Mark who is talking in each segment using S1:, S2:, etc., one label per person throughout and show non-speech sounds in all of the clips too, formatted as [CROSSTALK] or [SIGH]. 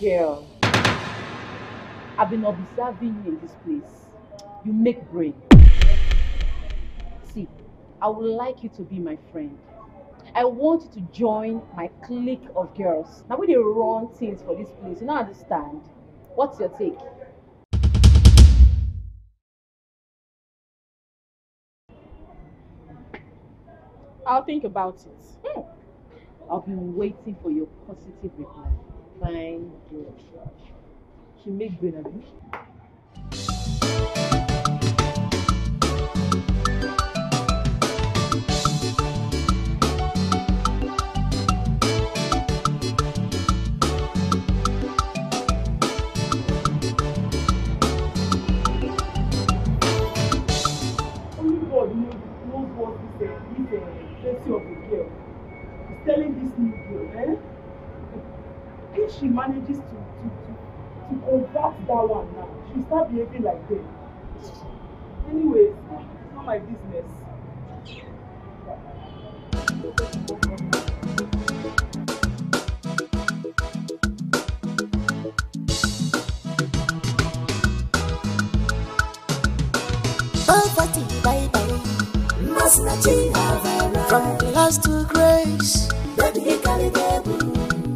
S1: Girl. I've been observing you in this place. You make brain. See, I would like you to be my friend. I want you to join my clique of girls. Now we dey run things for this place. You don't understand? What's your take?
S2: I'll think about it.
S1: Hmm. I'll be waiting for your positive reply. Fine girl. She make brain, abi?
S3: Only God she manages to, to, to, to convert that one now, she'll start behaving like them. Anyways, it's not my business.
S4: Bye bye. Must not change From glass to grace. Baby, carry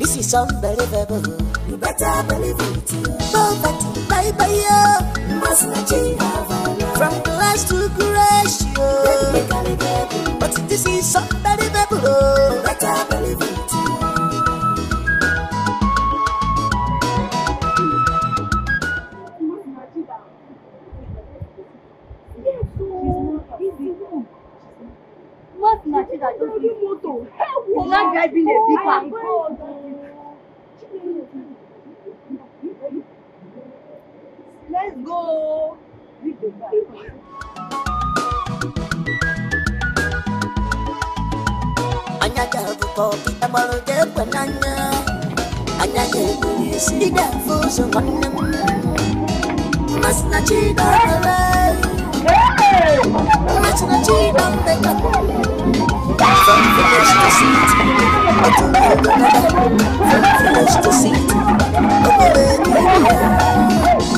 S4: This is unbelievable. You better believe it. Poverty, bye bye. yeah. Must not change From glass to grace. Carry But this is unbelievable. You better believe it.
S5: What Nachi that just leave motor? He's not driving a big Let's go.
S4: Anya ga-abụ kọfị agbara ga-ekwe n'anya. Anya ga-eburu isi ị ga-afụ ụzọ nwanne m Mmasị na chi dọrọrọ Mmasị na chi dọrọrọ From village to city Otu ego nada From village to city Obere ego ego Poverty,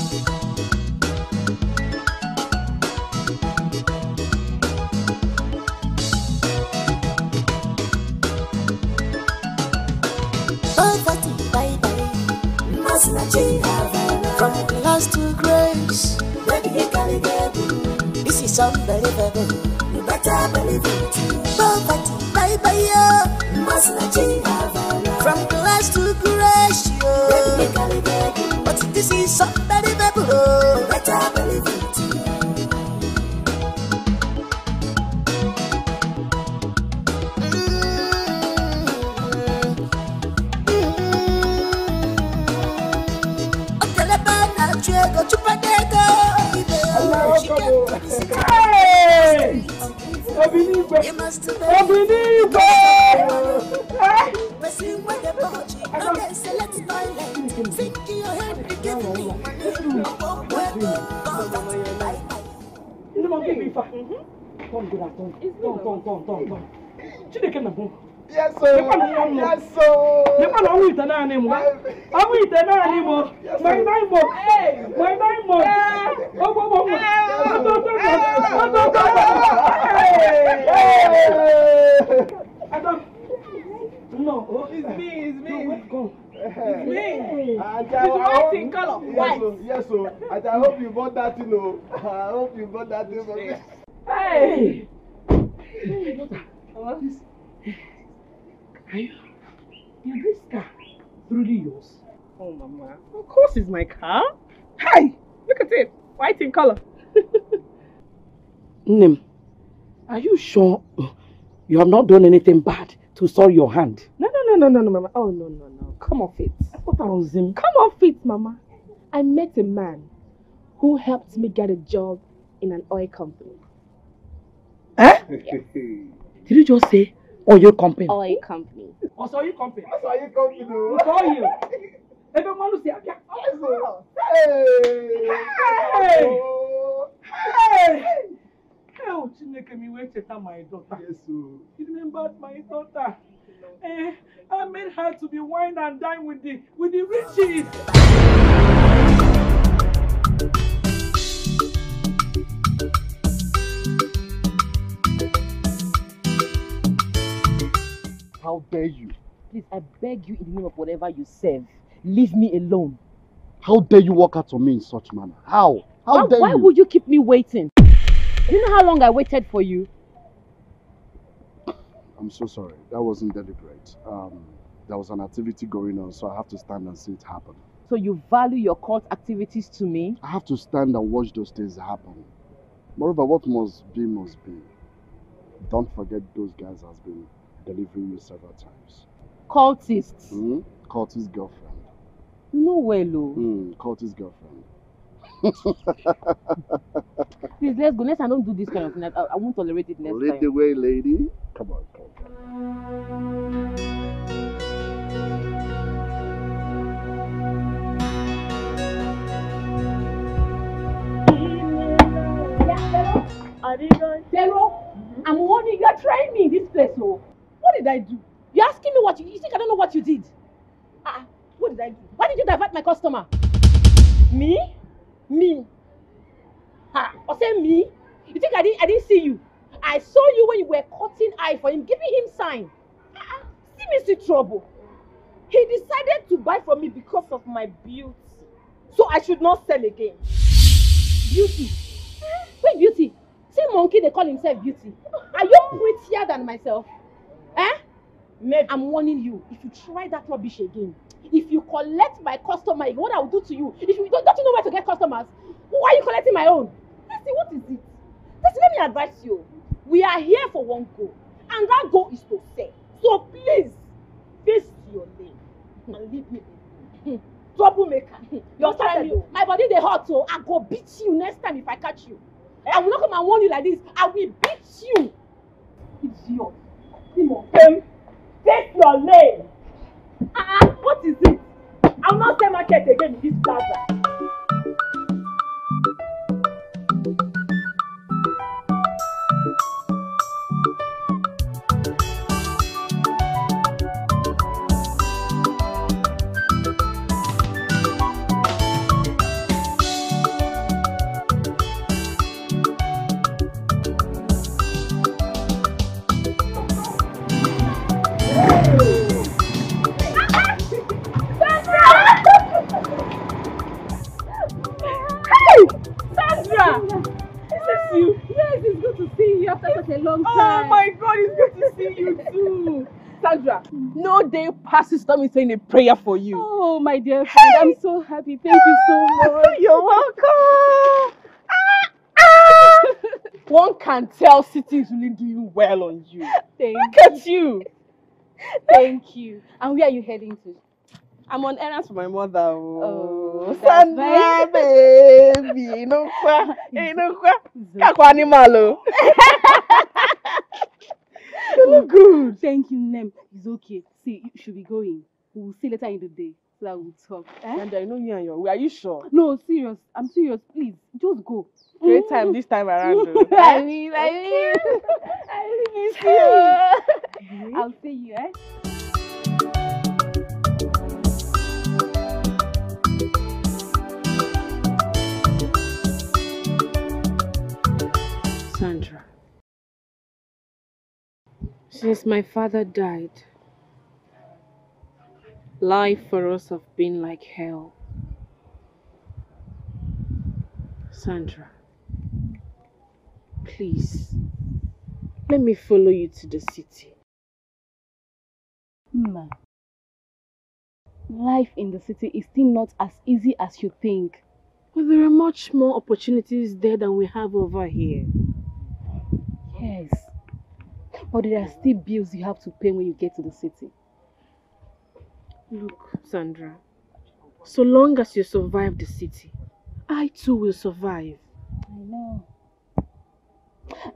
S4: From glass to grace. This is unbelievable. You better believe it. Poverty, bye bye. change From glass to grace. But this is unbelievable. You better believe it. You give me money.
S3: Ndị mọ nke ife a. Tọn gụrụ atọ. Tọn tọn tọn tọn tọn. Chineke na bụ.
S6: Yes, sir. Yes, sir.
S3: Nyekwa na ọnwụ ite naanị m. Ọnwụ ite naanị m. Ma ị naghị m. Ma ị naghị m. Ọgbọ ọgbọ ọgbọ. Ọtọ ọtọ ọtọ. Ọtọ ọtọ ọtọ. Adam. No. It's me. It's me. No, wait, come. It's me.
S6: And
S2: It's white in color.
S6: Yes,
S2: White.
S6: sir. Yes, sir. And I hope you bought that thing, oh. I hope you bought that thing for me.
S3: Hey! This, are you, is this car truly yours?
S2: Oh, Mama. Of course it's my car. Hi! look at it. White in color. [LAUGHS]
S3: Nim, are you sure you have not done anything bad to soil your hand?
S2: No, no, no, no, no, no, Mama. Oh, no, no, no. Come off it.
S3: What was him?
S2: Come off it, Mama. I met a man who helped me get a job in an oil company.
S3: Eh? Did you just say oil company?
S2: Oil company.
S3: Or oil company?
S6: That's why you come to do.
S3: Who call you? Everyone will say, "Abia."
S6: Yes, sir. Hey!
S3: Hey!
S6: Oh.
S3: Hey! Hey, oh, Chineke, me wait to tell my daughter.
S6: Yes, sir.
S3: You remembered my daughter. Eh, I made her to be wine and dine with the with the riches.
S7: How dare you?
S1: Please, I beg you in the name of whatever you serve, leave me alone.
S7: How dare you walk out on me in such manner? How? How
S1: why
S7: dare
S1: why
S7: you?
S1: would you keep me waiting? Do You know how long I waited for you?
S7: I'm so sorry. That wasn't deliberate. Um, there was an activity going on, so I have to stand and see it happen.
S1: So you value your court activities to me?
S7: I have to stand and watch those things happen. Moreover, what must be must be. Don't forget those guys has been delivering you several times.
S1: Cultists.
S7: Hmm? Curtis' girlfriend.
S1: You know well, oh.
S7: Hmm, Curtis' girlfriend. [LAUGHS]
S1: Please, let's go. Next time, don't do this kind of thing. I, I won't tolerate it next
S7: Lead
S1: time.
S7: the way, lady. Come on, come on.
S1: Pero, I'm warning you, are trying me in this place, oh. What did I do? You're asking me what you, you think I don't know what you did? Ah, what did I do? Why did you divert my customer? Me? Me? Ha, or say me? You think I didn't, I didn't see you? I saw you when you were cutting eye for him, giving him sign. Ah, ah, see me see trouble.
S5: He decided to buy from me because of my beauty. So I should not sell again.
S1: Beauty. Wait, beauty. Say monkey, they call himself beauty. Are you prettier than myself? Eh?
S5: Maybe.
S1: I'm warning you. If you try that rubbish again, if you collect my customer, what I will do to you? If you don't, don't you know where to get customers? Why are you collecting my own?
S5: Listen, what is it? Listen, let me advise you. We are here for one goal, and that goal is to sell. So please, face your lane and leave me alone. Troublemaker.
S1: You're
S5: started
S1: me. My body they hot, so I go beat you next time if I catch you. I will not come and warn you like this. I will beat you.
S5: Idiot. Um, take your lane. Ah, uh, what is it? I will not sell market again in this plaza.
S1: A long
S5: Oh my God, it's good to see you too. [LAUGHS]
S2: Sandra, no day passes without me saying a prayer for you.
S1: Oh, my dear friend, I'm so happy. Thank you so much. [LAUGHS]
S2: You're welcome. [LAUGHS] One can tell City is really doing well on you.
S1: Thank,
S2: Look at you.
S1: thank you. And where are you heading to?
S2: I'm on errands for my mother.
S1: Oh,
S2: Oh, Sandra, baby. No kwa, eh, no kwa. Animal. oh. You [LAUGHS] look good.
S1: Thank you, Nem. It's okay. See, you should be going. We'll see later in the day so that we'll talk. Eh?
S2: Sandra, I know you and your way. Are you sure?
S1: No, serious. I'm serious. Please, just go.
S2: Great time this time around. [LAUGHS] oh.
S1: I mean, I mean, [LAUGHS] I you. I'll see you, eh?
S2: Sandra. Since my father died, life for us have been like hell. Sandra, please, let me follow you to the city.
S1: Ma, life in the city is still not as easy as you think.
S2: But there are much more opportunities there than we have over here.
S1: Yes. But there are still bills you have to pay when you get to the city.
S2: Look, Sandra, so long as you survive the city, I too will survive.
S1: I know.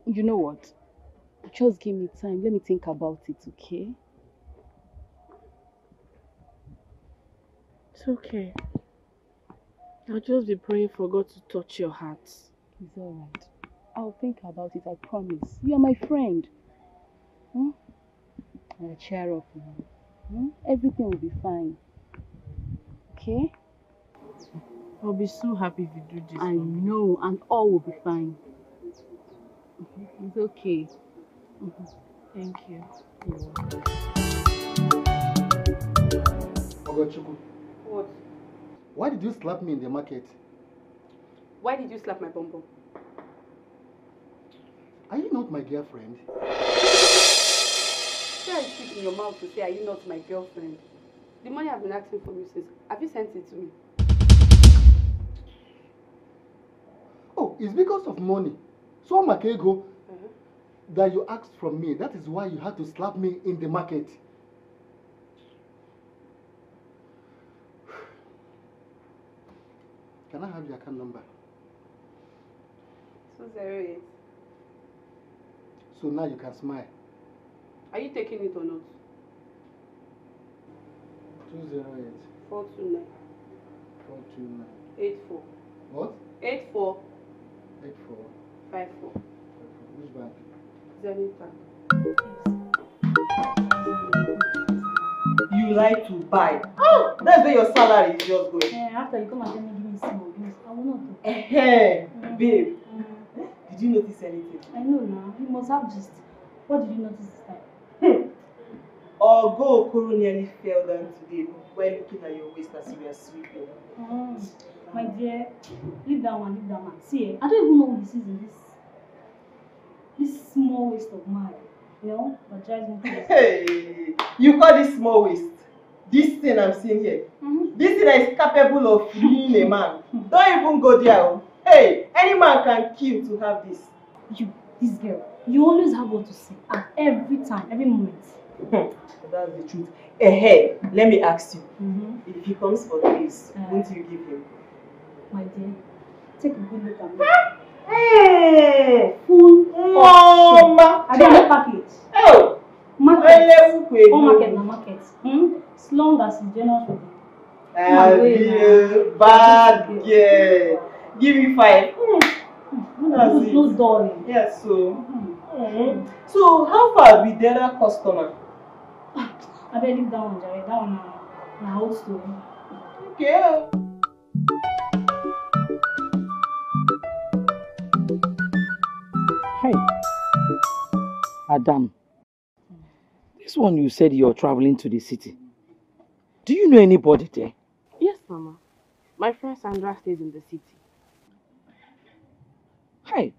S1: You know what? Just give me time. Let me think about it, okay?
S2: It's okay. I'll just be praying for God to touch your heart.
S1: It's alright. I'll think about it, I promise. You are my friend. Hmm?
S8: Uh, cheer up now. Hmm? Everything will be fine. Okay?
S2: I'll be so happy if you do this.
S8: I
S2: for me.
S8: know, and all will be fine. It's okay.
S2: Thank you.
S9: Ogochukwu,
S5: What?
S9: why did you slap me in the market?
S5: Why did you slap my bum bum?
S9: Are you not my girlfriend?
S5: Try and speak in your mouth to say, Are you not my girlfriend? The money I've been asking from you since. Have you sent it to me?
S9: Oh, it's because of money. So Makego
S5: Uh-huh.
S9: that you asked from me. That is why you had to slap me in the market. [SIGHS] Can I have your account number?
S5: 208.
S9: So now you can smile.
S5: Are you taking it or not?
S9: 208
S5: 429
S9: 429.
S5: 84.
S9: What?
S5: 84
S9: 84.
S5: 54.
S9: Which bank?
S5: Zenith Bank.
S10: You like to buy. Oh, that's where your salary is just going.
S11: Eh, after you come and tell me give me small bills, I will not do.
S10: Babe. Did you notice anything?
S11: I know now. You must have gist. What did you notice this time? [LAUGHS]
S10: Ogo Okoro nearly fell down today while looking at your waist as you were sweeping.
S11: Mm. My dear, leave that one, leave that one. See, eh, I don't even know who this is in this this small waist of mine. You know, that drives me crazy.
S10: Hey, you call this small waist? This thing I'm seeing here,
S11: Mhm.
S10: this thing is capable of freeing a man. [LAUGHS] Don't even go there. Oh. Hey, any man can kill to have this.
S11: You, this girl, you always have what to say at every time, every moment.
S10: That's the truth. Eh, hey, let me ask you.
S11: Mm-hmm.
S10: If he comes for this,
S11: Uh.
S10: won't you give him?
S11: My dear, take a good look at me.
S10: Mm.
S11: Full
S10: Mama!
S11: I don't package.
S10: Oh!
S11: Market.
S10: Go.
S11: market na market. Hmm? As long as it's generous with you.
S10: Abi, uh, bad girl. Give me five. Mm.
S11: No,
S10: That's
S11: no,
S10: it.
S11: no darling.
S10: Yes, so.
S11: Hmm.
S10: Mm. So, how far with the other customer?
S11: I better leave that one, Jerry. That one na na old story.
S10: Okay.
S3: Hey, Adam, this one you said you're traveling to the city. Do you know anybody there?
S2: Yes, Mama. My friend Sandra stays in the city.
S3: Hi.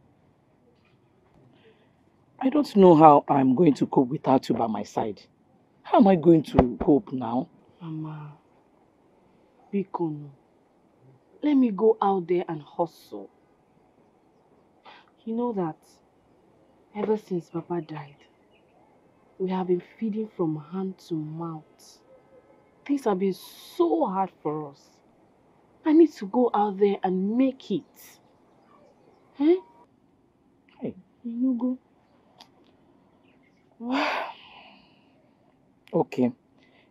S3: I don't know how I'm going to cope without you by my side. How am I going to cope now?
S2: Mama, Bikono, let me go out there and hustle. You know that ever since Papa died, we have been feeding from hand to mouth. Things have been so hard for us. I need to go out there and make it. Eh?
S3: Hey.
S2: You know, go. [SIGHS]
S3: Okay.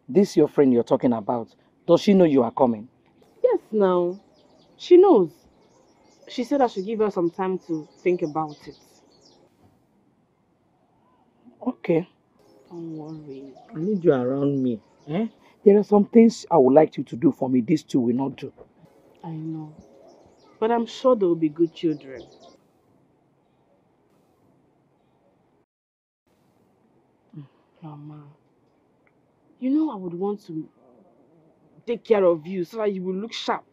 S3: This your friend you're talking about. Does she know you are coming?
S2: Yes, now. She knows. She said I should give her some time to think about it.
S3: Okay.
S2: Don't worry.
S3: I need you around me. Eh? There are some things I would like you to do for me. These two will not do.
S2: I know. But I'm sure they will be good children. Mm, Mama, you know I would want to take care of you so that you will look sharp.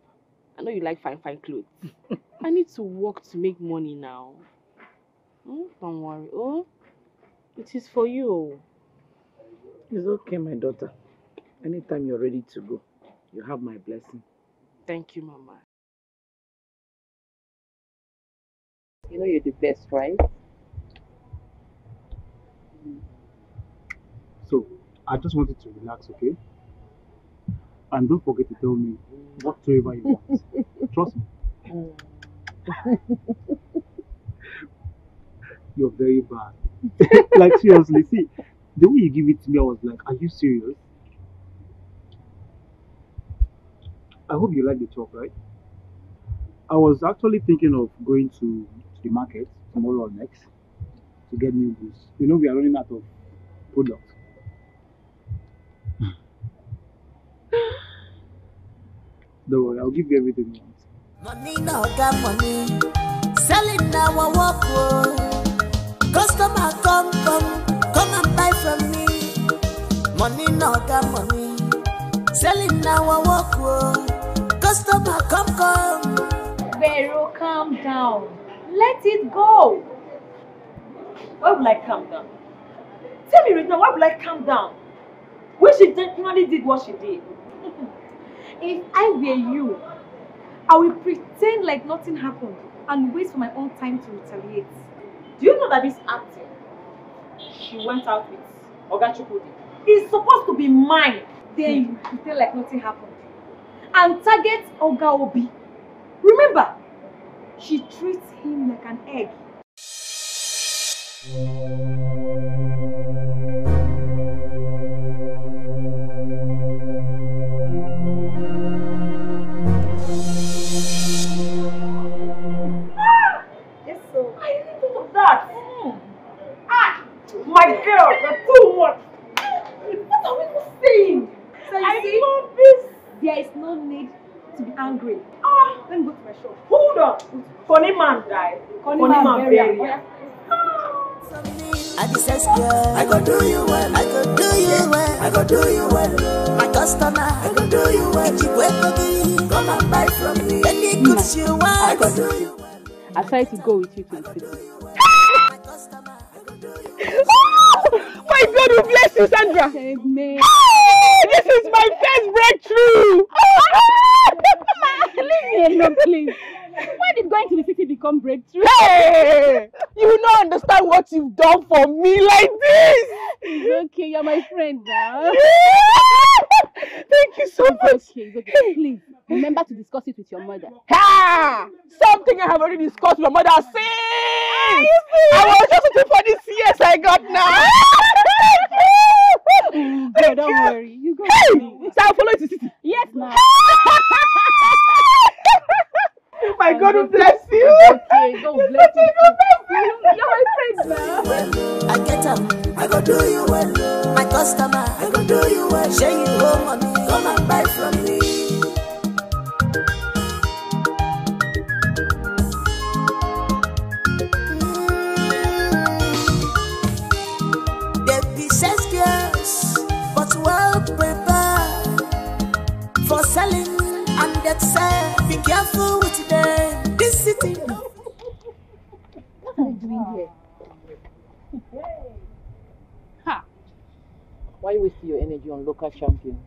S2: I know you like fine, fine clothes. [LAUGHS] I need to work to make money now. Hmm? Don't worry. Oh, it is for you.
S3: It's okay, my daughter. Anytime you're ready to go, you have my blessing.
S2: Thank you, Mama.
S3: You know you're the best, right?
S12: So, I just wanted to relax, okay? And don't forget to tell me whatever you want. [LAUGHS] Trust me. Mm. You're very bad. [LAUGHS] like, seriously, see, the way you give it to me, I was like, are you serious? I hope you like the talk, right? I was actually thinking of going to, to the market tomorrow or next to get new goods. You know, we are running out of products.
S13: Don't worry, I'll give you everything you want.
S4: Money no got money. Selling now I walk oh. Customer come come come and buy from me. Money no got money. Selling now I walk oh. Customer come come.
S14: Vero, calm down. Let it go. Why would I calm down? Tell me right now, why would I calm down? When she definitely did what she did. [LAUGHS] if I were you, I will pretend like nothing happened and wait for my own time to retaliate. Do you know that this acting she went out with Oga is supposed to be mine? Then you pretend like nothing happened. And target Oga Obi. Remember, she treats him like an egg. Man
S4: man bury
S14: bury.
S4: am. I be sex girl. I go do you well. I go do you well. I go do you well. My customer. I go do you well. If you wait for me, come and buy from me. Any goods you want. I go do you well.
S15: I try to go with you to the city. [LAUGHS]
S5: My God will bless you, Sandra.
S15: Amen.
S5: this is my first breakthrough. [LAUGHS]
S15: Leave me alone, please. When did going to the city become breakthrough?
S5: Hey, you will not understand what you've done for me like this.
S15: It's okay, you're my friend now. [LAUGHS]
S5: Thank you so
S15: It's
S5: much.
S15: okay, it's okay. Please, remember to discuss it with your mother.
S5: Ha! Something I have already discussed with my mother since. I was just waiting for this yes I got now. [LAUGHS]
S15: Mm, girl, don't worry. You go.
S5: Hey, so I'll follow you to city.
S15: Yes, now. [LAUGHS]
S5: My God will [LAUGHS] bless you.
S15: Okay, God bless you. You're my friend now.
S4: I get up, I go do you well. My customer, I go do you well. Share you home money, come and buy from me. Mm. They be girls, but well prepared for selling and that say, be careful with them. This city.
S15: What are you doing here?
S3: Ha! Why waste your energy on local champions?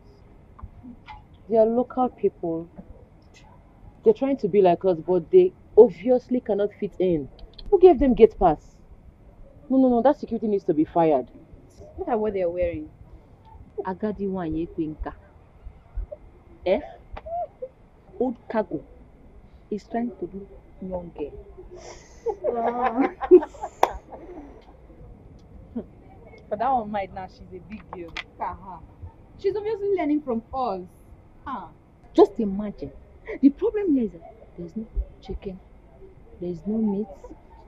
S3: They are local people. They're trying to be like us, but they obviously cannot fit in. Who gave them gate pass? No, no, no, that security needs to be fired.
S1: Look at what they're wearing. Agadi nwanyị ekwe nka. Eh? Old cargo is trying to do young girl. [LAUGHS]
S16: For that one mind now, she's a big girl. Her. She's obviously learning from us. Ah.
S1: Just imagine. The problem here is that there's no chicken, there's no meat,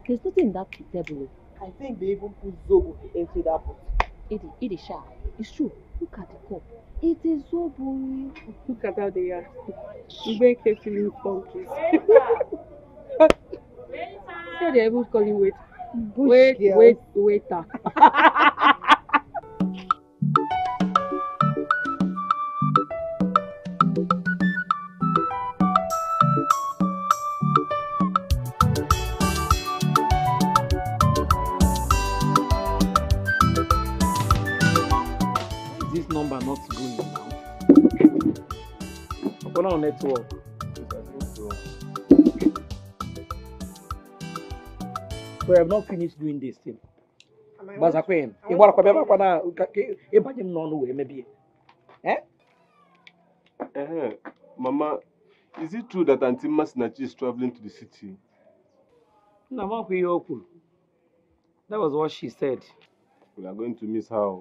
S1: there's nothing in that table.
S12: I think they even put Zobo into that pot.
S1: It is, it is sharp. It's true. Look at the cup. It is so boring. [LAUGHS]
S15: Look at how they are. You very carefully funky. [LAUGHS] See, they're even calling wait. Wait,
S12: girl.
S15: wait, waiter.
S3: On network. We have not finished doing this thing. Gbazakwen, ị gbarakwa bịa bakwa na ka- ka- ịbanye m n'ọnụ wee mebie. Eh?
S6: Uh-huh. Mama, is it true that Auntie Masinachi is traveling to the city?
S3: Nna m akwụ ihe o kwuru. That was what she said.
S6: We are going to miss her.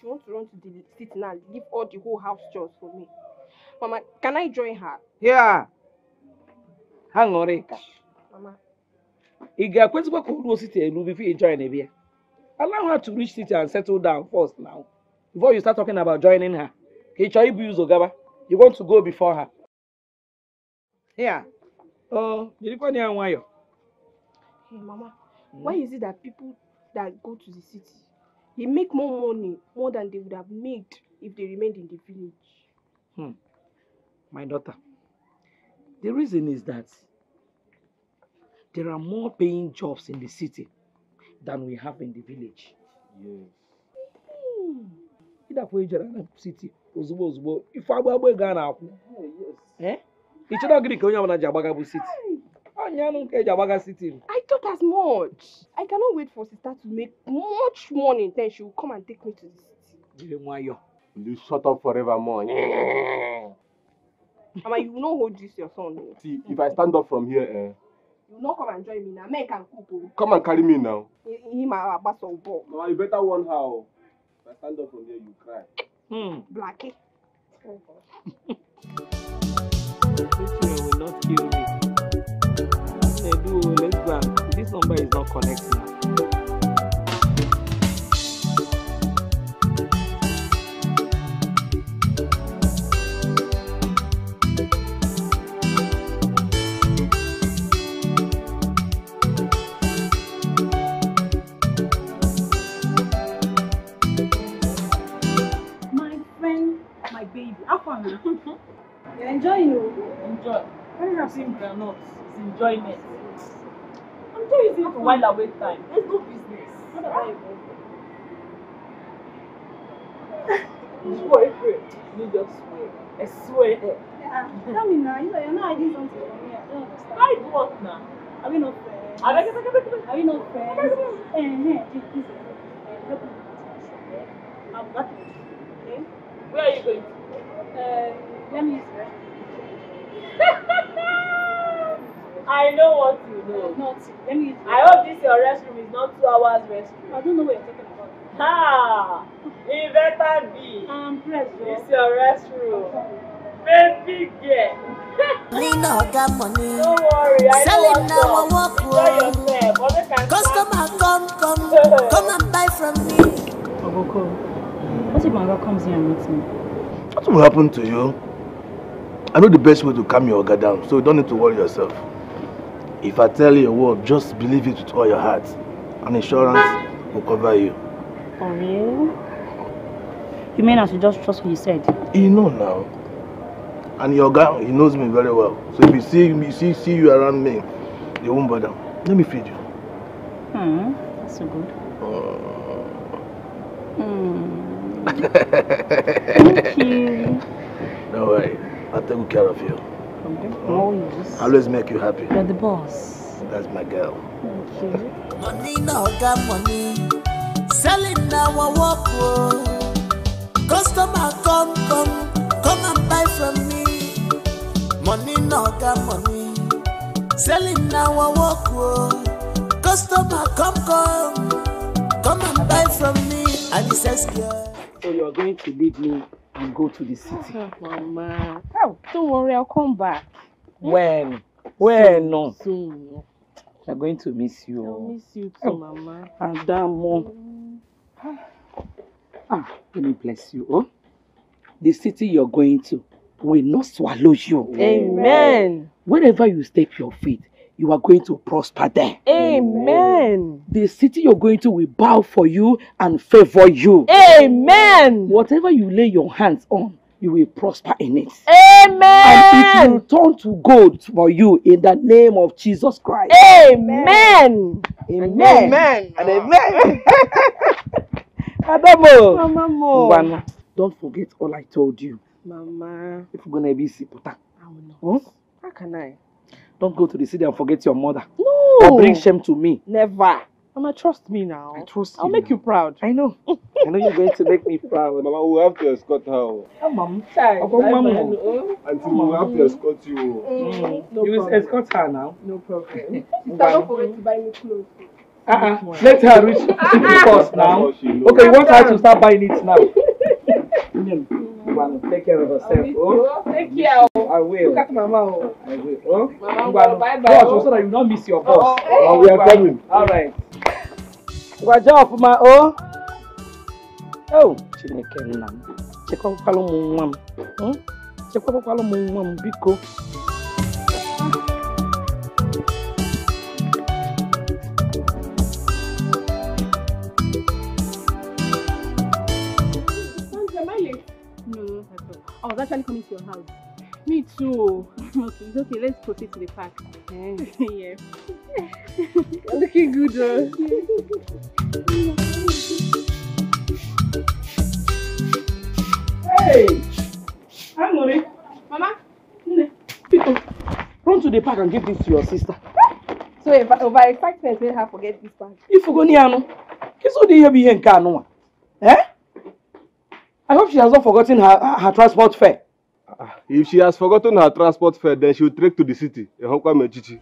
S14: She wants to run to the city now, leave all the whole house chores for me. Mama, can I join her?
S3: Yeah. Ha ṅụrị ka.
S14: Mama,
S3: Ị ga-ekwesịkwa ka o ruo city elu before you join ebe ya? Allow her to reach city and settle down first now. Before you start talking about joining her. Ka ị chọọ ibu ụzọ gaba. You want to go before her? Here. Oh, jirikwa ya nwayọ.
S5: Hey, Mama, why is it that people that go to the city, they make more money, more than they would have made if they remained in the village?
S3: Hmm. My daughter, the reason is that there are more paying jobs in the city than we have in the village.
S6: Yes.
S3: ịdakwa ijere na city ozugbo ozugbo ife agba agba ego a na-akwụ Eh? chọrọ gịnị ka onye ọbụla ji agbaga bụ city onye anụ nke eji agbaga city
S5: I thought as much. I cannot wait for sister to make much money, then she will come and take me to the city.
S6: Will you shut up forevermore? [LAUGHS]
S5: Mama, you will not hold this your son. oh.
S6: See, if I stand up from here, eh,
S5: You will not come and join me now. Men can cook. oh.
S6: come and carry me now.
S5: He my abaso ball.
S6: Mama, you better warn her. oh. If I stand up from here, you cry.
S3: Hmm.
S5: Blackie.
S3: This way will not kill me. Nedu, let's go. This number is not connecting.
S11: Far now? You're enjoying it.
S15: Enjoy.
S11: Very happy.
S15: Groundnut is enjoyment. I'm just using it to while away time. There's no business.
S11: What about you?
S15: Swear, pray. You just swear. I swear.
S11: Yeah. Tell me now. You know, you're not hiding something from me. I don't understand.
S15: Hide what now?
S11: Are we not?
S15: I I I I beg.
S11: Are we not friends? Eh, eh, please, help me eh? Got it. Okay?
S15: Where are you going?
S11: Um, let me use the restroom. [LAUGHS]
S15: I know what you know.
S11: Not, let me use
S15: I hope this your restroom is not two hours restroom.
S11: I don't know what you're talking about.
S15: Ha! It better be.
S11: I'm pressed.
S15: This your restroom. Baby girl. [LAUGHS]
S4: Me no got money.
S15: Don't worry, I know
S4: Selling
S15: what's
S4: now, I
S15: up. Enjoy yourself.
S4: Customer come, come, [LAUGHS] come and buy from me.
S11: Oboko, what if my girl comes here and meets me?
S17: What will happen to you? I know the best way to calm your oga down, so you don't need to worry yourself. If I tell you a word, just believe it with all your heart. And insurance will cover you.
S11: For real? You mean I should just trust what you said?
S17: You know now. And your guy, he knows me very well. So if you see me, see, see you around me, you won't bother. Let me feed you.
S11: Hmm, that's so good. Hmm. Thank you.
S17: Don't worry. I'll take good care of you.
S11: Always.
S17: I always make you happy.
S11: You're the boss.
S17: That's my girl.
S11: Thank you.
S4: Money no got money. Selling now I walk oh. Customer come, come, come and buy from me. Money no got money. Selling now I walk oh. Customer come, come, come and buy from me. And he says, girl.
S3: So you are going to leave me and go to the city.
S5: Mama. Oh, don't worry, I'll come back.
S3: When? When? No.
S5: Soon.
S3: I'm going to miss you.
S5: I'll miss you too,
S3: Oh.
S5: Mama.
S3: Adamo. Ah, let me bless you. Oh, the city you're going to will not swallow you.
S5: Amen.
S3: Wherever you step your feet, you are going to prosper there.
S5: Amen.
S3: The city you're going to will bow for you and favor you.
S5: Amen.
S3: Whatever you lay your hands on, you will prosper in it.
S5: Amen.
S3: And it will turn to gold for you in the name of Jesus Christ.
S5: Amen.
S3: Amen.
S5: Amen.
S3: And amen. [LAUGHS] Adamo.
S5: Mama Mo.
S3: Ngwana, don't forget all I told you.
S5: Mama.
S3: If you're gonna be siputa,
S5: I will not.
S3: huh?
S5: How can I?
S3: Don't go to the city and forget your mother.
S5: No.
S3: Or bring shame to me.
S5: Never. Mama, trust me now.
S3: I trust
S5: I'll
S3: you.
S5: make you proud.
S3: I know. I know you're going to make me proud.
S6: Mama, we have to escort her.
S3: mom.
S5: Child,
S3: Ọkọ
S5: bye
S3: mama.
S5: bye.
S6: Auntie, we have to escort you. oh.
S5: Mm, no
S3: you will
S5: problem.
S3: escort her now.
S5: No problem. [LAUGHS] [LAUGHS] Sister, don't forget to buy me clothes.
S3: Uh-uh. Let her reach the [LAUGHS] first now.
S6: what she knows.
S3: Okay, you want her to start buying it now. Ngwanu, take care of herself. Oh,
S5: Take care. Oh.
S3: I will.
S5: Look at Mama. oh.
S3: I will. Oh,
S5: Mama,
S3: Ngwanu,
S5: bye-bye,
S3: Watch
S5: oh.
S3: so that you not miss your boss.
S5: Oh, oh,
S6: oh, we are coming.
S3: All right. Gwaja ọfụma o. Oh, Chineke nna m. Chekwalụ m nwa m. Hmm? chekwabakwala m nwa m biko.
S1: I was actually coming to your house.
S5: Me too.
S1: okay, it's [LAUGHS] okay. Let's proceed to the park. [LAUGHS]
S5: yeah. [LAUGHS]
S1: You're looking good, though.
S3: Hey! Aṅụrị!
S1: Mama?
S3: Nne, biko, run to the park and give this to your sister.
S18: So if I, if I expect first, let her forget this part.
S3: Ifugoni anụ, kedu ụdị ihe bụ ihe nke anụnwa? Eh? I hope she has not forgotten her, her transport fare.
S6: If she has forgotten her transport fare, then she will trek to the city. Ehokwa Mechichi.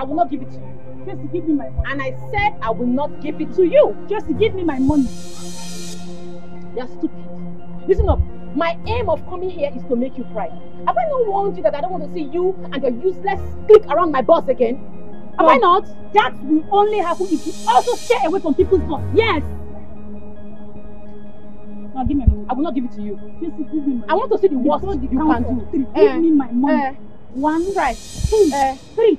S1: I will not give it to you. Tracy, give me my money. And I said I will not give it to you. Tracy, give me my money. You're stupid. Listen up. My aim of coming here is to make you cry. Have I not warned you that I don't want to see you and your useless clique around my boss again? Have I not? That will only happen if you also stay away from people's boss. Yes. Now give me my money. I will not give it to you. Tracy, give me my money. I want to see the worst you can do.
S18: Three. Give me my money.
S1: One, right. Two, uh, three.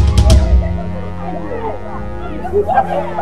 S9: Yeah,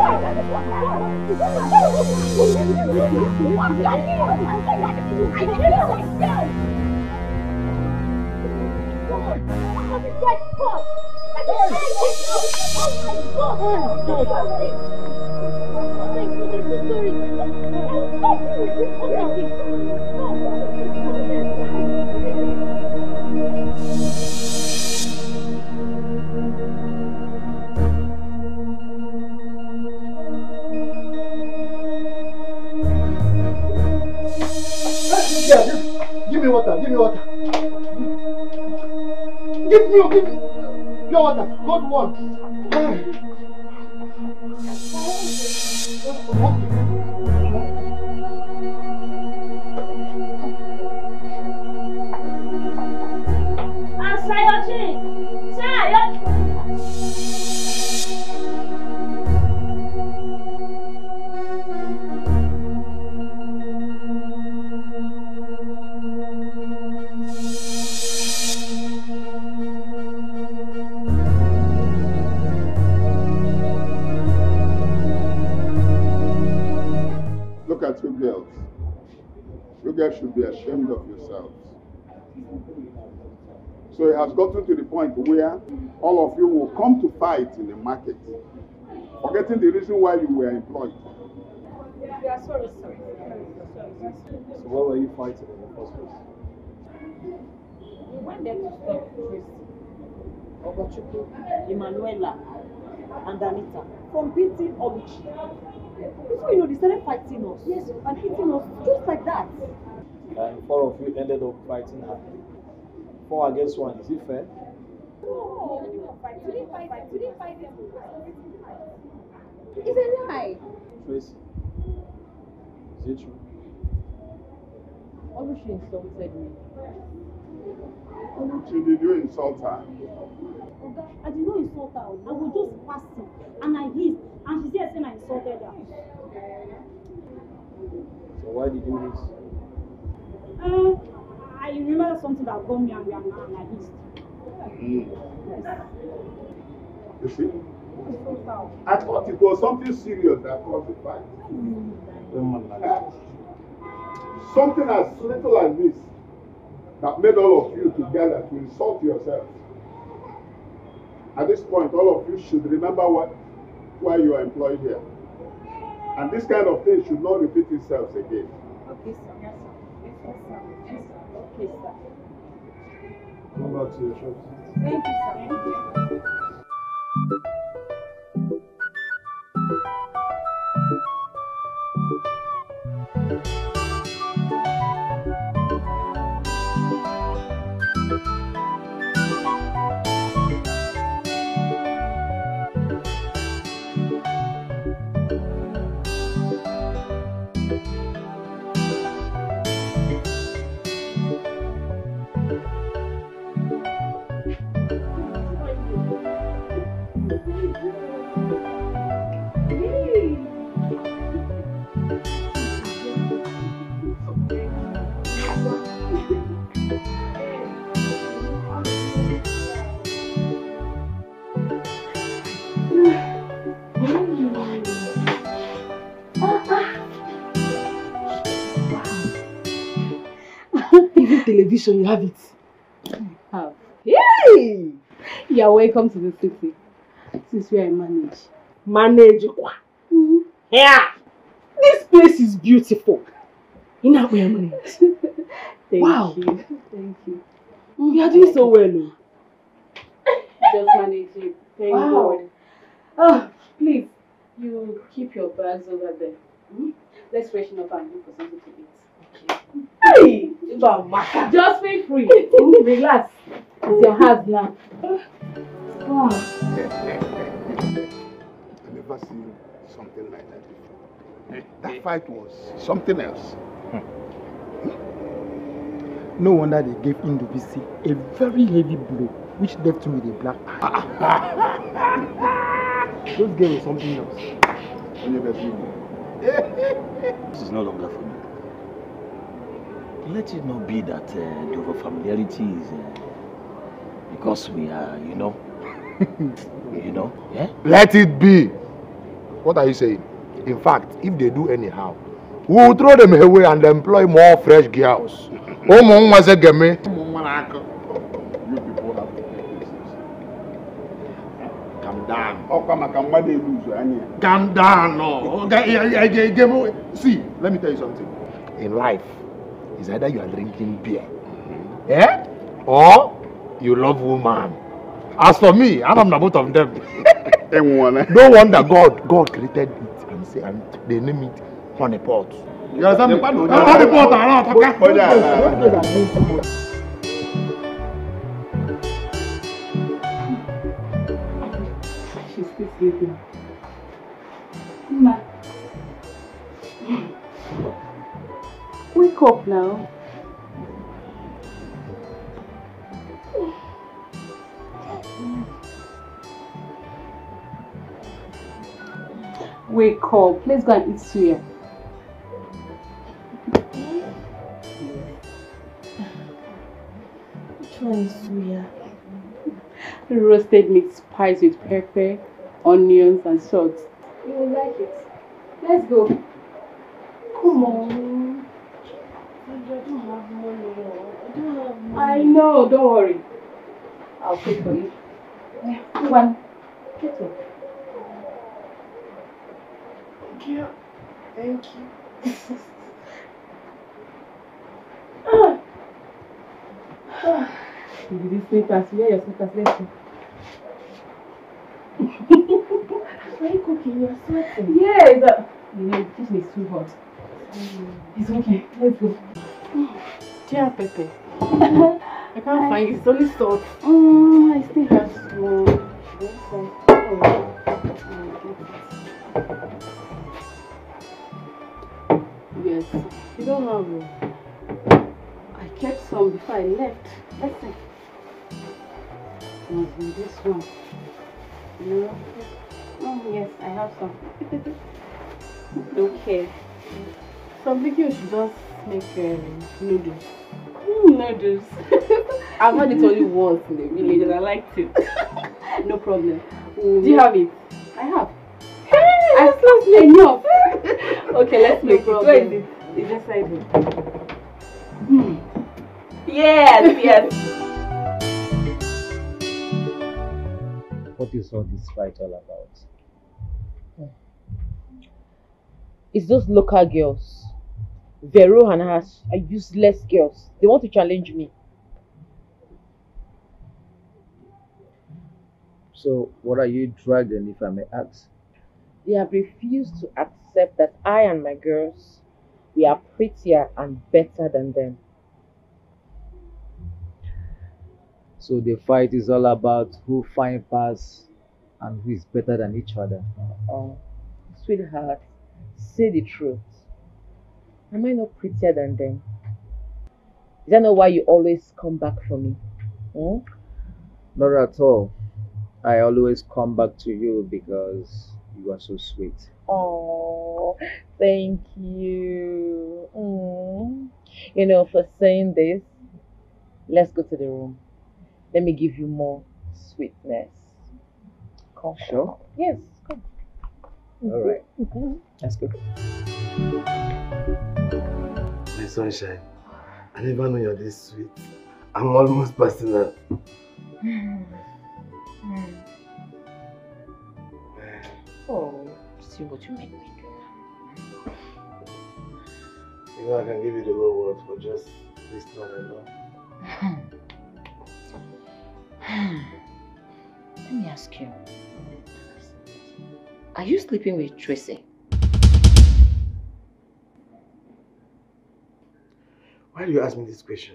S9: give, me water, give me water. Give me, give me. Pure water, cold one.
S1: Sayọ̀tì!
S19: At you girls. You guys should be ashamed of yourselves. So it has gotten to the point where all of you will come to fight in the market, forgetting the reason why you were employed.
S1: We are sorry, sir.
S20: So why were you fighting in the first place?
S1: We went there to stop Tracy, Ogochukwu, Emanuela, and Anita from beating Oluchi. Before you know, they started fighting us. Yes, and hitting us just like that.
S20: And four of you ended up fighting happily. Four against one, is it fair?
S1: No, we didn't fight. We didn't fight. We didn't fight them. It's a lie.
S20: Tracy, is it true?
S21: Oluchi insulted me.
S19: Oluchi, did you insult her?
S11: Oga, I did not insult her. I was just passing and I hit and she said saying I insulted her.
S20: So why did you miss?
S11: Uh, I remember something that got me angry and, and I hit.
S19: You see? I thought it was something serious that caused the fight. Something as little as this that made all of you together to insult yourself. At this point, all of you should remember what why you are employed here. And this kind of thing should not repeat itself again.
S18: Okay, sir. Yes, sir. Yes, sir. Yes, sir. Okay, sir.
S22: Go back to your shop.
S18: Thank you, sir.
S2: Even television, you have it.
S5: Have.
S2: Yay!
S5: You are welcome to the city. This is where I manage.
S2: Manage kwa. Yeah. This place is beautiful. You know where I manage.
S5: Thank
S2: Wow.
S5: you. Thank you.
S2: You are doing so well. oh. [LAUGHS]
S5: Just managing. Thank
S2: Wow.
S5: God. Oh, please, you keep your bags over there. Hmm? Let's freshen up and look for something to eat.
S2: Hey!
S5: Just feel free. Relax. It's your house now. Wow.
S19: I never seen something like that before. That fight was something else.
S9: No wonder they gave Indubisi a very heavy blow, which left him with a black eye. [LAUGHS] Those girls were something else.
S23: This is no longer for me. Let it not be that uh, the over-familiarity is uh, because we are, you know, you know, yeah?
S7: Let it be. What are you saying? In fact, if they do anyhow, we will throw them away and employ more fresh girls.
S19: People have to take this Calm down. Ọkwa maka mmadụ eluzu anya.
S7: Calm down. No. See, let me tell you something. In life, it's either you are drinking beer, eh? Or you love woman. As for me, I am both of them. [LAUGHS] no wonder God, God created it and say, and they name it honey pot. You understand me? Honey pot, don't talk.
S5: She's still sleeping. Ma. Wake up now. Wake up. Let's go and eat suya.
S21: Which one is suya?
S5: Roasted meat spiced with pepper, onions, and salt. You will like it. Let's go. Come on. I know, don't worry. I'll pay for you. Yeah, Come on. Get up.
S21: Thank you. Thank you.
S5: You did this slippers. Wear your slippers. Let's go.
S21: Why are you cooking? You're sweating.
S5: Yes. Uh, you know, the kitchen is too hot. It's okay. Let's go.
S2: Do you I can't find it. It's only salt.
S5: Mm, I still have small. Yes, I-.
S2: You don't have one.
S5: I kept some before I left. Let's see. Must be this one. No. Oh, yes, I have some. [LAUGHS] okay.
S2: So I'm thinking you should just make um, noodles.
S5: Mm, noodles. [LAUGHS]
S2: I've had it only once in the village and I liked it. [LAUGHS]
S5: no problem.
S2: Do you have it?
S5: I have.
S2: Hey, I
S5: slept enough. [LAUGHS] okay, let's
S2: No
S5: make it. Where is it? It's inside here. Hmm. Yes, yes.
S24: What is all this fight all about?
S1: It's those local girls. Vero and her are uh, useless girls. They want to challenge me.
S24: So, what are you dragging, if I may ask?
S1: They have refused to accept that I and my girls, we are prettier and better than them.
S24: So, the fight is all about who find pass and who is better than each other.
S1: Oh, sweetheart, say the truth. Am I not prettier than them? Is that not why you always come back for me? Hmm?
S24: Not at all. I always come back to you because you are so sweet.
S1: Oh, thank you. Mm. You know, for saying this, let's go to the room. Let me give you more sweetness. Come.
S24: Sure?
S1: Yes, come.
S24: All right.
S1: Mhm.
S24: Let's go.
S25: Sunshine, I never know you're this sweet. I'm almost personal. Hmm. Hmm. Hmm.
S1: Oh, see what you make me do.
S25: You know I can give you the whole world for just this alone.
S1: Let me ask you. Are you sleeping with Tracy?
S25: Why do you ask me this question?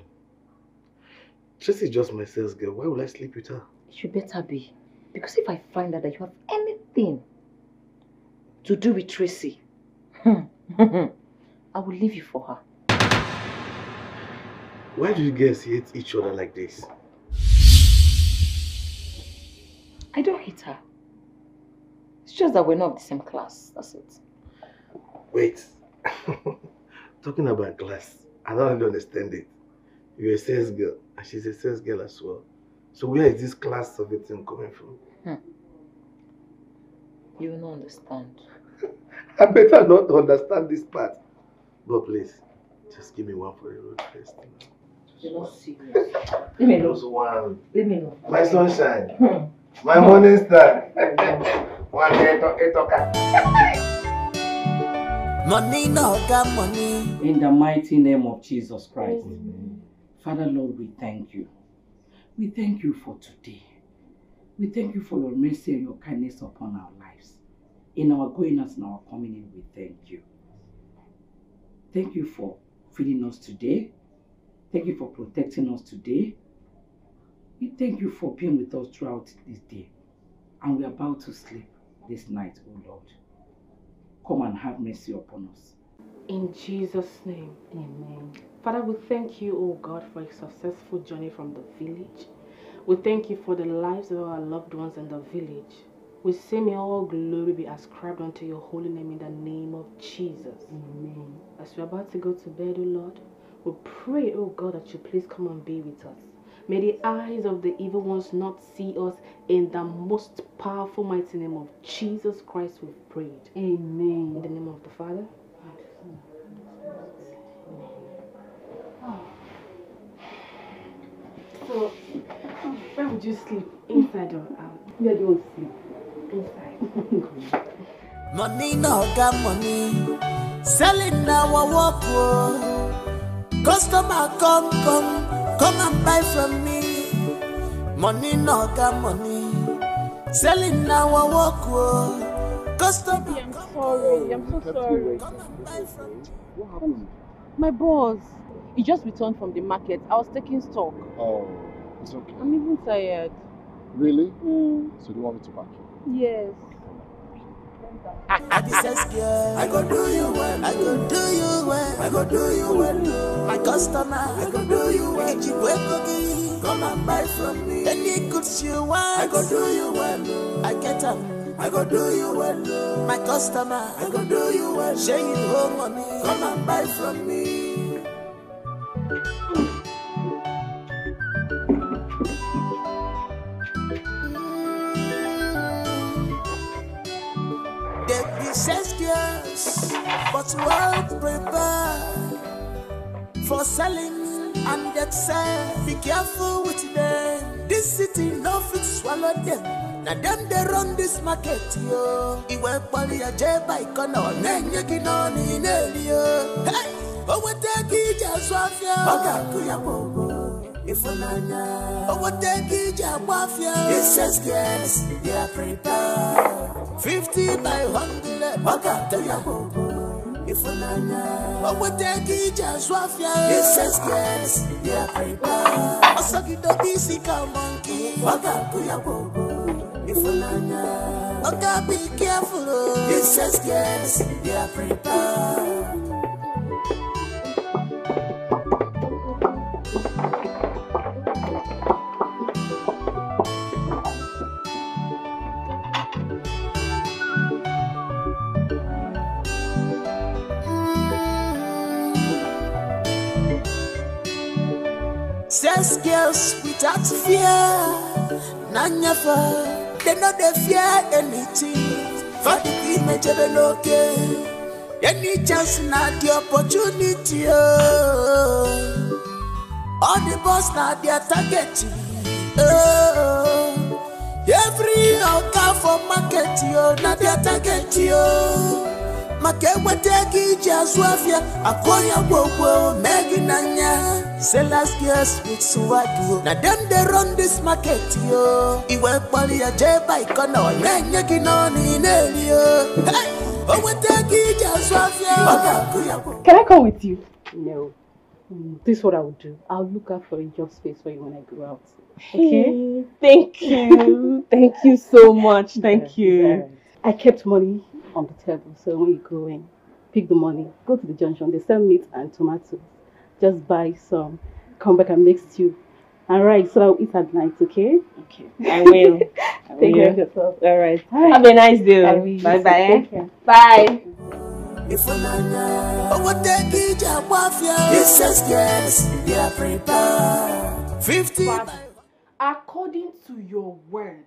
S25: Tracy is just my sales girl. Why would I sleep with her?
S1: You better be. Because if I find out that you have anything to do with Tracy, [LAUGHS] I will leave you for her.
S25: Why do you guys hate each other like this?
S1: I don't hate her. It's just that we're not of the same class. That's it.
S25: Wait. [LAUGHS] Talking about class, I don't really understand it. You're a sales girl, and she's a sales girl as well. So where is this class of a thing coming from? Hmm.
S1: You will not understand. [LAUGHS]
S25: I better not understand this part. But please, just give me one for the road first.
S1: You're not serious. [LAUGHS] Let me know.
S25: Just one.
S1: Let me know.
S25: My sunshine. Hmm. My morning star. Hmm. [LAUGHS] one day,
S4: Money no got money.
S26: In the mighty name of Jesus Christ. Father Lord, we thank you. We thank you for today. We thank you for your mercy and your kindness upon our lives. In our going out and our coming in, we thank you. Thank you for feeding us today. Thank you for protecting us today. We thank you for being with us throughout this day. And we're about to sleep this night, O Lord. Come and have mercy upon us.
S2: In Jesus' name, amen. Father, we thank you, oh God, for a successful journey from the village. We thank you for the lives of our loved ones in the village. We say, may all glory be ascribed unto your holy name in the name of Jesus. Amen. As we're about to go to bed, oh Lord, we pray, oh God, that you please come and be with us. May the eyes of the evil ones not see us in the most powerful, mighty name of Jesus Christ, we've prayed. Amen. In the name of the Father, So, where would you sleep? Inside or out? Where do you want to sleep? Inside. [LAUGHS]
S4: Money no got money. Selling our work. oh. Customer come, come, come and buy from me. Money no got money. Selling our work. oh. Customer
S19: I'm sorry. I'm so sorry.
S27: What happened?
S19: My boss, he just returned from the market. I was taking stock.
S27: Oh, it's okay.
S19: I'm even tired.
S27: Really?
S19: Mm,
S27: So do you want me to back you?
S19: yes.
S4: I be sex girl. I go do you well. I go do you well. I go do you well. My customer. I go do you well. You come and buy from me. Any goods you want. I go do you well. I get them. I go do you well. My customer. I go do you well. Share you home money. Come and buy from me. Girls, but well prepared for selling and get sell. Be careful with them. This city no fit swallow them. Na them they run this market yo. Iwe pali ya jeba ikono nenye kinoni neli yo. Hey, owe teki ija swafia. Oga kuya bobo. Ifunanya. Owe teki ija wafia. It says yes, they are prepared. Fifty by hundred. Bobo. Ifunanya. Owe teki ija swafia. It says yes, they are prepared. Osagido bisi ka kuya bobo. Ifunanya. Be careful. oh. It says yes, Says girls without fear, Nanyafa, they know they fear anything. For the image of okay, any chance not the opportunity. Oh. All the boss now their target. Oh. Every oka for market yo, na their target yo. Maka enweta iji azụ afịa akụọ ya gbogbo megi n'anya sellers girls with swag yo na dem dey run this market yo iwe mkpọrọ ya jee ba iko na ọ na-enye gị n'ọnụ ị na-eri yo Hey! o nweta ego iji azụ afịa ọ ga-akụ ya gbogbo
S2: Can I come with you? No. Mm, This is what I would do. I'll look out for a job space for you when I go out. Okay? Thank you. [LAUGHS] Thank you so much. Thank you. I kept money on the table, so when you go in, pick the money, go to the junction, they sell meat and tomatoes. Just buy some, come back and make stew. And rice, so I'll eat at night, okay? Okay. I will. [LAUGHS]
S28: I
S2: Take care of yourself.
S28: All right.
S2: Bye.
S28: Have a nice day.
S2: I.
S28: Bye bye.
S2: Take care.
S28: Bye.
S4: Ifunanya, o nweta ego iji agba This says yes, they are prepared. Fifty
S5: according to your word,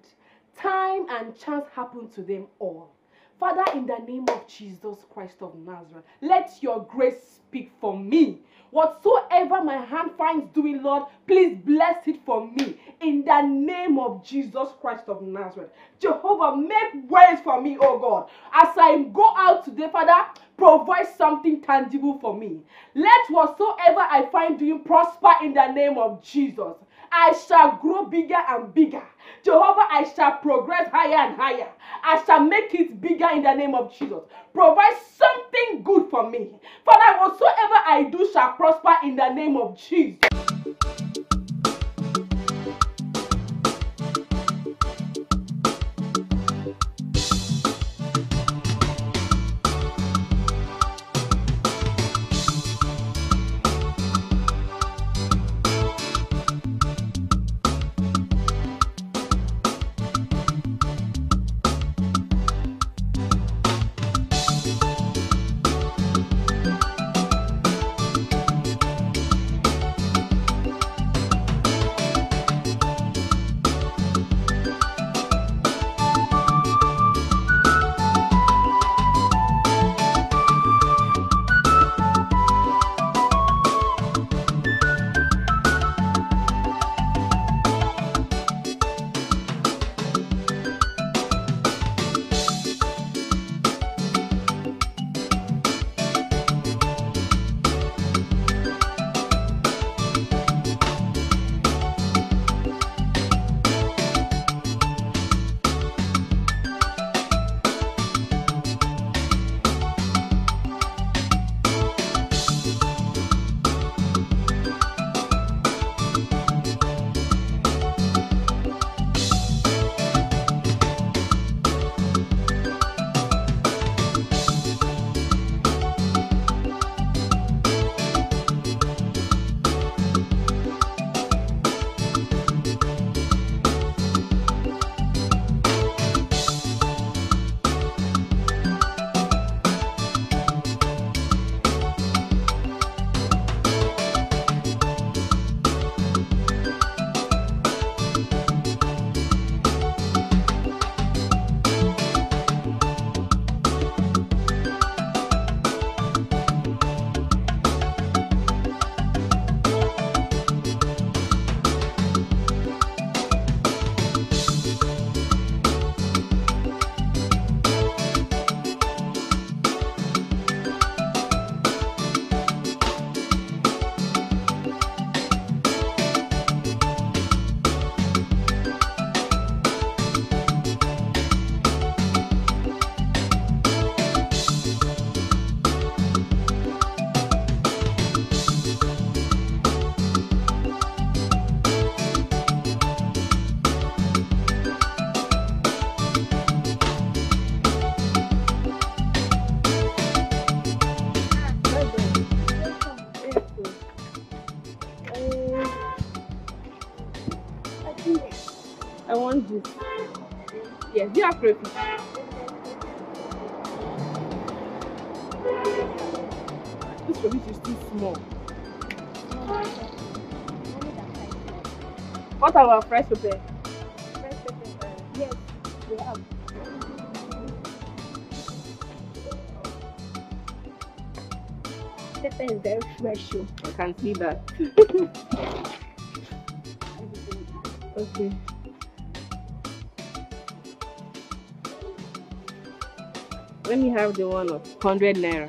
S5: time and chance happen to them all. Father, in the name of Jesus Christ of Nazareth, let your grace speak for me. Whatsoever my hand finds doing, Lord, please bless it for me. In the name of Jesus Christ of Nazareth. Jehovah, make ways for me, oh God. As I go out today, Father, provide something tangible for me. Let whatsoever I find doing prosper in the name of Jesus. I shall grow bigger and bigger. Jehovah, I shall progress higher and higher. I shall make it bigger in the name of Jesus. Provide something good for me. Father, whatsoever I do shall prosper in the name of Jesus. What about fresh pepper?
S29: Uh, yes, we have. Pepper is very fresh. oh.
S5: I can see that. [LAUGHS] okay. Let me have the one of 100 naira.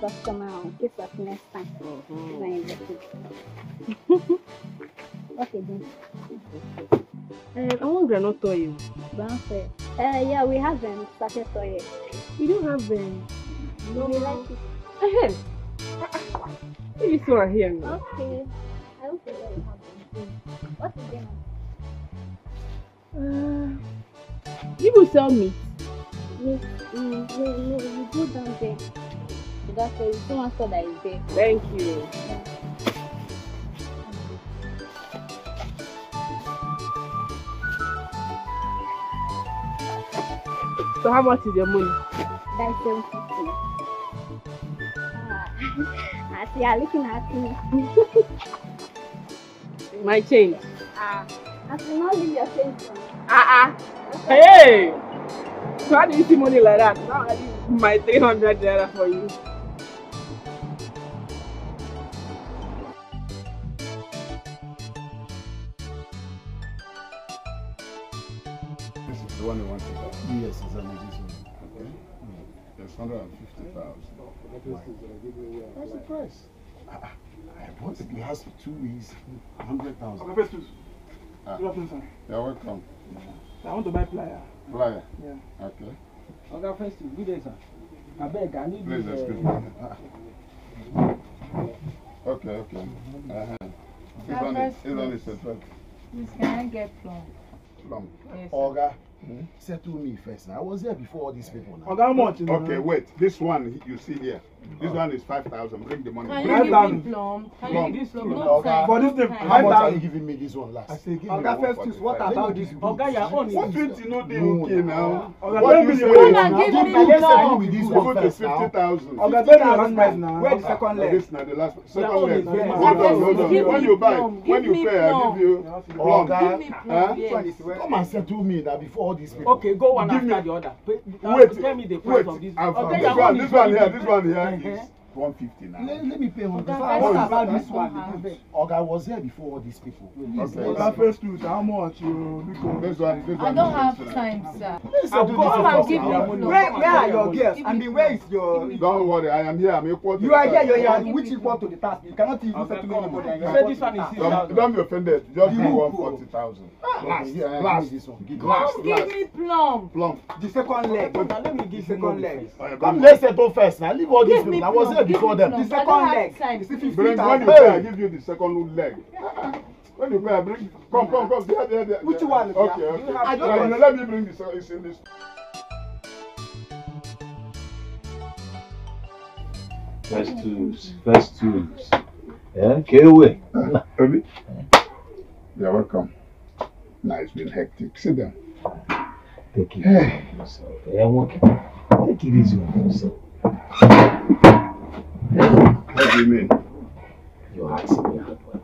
S29: Next time.
S5: Mhm.
S29: When you get it. Okay, then.
S5: Um, I want granola oil.
S29: Brown fair. Uh, yeah, we have them sachet oil.
S5: We don't have them.
S29: No. We like it.
S5: Ahead. Leave this one here now.
S29: Okay. I hope you guys have them. What is them?
S5: Uh, people sell meat.
S29: Yes. Mm, no, no, we go down there. Don't want store that is there.
S5: Thank you. So how much is your money?
S29: That's seven fifty. Ah, I see you're looking at me.
S5: My change.
S29: ah, I not leave your change.
S5: Ah ah. Hey! So how do you see money like that? Now I leave my 300 naira for you.
S19: The one you want to buy.
S7: Yes, exactly this one.
S19: Okay. It's 150,000.
S7: What's the price? I, I bought it last two weeks. 100,000.
S30: Okay, Festus.
S19: Ah.
S30: Good afternoon, sir.
S19: You're welcome.
S30: I want to buy plier.
S19: Flyer.
S30: Yeah.
S19: Okay.
S3: Oga Festus, good day, sir. Abeg, I need
S19: Please
S3: this, uh,
S19: excuse me. [LAUGHS] Okay, okay. Uh-huh. This
S12: Sir,
S19: one is,
S12: first
S19: this one is a twelve.
S12: Please, can I get plum?
S19: Plum.
S12: Yes, sir.
S7: Oga, settle me first. I was there before all these people now.
S30: Oga, how much?
S19: Okay, wait. This one you see here. This one is 5,000. Bring the money.
S12: Can
S19: Bring
S12: you
S19: the
S12: give me plum? Can
S19: Plum.
S12: you give me plum?
S19: Plum.
S12: No
S7: Oga,
S12: time.
S30: For this thing,
S12: no
S7: How
S12: time.
S7: much are you giving me this one last?
S19: I say give me
S3: Oga
S19: one
S3: Festus, what
S19: 45.
S3: about this? Oga, your own
S19: What
S3: is...
S19: twenty no dey okay now?
S30: Oga,
S19: What
S30: tell
S19: you
S30: me
S19: say?
S30: the
S12: Come and give
S7: Give
S12: me
S7: me let's settle
S12: plum.
S7: with this
S19: You
S7: one
S19: go to
S7: first
S19: fifty
S7: now.
S19: thousand.
S30: Oga, tell me your last price now.
S3: Where the second leg?
S19: This now the last second
S3: own
S19: leg.
S3: is very
S19: Hold
S3: much-
S19: on, hold on.
S12: Give
S19: When
S12: me
S19: you buy,
S12: plum.
S19: when
S12: Give
S19: you
S12: me
S19: pay, I
S12: plum.
S19: give you plum.
S7: Oga,
S12: Give me
S19: Huh?
S12: plum,
S3: Which one
S12: yes.
S3: is where?
S7: come and settle me now before all these people.
S3: Okay, go one
S19: Give me-
S3: after the other. Wait, uh,
S19: Wait,
S3: tell me the price
S19: wait.
S3: of this.
S19: I've-
S3: Okay,
S19: This
S3: your
S19: one,
S3: own
S19: this
S3: is
S19: one here,
S3: very
S19: this one here
S3: Uh-huh.
S19: Is one fifty now.
S7: Let, let me pay one.
S12: Oga,
S3: What
S12: Festus,
S3: about
S12: I
S3: this
S12: don't
S3: one?
S12: have.
S7: Oga, I was there before all these people.
S19: Okay.
S30: Oga, Festus, how much you because
S19: This one, this
S12: I
S19: one.
S12: don't
S19: is
S12: have
S19: 59.
S12: time, sir.
S7: Let's
S3: I'll
S7: settle
S3: go
S7: this
S12: Come
S7: one
S12: and
S7: first
S12: give me
S7: now.
S12: plum.
S3: Where, where are your
S12: Give
S3: girls?
S12: me
S3: I mean, where is your...
S19: Don't worry, I am here. I'm equal to
S3: You
S19: the
S3: are here,
S19: task.
S3: you are
S12: Give me
S3: which
S12: plum.
S3: equal to the task. You cannot even
S30: Okay,
S3: settle
S30: come
S3: anybody.
S30: on.
S3: and
S30: You
S3: you
S30: said
S3: are
S30: this one is
S3: equal to the
S19: Don't,
S3: task.
S19: don't be offended. Just give
S3: You
S19: one
S3: go.
S19: forty thousand.
S7: Last,
S19: Yeah,
S7: give
S19: last.
S7: me this one. Give me
S19: Last.
S12: Come give me plum.
S19: Plum.
S3: The second leg. Now let me give second leg.
S19: Oh, yeah,
S7: Come,
S19: bring-
S7: let's settle first now. Leave all these
S12: Give me
S7: people. I was
S12: plum.
S7: There
S12: Give
S7: before them.
S3: The second leg.
S12: time.
S3: You see
S19: Bring, when you pay, I give you the second leg. [LAUGHS] When you pay, I bring. Come, come, come. There, there, there.
S3: Which one?
S19: Okay, okay.
S3: I don't know.
S19: Let me bring this. It's in this.
S23: Festus, Festus. Yeah, get away.
S19: Baby. You're welcome. Now it's been hectic. Sit down.
S23: Take it easy on yourself. Yeah, what? Take it easy on yourself.
S19: What do you mean?
S23: You're asking me how do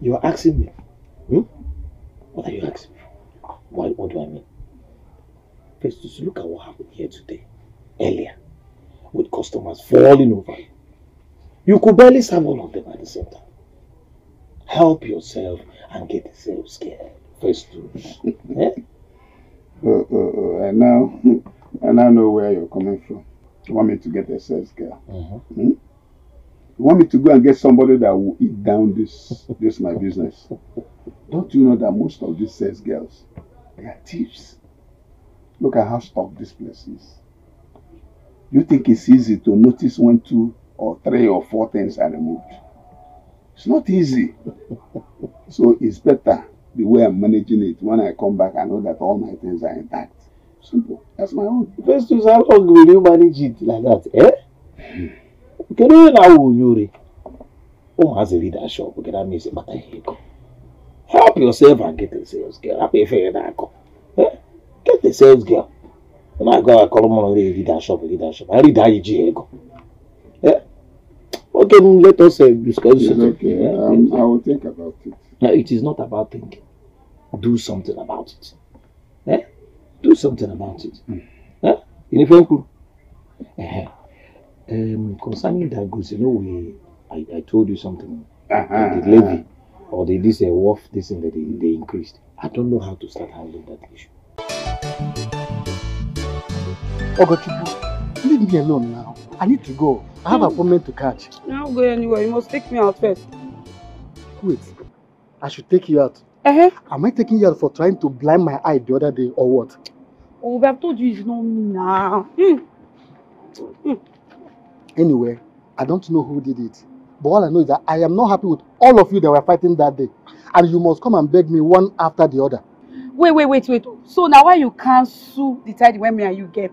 S23: You're asking me? Hmm? What are you asking me? What, what do I mean? Festus, look at what happened here today, earlier, with customers falling over you. You could barely serve all of them at the same time. Help yourself and get yourself scared. Festus. [LAUGHS] eh?
S19: Oh, oh, oh. I now, and [LAUGHS] I now know where you're coming from. You want me to get a sales girl?
S23: Mhm.
S19: Hmm? You want me to go and get somebody that will eat down this, this my business? Don't you know that most of these sales girls, they are thieves? Look at how stuck this place is. You think it's easy to notice when two or three or four things are removed? It's not easy. So it's better the way I'm managing it. When I come back, I know that all my things are intact. Simple. That's my own.
S23: Festus, how long will you manage it like that? Eh? Kedu onye na-awụ onye ori? Ụmụazị leadership nke that means ịkpata ihe ego. Help yourself and get a sales girl. Hapụ ife ya na-akọ. Eh? Get a sales girl. Ị na-aga akọrọ mụrụ ndị leadership leadership. I read anyị ji ego. Eh? Okay, mm, let us uh, discuss
S19: It's
S23: it.
S19: okay.
S23: Eh?
S19: Um, I will think about it.
S23: No, it is not about thinking. Do something about it. Eh? Do something about it. In kwuru. Eh. Um, concerning that goods, you know, we I, I told you something.
S19: Uh-huh.
S23: The levy or the this uh, wharf, this thing that they, they increased. I don't know how to start handling that issue.
S9: Ogochukwu, leave me alone now. I need to go. I have an appointment to catch.
S5: I don't go anywhere. You must take me out first.
S9: Wait, I should take you out.
S5: Uh-huh.
S9: Am I taking you out for trying to blind my eye the other day or what?
S5: You it's not me now. Hmm. Hmm.
S9: Anyway, I don't know who did it. But all I know is that I am not happy with all of you that were fighting that day. And you must come and beg me one after the other.
S5: Wait, wait, wait, wait. So now why you cancel the time when me and you get?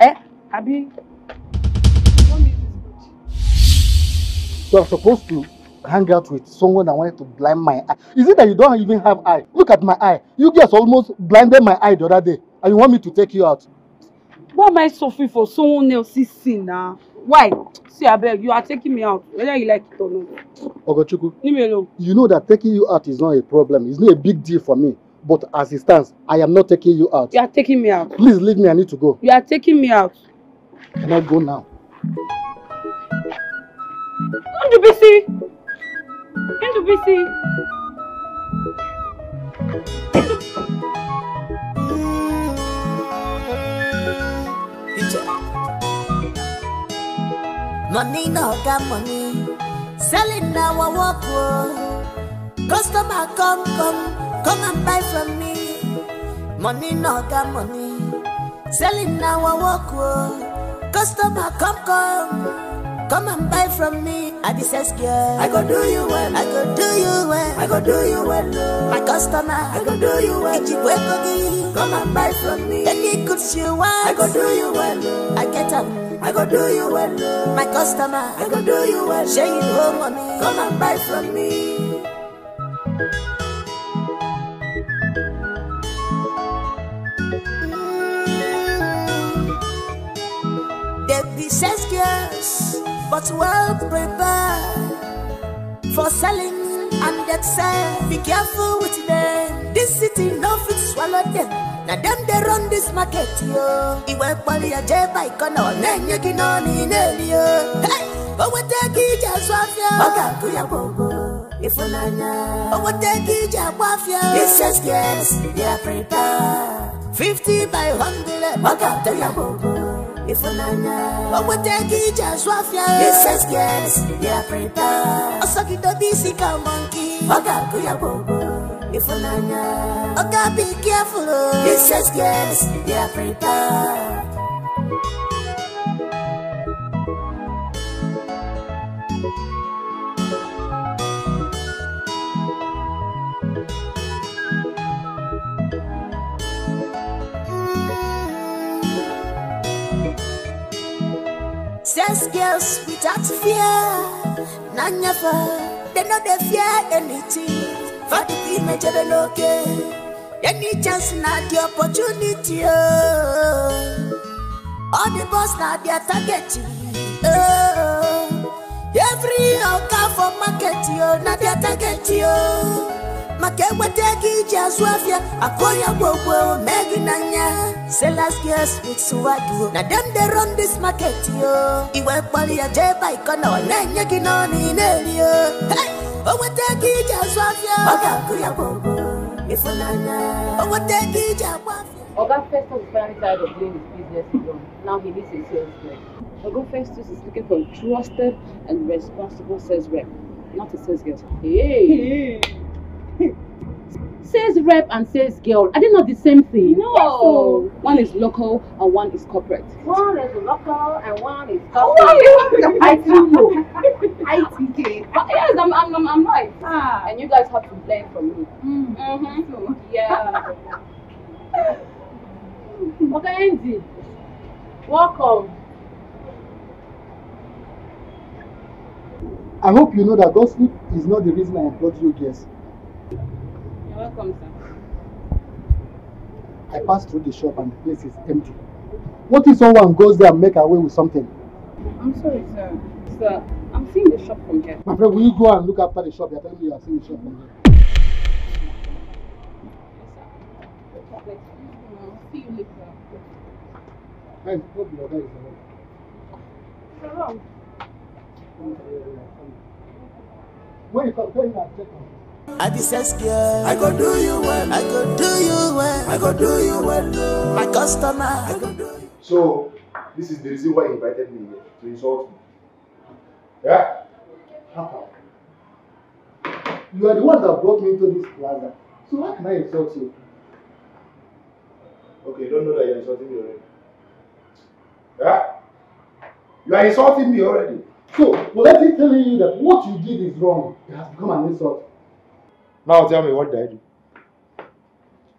S5: Eh? Abi?
S9: You are supposed to hang out with someone that wanted to blind my eye. Is it that you don't even have eye? Look at my eye. You guys almost blinded my eye the other day. And you want me to take you out?
S5: Why am I suffering for someone else's sin now? Why? See, I beg, you are taking me out, whether you like it or not.
S9: Ogochukwu,
S5: Leave me alone.
S9: you know that taking you out is not a problem. It's not a big deal for me. But as it stands, I am not taking you out.
S5: You are taking me out.
S9: Please leave me. I need to go.
S5: You are taking me out.
S9: Can I go now?
S5: Ndụ bisi! Ndụ bisi!
S4: Money no got money. Selling now I walk oh. Customer come, come, come and buy from me. Money no got money. Selling now I walk oh. Customer come, come, come and buy from me. I be says girl. I go do you well. I go do you well. I go do you well. My customer. I go do you well. Come and buy from me. Any goods you want. I go do you well. I get them. I go do you well. My customer. I go do you well. Share you home money. Come and buy from me. But well prepared for selling and get sell. Be careful with them. This city no fit swallow them. Now them they run this market yo. Iwe kwali ya jeba ikono nenye kinoni neli yo. Hey, owe teki ija swafya. Oga kuya bobo. Ifunanya. Owe teki ija kwafya. This says yes, they are prepared. 50 by 100. Oga kuya bobo. Ifunanya. Owe teki ija swafya. This says yes, prepared. Osaki do bisi ka monkey. Oga kuya bobo. Ifunanya. Oga be careful. oh. This says yes, they are girls without fear, never. They know they fear anything. For the image of the local. Any chance na the opportunity. Oh. All the boss na their target. Oh. Every oka for market yo na their target yo. Maka eweta ego iji azụ afịa akọ ya gbogbo megi n'anya Sellers girls with swag Na dem dey run this market yo Iwe mkpọrọ ya jee ba iko na ọ na-enye gị n'ọnụ ị na-eri yo Hey! O weta ego iji azụ afịa Ọ ga-akụ ya gbogbo ịfụnanya O weta ego iji agba afịa
S1: Oga Festus is finally tired of doing his business alone. Now he needs a sales rep. Oga Festus is looking for a trusted and responsible sales rep, not a sales girl. Hey! [LAUGHS] sales rep and sales girl, are they not the same thing?
S5: No.
S1: One is local and one is corporate.
S18: One is local and one is
S1: Oh. [LAUGHS] I do know. [LAUGHS]
S18: ITK.
S1: But yes, I'm, I'm, I'm, I'm right.
S18: Ah.
S1: And you guys have to learn from me.
S18: Mm.
S1: Mm-hmm. Yeah.
S31: Okay, Andy. Welcome.
S9: I hope you know that gossip is not the reason I employed you guests.
S18: You're welcome, sir.
S9: I passed through the shop and the place is empty. What if someone goes there and make away with something?
S18: I'm sorry, sir. Sir, I'm seeing the shop from here.
S9: My friend, will you go and look after the shop? You're telling me you are seeing the shop from there.
S18: See you later.
S9: Hey, hope your guy is around. When you come, tell him I'll check on.
S4: I be sex girl. I go do you well. I go do you well. I go do you well. My customer. I go do you.
S7: So, this is the reason why he invited me here, to insult me. Yeah?
S9: How come? You are the one that brought me into this plaza. So how can I insult you?
S7: Okay, you don't know that you're insulting me already. Yeah? You are insulting me already.
S9: So, me telling you that what you did is wrong. It has become an insult.
S7: Now tell me, what did I do?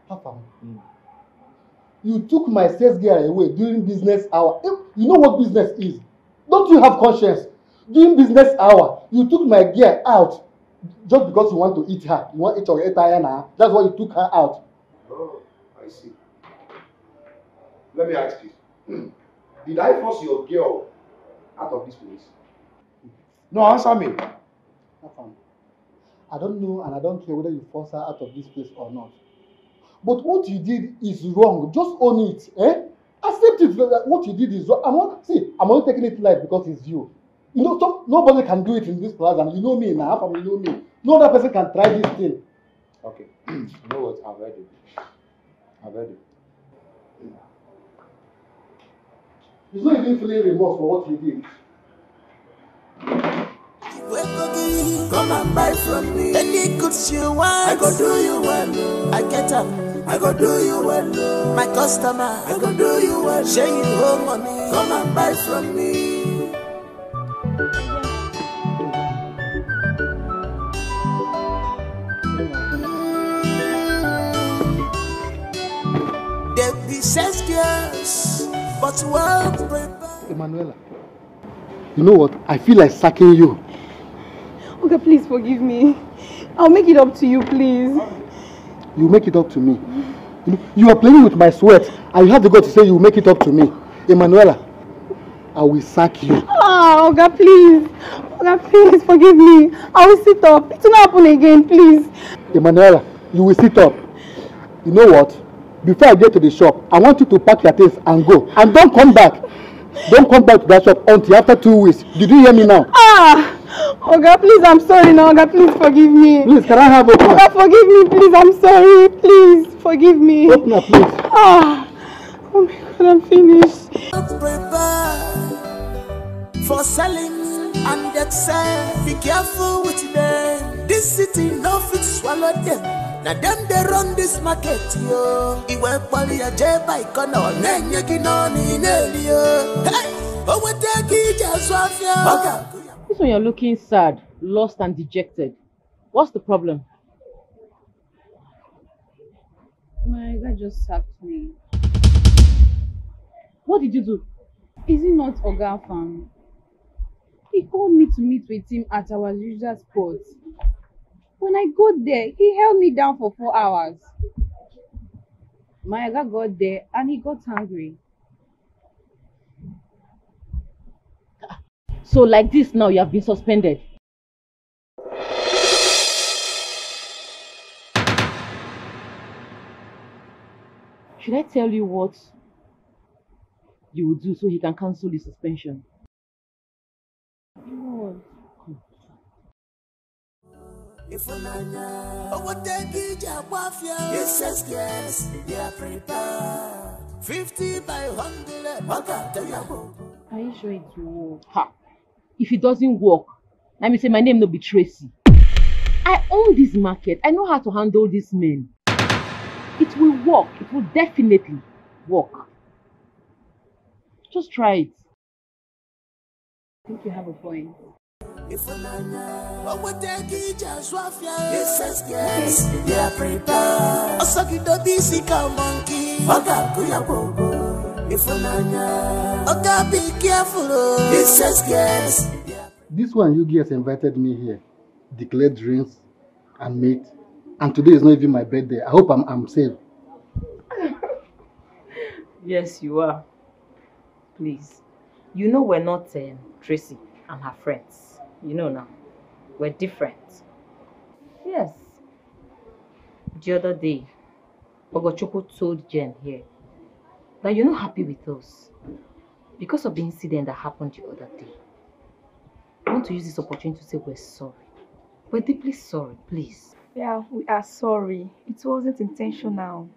S9: Papa, you took my sales girl away during business hour. You know what business is? Don't you have conscience? During business hour, you took my girl out just because you want to eat her. You want to eat her entire now. That's why you took her out.
S7: Oh, I see. Let me ask you. [CLEARS THROAT] Did I force your girl out of this place? No, answer me.
S9: Papa, I don't know and I don't care whether you force her out of this place or not. But what you did is wrong. Just own it. Eh? Accept it that what you did is wrong. I'm not see, I'm only taking it light because it's you. You know, some, nobody can do it in this plaza. And you know me now, Papa, you know me. No other person can try this thing.
S7: Okay. [CLEARS THROAT] you know what? I've heard it. I've heard it.
S9: He's not even feeling remorse for what he did.
S4: Come and buy from me. Any goods you want, I go do you well. I get up, I go do you well. My customer, I go do you well. Share you home money. Come and buy from me. Sex girls, but well prepared.
S9: Emanuela, you know what? I feel like sacking you.
S29: Okay, please forgive me. I'll make it up to you, please.
S9: You make it up to me. You, know, you are playing with my sweat, and you have the God to say you make it up to me. Emanuela, I will sack you.
S29: Oh, Oga, please. Oga, please forgive me. I will sit up. It will not happen again, please.
S9: Emanuela, you will sit up. You know what? Before I get to the shop, I want you to pack your things and go. And don't come back. Don't come back to that shop until after two weeks. Did you hear me now?
S29: Ah! Oga, please, I'm sorry now. Oga, please forgive me.
S9: Please, can I have a
S29: Oga, forgive me, please. I'm sorry. Please, forgive me.
S9: Open up, please.
S29: Ah! Oh my God, I'm finished.
S4: Prepare for selling and excel. Be careful with them. This city no fit swallow them. Na them they run this market yo. Iwe pali aje by kono nenye kinoni neli yo. Hey, owe teki jaswafia. Okay.
S1: This one you're looking sad, lost and dejected. What's the problem?
S29: My guy just sacked me.
S1: What did you do?
S29: Is it not Oga Fan? He called me to meet with him at our usual spot. When I got there, he held me down for four hours. My guy got there and he got angry.
S1: So like this now you have been suspended. Should I tell you what you will do so he can cancel the suspension?
S4: Ifunanya. Owe teki. Yes, yes, yes. They are prepared. Fifty by hundred. You.
S29: Are you sure it will?
S1: Ha! If it doesn't work, let me say my name no be Tracy. I own this market. I know how to handle these men. It will work. It will definitely work. Just try it.
S29: I think you have a point.
S4: Owótẹ́kì ìjà Swafia. Yes, yes, they are prepared. Ọ̀sọ́kìtò bí síkà mọ̀nkì. Ọ̀gá kúyà gbogbo. Ìfúnnáyà. Ọ̀gá be careful o. Yes, yes.
S9: This one you guys invited me here, declared drinks and meat, and today is not even my birthday. I hope I'm, I'm safe.
S21: Yes, you are. Please. You know we're not um, Tracy and her friends. You know now. We're different. Yes. The other day, Ogochukwu told Jen here that you're not happy with us because of the incident that happened the other day. I want to use this opportunity to say we're sorry. We're deeply sorry, please.
S29: Yeah, we are sorry. It wasn't intentional.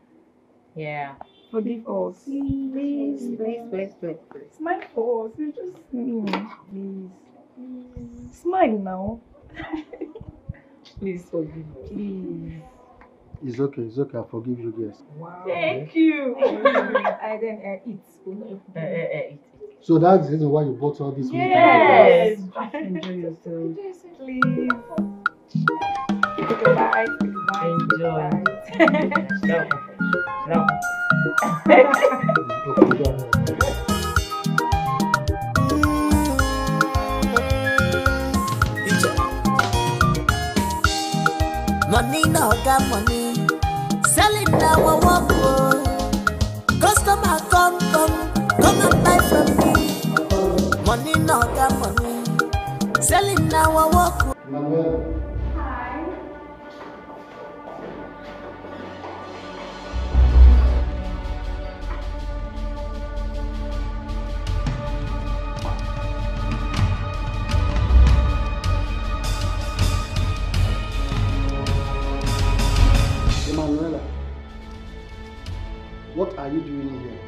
S21: Yeah.
S29: Forgive us.
S21: Please, please, please, please, please.
S29: It's my fault. It's just me. Please. Smile now. [LAUGHS]
S21: Please forgive us.
S29: Please.
S9: It's okay, it's okay. I forgive you guys. [LAUGHS]
S29: Thank you. I then uh, eat.
S21: Uh, uh,
S9: So that's the reason why you bought all this meat.
S29: Yes. [LAUGHS]
S21: Enjoy yourself.
S29: Please. Take a bite. Take a bite.
S21: Enjoy. No.
S4: Money no got money. Selling now I walk Customer come come come and buy from me. Money no got money. Selling now I walk
S9: are you doing here?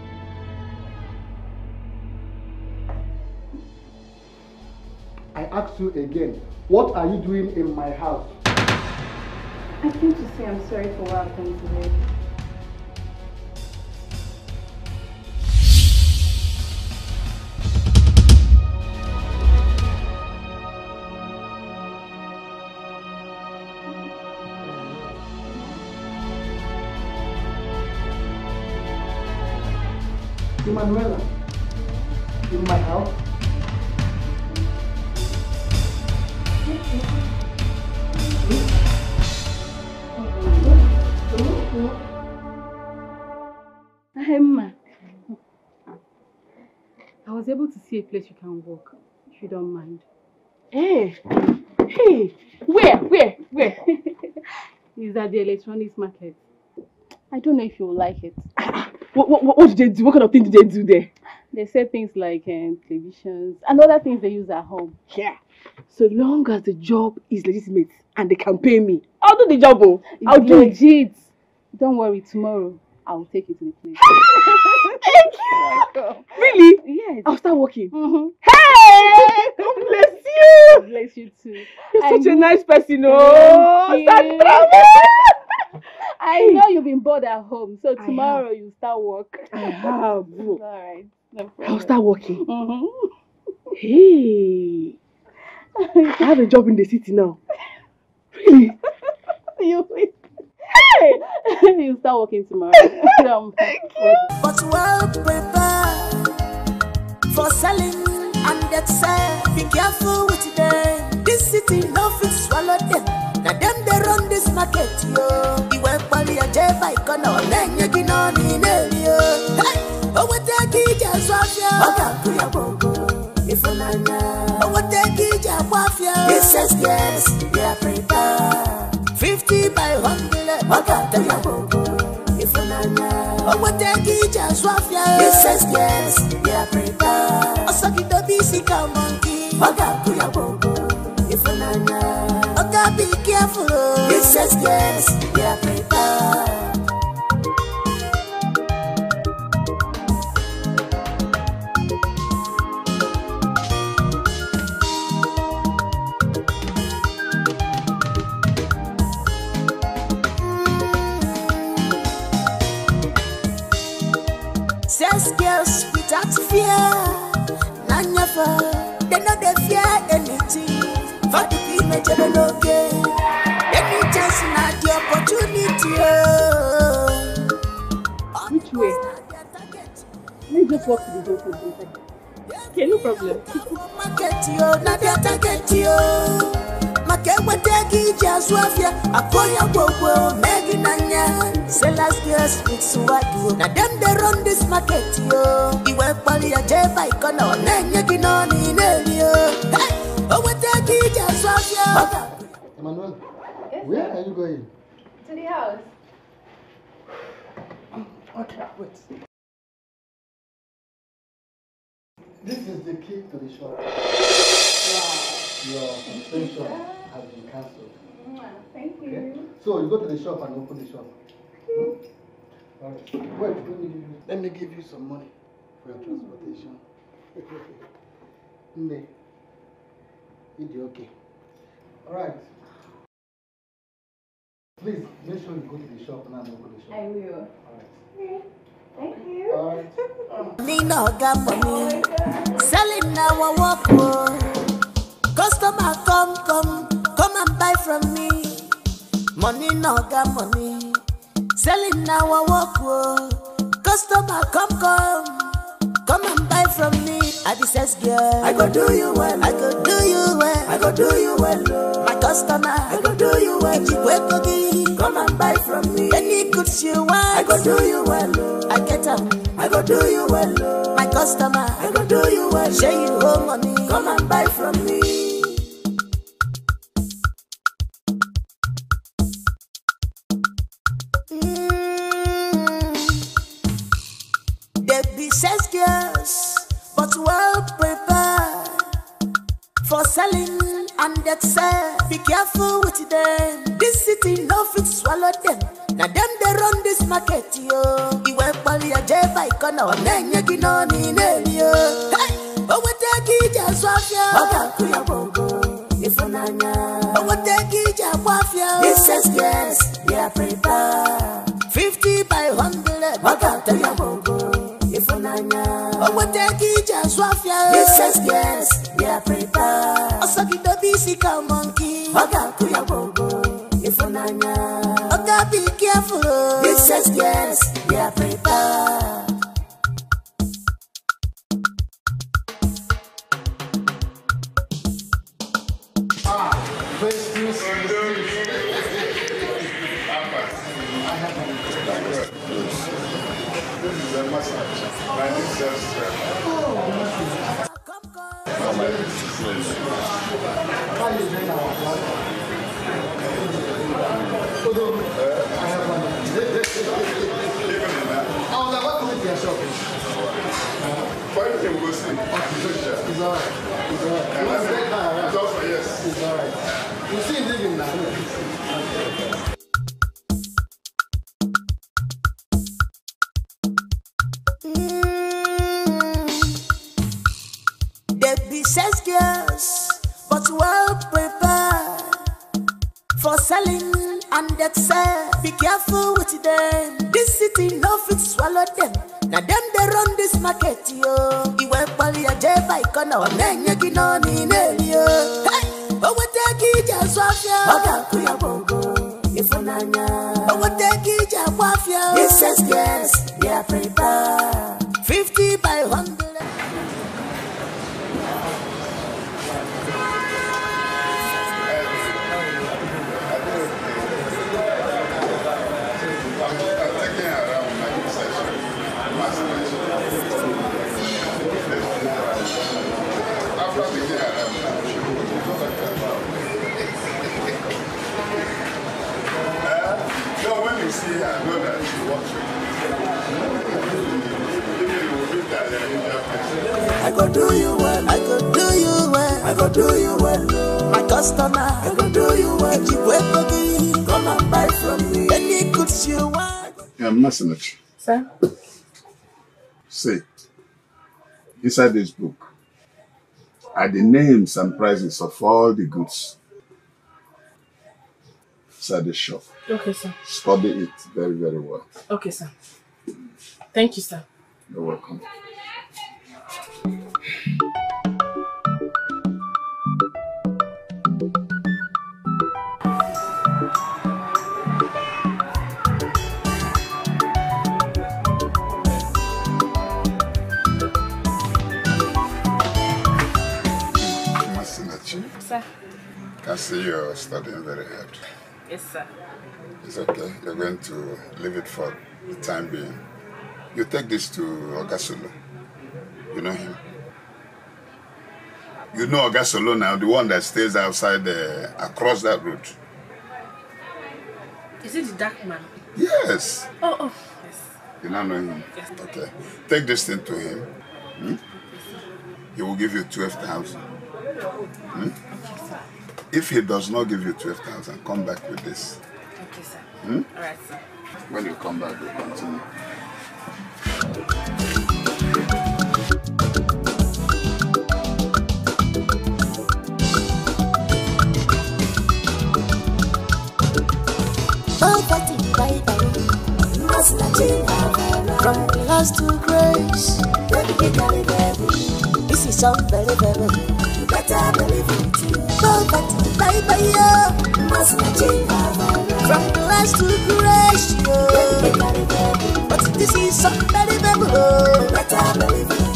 S9: I ask you again, what are you doing in my house?
S32: I came to say I'm sorry for what done today.
S9: Emanuela, in my house?
S5: Emma, I was able to see a place you can walk, if you don't mind.
S33: Hey, hey, where, where, where? [LAUGHS]
S5: It's at the electronics market. I don't know if you will like it. [LAUGHS]
S33: What, what, what, did they do? What kind of thing did they do there?
S5: They sell things like um, televisions and other things they use at home.
S33: Yeah. So long as the job is legitimate and they can pay me, I'll do the job. Oh, I'll do it.
S5: legit. Don't worry, tomorrow I will take you to the place.
S33: Thank you. [LAUGHS] Really?
S5: Yes.
S33: I'll start working.
S5: Mm-hmm.
S33: Hey! God bless you.
S5: God bless you too.
S33: You're
S5: I
S33: such a nice person. Oh, start traveling.
S5: I know you've been bored at home, so tomorrow you start work.
S33: I have. [LAUGHS]
S5: All right. No
S33: I'll start working.
S5: Mm-hmm.
S33: Hey, I have a job in the city now. Really? [LAUGHS]
S5: you Hey! [LAUGHS] you start working tomorrow. Um,
S4: but well prepared for selling and excel. Be careful with them. This city no fit swallow them. Now them they run this market yo. Iwe pali aje by kono lenye gino ni neli yo. Hey, owo te ki je swafia. Oga kuya bongo. Ifunanya. Owo te ki je wafia. Yes yes yes. Are prepared. Fifty by hundred. Oga kuya bongo. Ifunanya. Owo te ki je swafia. Yes yes yes. They are prepared. Osaki do bisi ka kuya bongo. Ifunanya. Oga be careful. oh. Yes yes yes. Fear, none of her, they know they fear anything. Fadu ki mejebe n'oge. Any chance na the opportunity. Oh.
S1: Which way? Let me just walk to the door for a second. Okay, no problem.
S4: Maka enweta ego iji azụ afịa, mee gị n'anya. Sellers girls with swag yo, na them dey run this market yo. Iwe kpọrọ ya jee by corner, ọ na-enye gị n'ọnụ ị na-eri yo. Hey! O nweta ego iji azụ afịa.
S9: Emmanuel, where are you going?
S18: To the house.
S9: Okay, wait. This is the key to the shop. Your suspension has been cancelled.
S18: Thank you.
S9: Okay? So you go to the shop and open the shop. Hmm? Alright. Wait, let me, give you, let me give you some money for your transportation. Nne, you'll be okay. Alright. Please make sure you go to the shop now and open the shop.
S18: I will.
S9: Alright.
S18: Thank you.
S9: Alright.
S4: Money no got money. Selling now I walk. Customer come come come and buy from me. Money no got money. Selling now I walk. Customer come come come and buy from me. I be sex girl. I go do you well. I go do you well. I go do you well. oh. My customer. I go do you well. Ichikwekogi. Come and buy from me. Any goods you want. I go do you well. oh. I get up, I go do you well. oh. My customer. I go do you well. Share you home money. Come and buy from me. Mm. They be sex girls, but well prepared for selling and excel. Be careful with them. This city no fit swallow them. Now them they run this market yo. Iwe pali ya je by corner. Onenye ginoni neli yo. Hey, owete kija swafia. Oga kuya bongo. Ifunanya. Owete kija kwafia. This sex girls, they are prepared. 50 by 100. Oga kuya bongo. Ifunanya. Owete kija swafia. This sex girls, they are prepared. Osakido bisi ka monkey. Oga kuya bongo. Ifunanya. Oga be careful. This sex girls, they are prepared.
S9: It's alright. It's alright. You want to take her around? Yes. It's alright. You see him leaving now.
S4: They sex girls, but well prepared for selling and excel. Be careful with them. This city no fit swallow them. Now them they run this market yo. Iwe pali ya je by corner. Onenye ginoni neli yo. Hey, owete kija swafia. Oga kuya bongo. Ifunanya. Owete kija kwafia. This sex girls, they are prepared. 50 by 100. Do you well, I go do you well, I go do you well. My customer, I go do you well. Ichikwekogi, come and buy from me. Any goods you want.
S19: Yeah, Masanach.
S5: Sir?
S19: Say, inside this book are the names and prices of all the goods inside the shop.
S5: Okay, sir.
S19: Study it very, very well.
S5: Okay, sir. Thank you, sir.
S19: You're welcome. Sir. I see you're studying very hard.
S2: Yes, sir.
S19: It's okay. You're going to leave it for the time being. You take this to Ogasulu. You know him? You know Ogasolo now, the one that stays outside uh, across that road.
S2: Is it the dark man?
S19: Yes.
S2: Oh, oh, yes.
S19: You now know him?
S2: Yes.
S19: Okay. Take this thing to him. Hmm? He will give you 12,000. Hmm? If he does not give you 12,000, come back with this.
S2: Okay, sir.
S19: Hmm?
S2: All right, sir.
S19: When you come back, we'll continue.
S4: Poverty, bye bye. Must not change. From grace to grace. This is unbelievable. You better believe it. Poverty, bye bye. yo. Must not change. From grace to grace. yo. But this is unbelievable. You better believe it.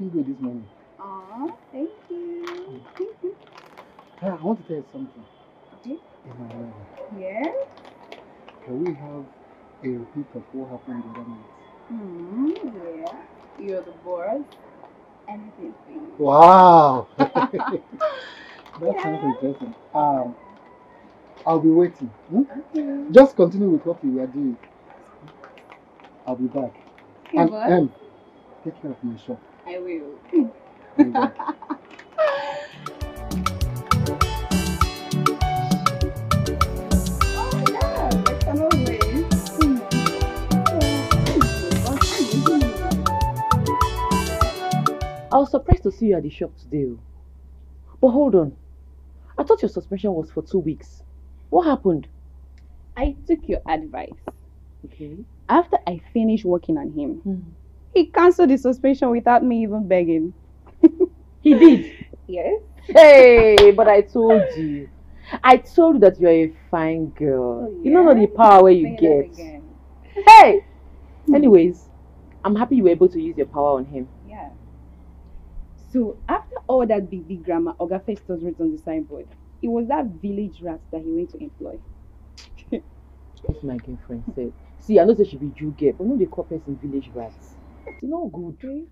S9: looking good this morning.
S18: Aw, thank you.
S9: Hey, I want to tell you something.
S18: Okay. Yeah.
S9: can we have a repeat of what happened the other night?
S18: Hmm. Yeah. You're the boss. Anything for you.
S9: Wow! [LAUGHS] [LAUGHS] that sounds interesting. Um, I'll be waiting. hmm?
S18: Okay.
S9: Just continue with what you were doing. I'll be back.
S18: Okay,
S9: and. Em, take care of my shop.
S18: I will.
S9: I'll be back.
S18: Yeah. That's another way. Hmm.
S1: I was surprised to see you at the shop today. oh. But hold on. I thought your suspension was for two weeks. What happened?
S18: I took your advice.
S1: Okay.
S18: After I finished working on him, he cancelled the suspension without me even begging.
S1: He did? [LAUGHS]
S18: Yes.
S1: Hey, but I told you. I told you that you're a fine girl.
S18: Oh,
S1: You don't know the power where you get. Hey! Hmm. Anyways, I'm happy you were able to use your power on him.
S18: Yeah. So after all that big big grammar Oga Festus wrote on the signboard, it was that village rat that he went to employ. [LAUGHS]
S1: As my girlfriend said. See, I know that she be Jew girl, but no they call person village rats. It's not good.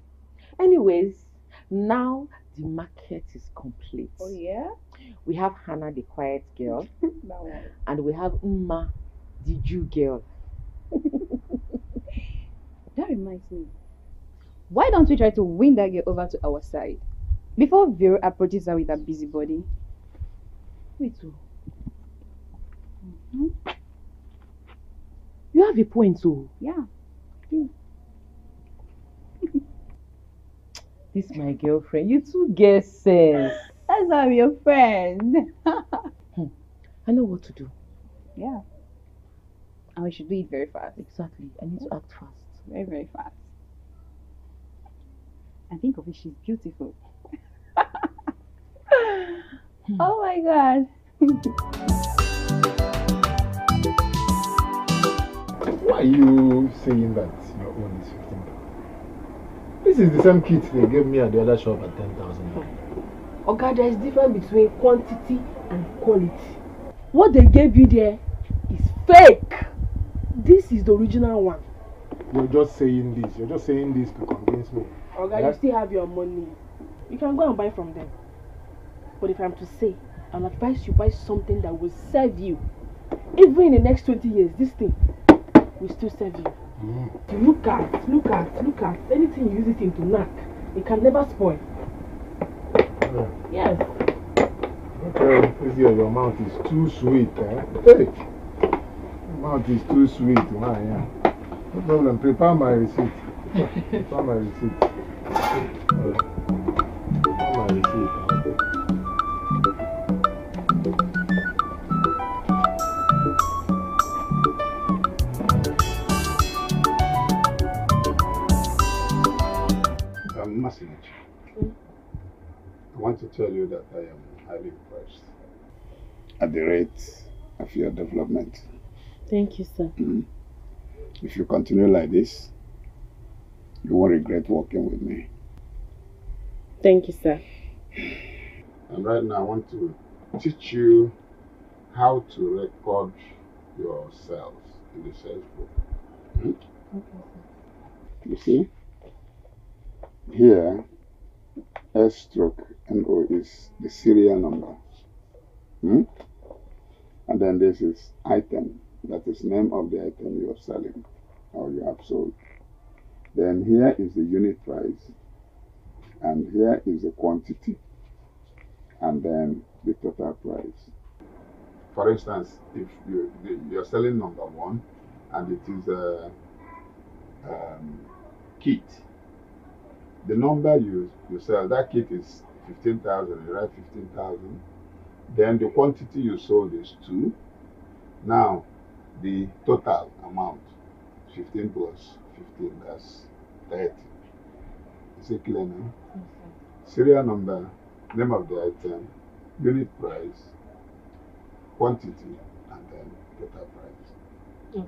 S1: Anyways, now the market is complete.
S18: Oh yeah?
S1: We have Hannah the quiet girl, [LAUGHS]
S18: that one.
S1: and we have Umma the Jew girl. [LAUGHS]
S18: That reminds me. Why don't we try to win that girl over to our side? Before Vero approaches her with her busybody.
S1: Wait, oh. Mm-hmm. You have a point, oh.
S18: Yeah.
S1: This is my girlfriend. You two get sense.
S18: That's why I'm your friend. [LAUGHS] Hmm.
S1: I know what to do.
S18: yeah. And we should do it very fast.
S1: Exactly. I need to act fast.
S18: Very, very fast. And think of it, she's beautiful. [LAUGHS] Hmm. oh my god.
S12: Why are you saying that This is the same kit they gave me at the other shop at 10,000.
S5: Oga, there is difference between quantity and quality. What they gave you there is fake. This is the original one.
S12: You're just saying this. You're just saying this to convince me.
S5: Oga,
S12: Yeah?
S5: you still have your money. You can go and buy from them. But if I'm to say, I'll advise you buy something that will serve you. even in the next 20 years, this thing will still serve you. You look at, look at, look at anything you use it into knack, it can never spoil. Yes.
S12: Okay, this year your mouth is too sweet, eh? Hey! Your mouth is too sweet, man, yeah. No problem, prepare my receipt. [LAUGHS] Prepare my receipt. Uh, Masinich, I want to tell you that I am highly impressed at the rate of your development.
S5: Thank you, sir.
S19: Mm. If you continue like this, you won't regret working with me.
S5: Thank you, sir.
S19: And right now, I want to teach you how to record your cells in the sales book. Hmm? You see, here, S stroke NO is the serial number. Hmm? And then this is item, that is name of the item you are selling or you have sold. Then here is the unit price, and here is the quantity, and then the total price. For instance, if you, you're selling number one and it is a um, kit, the number you, you sell, that kit is 15,000, you write 15,000. Then the quantity you sold is 2. Now, the total amount, 15 plus 15, that's 30. Is it clear now? Serial number, name of the item, unit price, quantity, and then total price.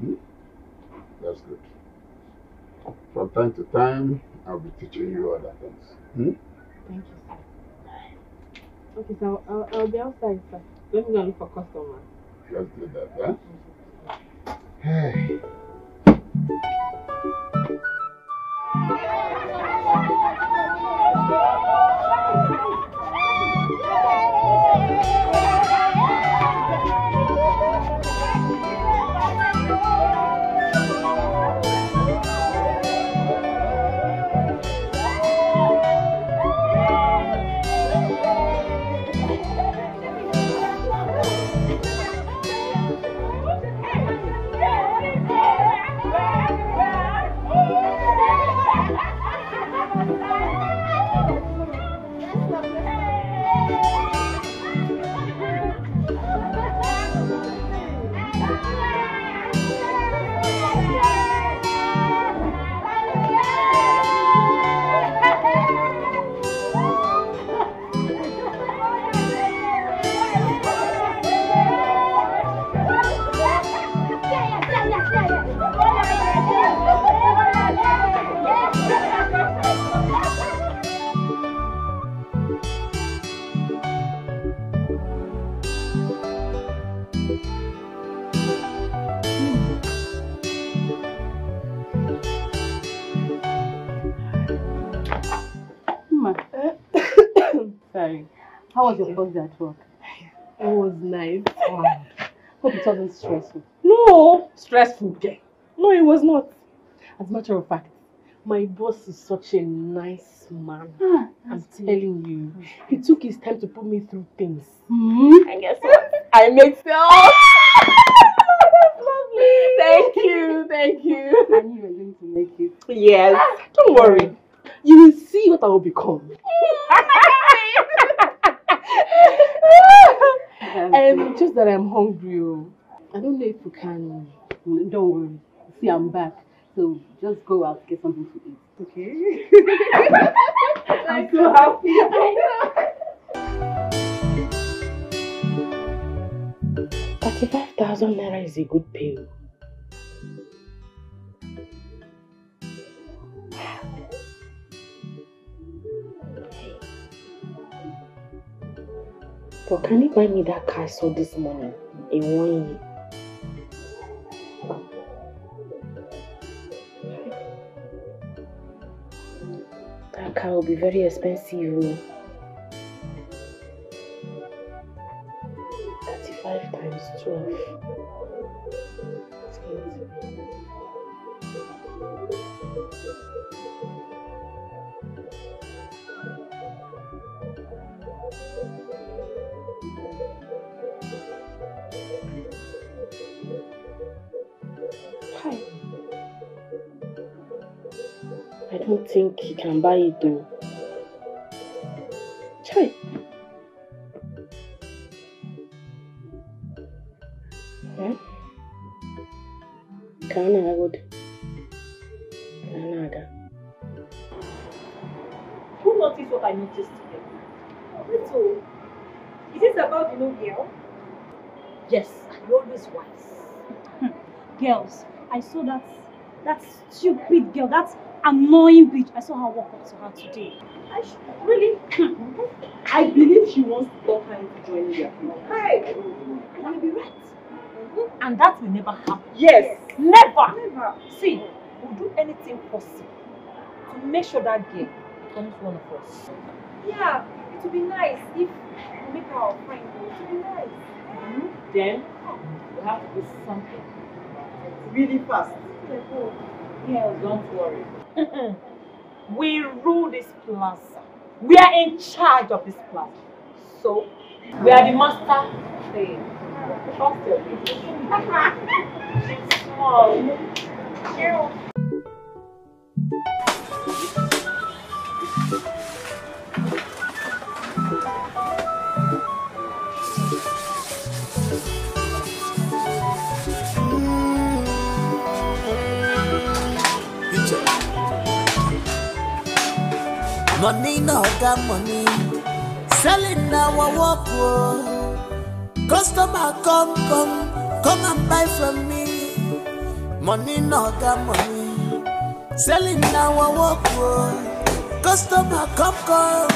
S19: Hmm? That's good. From time to time, I'll be teaching you other things. Hmm?
S5: Thank you, sir. Okay, so I'll, I'll be outside, sir. Let me go look for customers.
S19: Just do that, huh? Hey.
S2: Ma. [LAUGHS] How was your first day at work?
S5: It was nice.
S2: Ah, hope it wasn't stressful.
S5: No, stressful. Okay. No, it was not. As a matter of fact, my boss is such a nice man. Ah, I'm telling you, he took his time to put me through things. Hmm? I guess what? I made sales. Lovely. Thank you, thank you.
S2: I knew you were going to make it.
S5: Yes, ah, don't worry. You will see what I will become. Hmm. [LAUGHS] and [LAUGHS] um, um, just that I'm hungry. oh. I don't know if we can.
S2: Don't worry. See, I'm back. So just go out, get something to eat. Okay? [LAUGHS]
S5: I'm so happy. [LAUGHS] Thirty-five thousand naira is a good pay. But can you buy me that car I saw this morning in one year? That car will be very expensive. 35 times 12. Don't think he can buy it though. Chai. Yeah? Kana. Kana aga.
S11: Who noticed what I noticed today? Little. Is this about the new girl?
S15: Yes, you're always wise.
S11: Girls, I saw that that stupid girl, that annoying bitch. I saw her walk up to her today. I sh- really? [CLEARS THROAT]
S10: I believe she wants to talk her into joining their club.
S15: Hey, you will be right. And that will never happen.
S10: Yes.
S15: Never.
S11: Never.
S15: See, we'll do anything possible to make sure that girl becomes one of us.
S11: Yeah, it would be nice if we make her our friend. It would be nice.
S10: Then we have to do something really fast.
S15: Girls, don't worry. [LAUGHS] we rule this plaza. We are in charge of this plaza. So, we are the master. She's [LAUGHS] small. Girl.
S4: Money no got money, selling our work. oh. Customer come come come and buy from me. Money no got money, selling our work. oh. Customer come come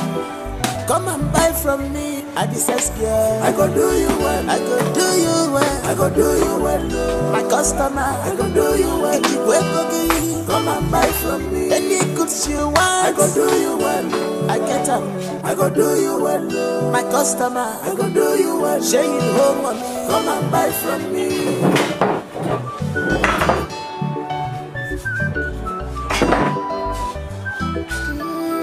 S4: come and buy from me. I be sex girl. I go do you well. I go do you well. I go do you well. My customer. I go do you well. Keep working. Come and buy from me. Any goods you want. I go do you well. I get them. I go do you well. My customer. I go do you well. Share you home. Come and buy from me. Mm.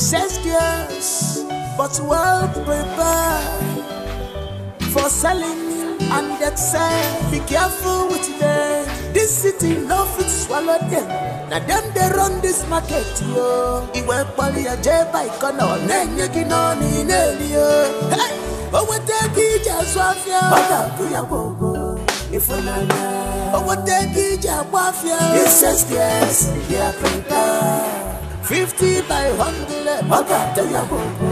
S4: Sex but well prepared for selling and that say be careful with them. This city no fit swallow them. Now them they run this market yo. Iwe pali ya jeba ikono nenye kinoni neli yo. Hey, owo teki ija swafia. Oga kuya bobo. Ifunanya. Owo teki ija wafia. This is yes, yeah prepared. Fifty by hundred. Oga kuya bobo.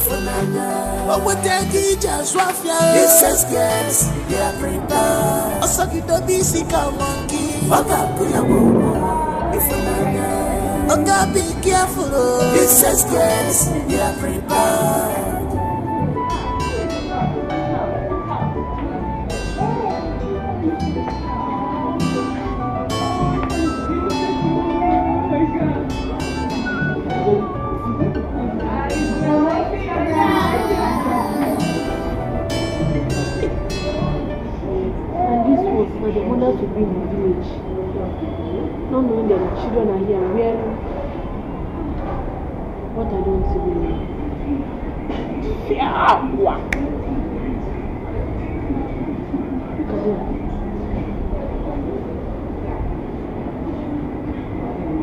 S4: Ifunanya. Owo teki ija swafia. This is yes, yeah prepared. Osagido bisi ka monkey. Oga kuya bobo. Ifunanya. Oga be careful. oh. This is yes,
S5: mothers to be in the village. Not knowing that the children are here wearing what I don't even know.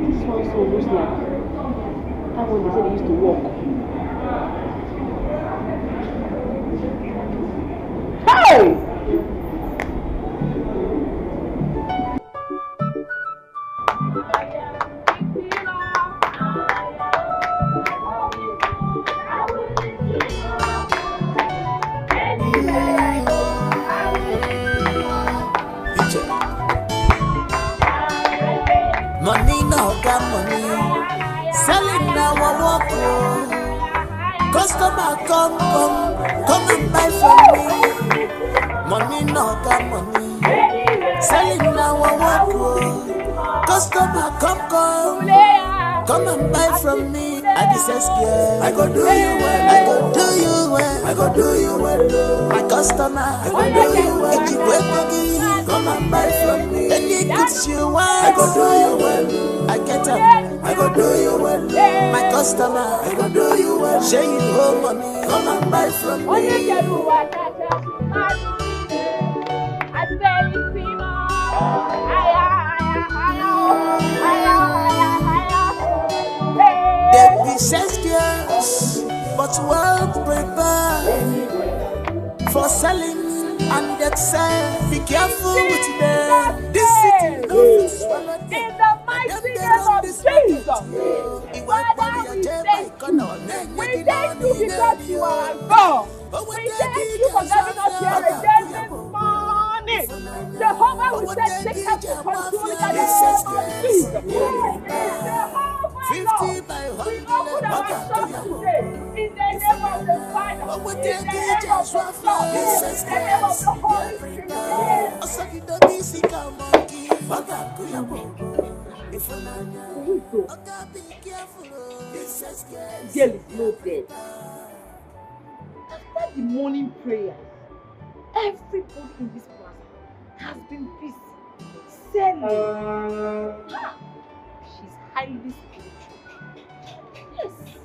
S5: This one so looks like that one they said they used to walk. Hey!
S4: Me. I be sex girl. I go do you well. I go do you well.
S34: I go do you well. My customer, I go do you well. If you wait for me, come and buy from me. Any goods you want, I go do you well. I get them, I go do you well. My customer, I go do you well. Share you home money, come and buy from me. But well prepared for selling and excel. Be careful with them. This city no fit.
S11: In the mighty name of Jesus, Father, we thank you. We thank you because you are God. We thank you for giving us your this morning. Jehovah, we say, take to control Father, in the name of the Son, in the name of the Holy Spirit.
S4: Girl is no dead. After the morning prayer, everybody in this class has been busy selling. Ah, She's highly spiritual. Yes.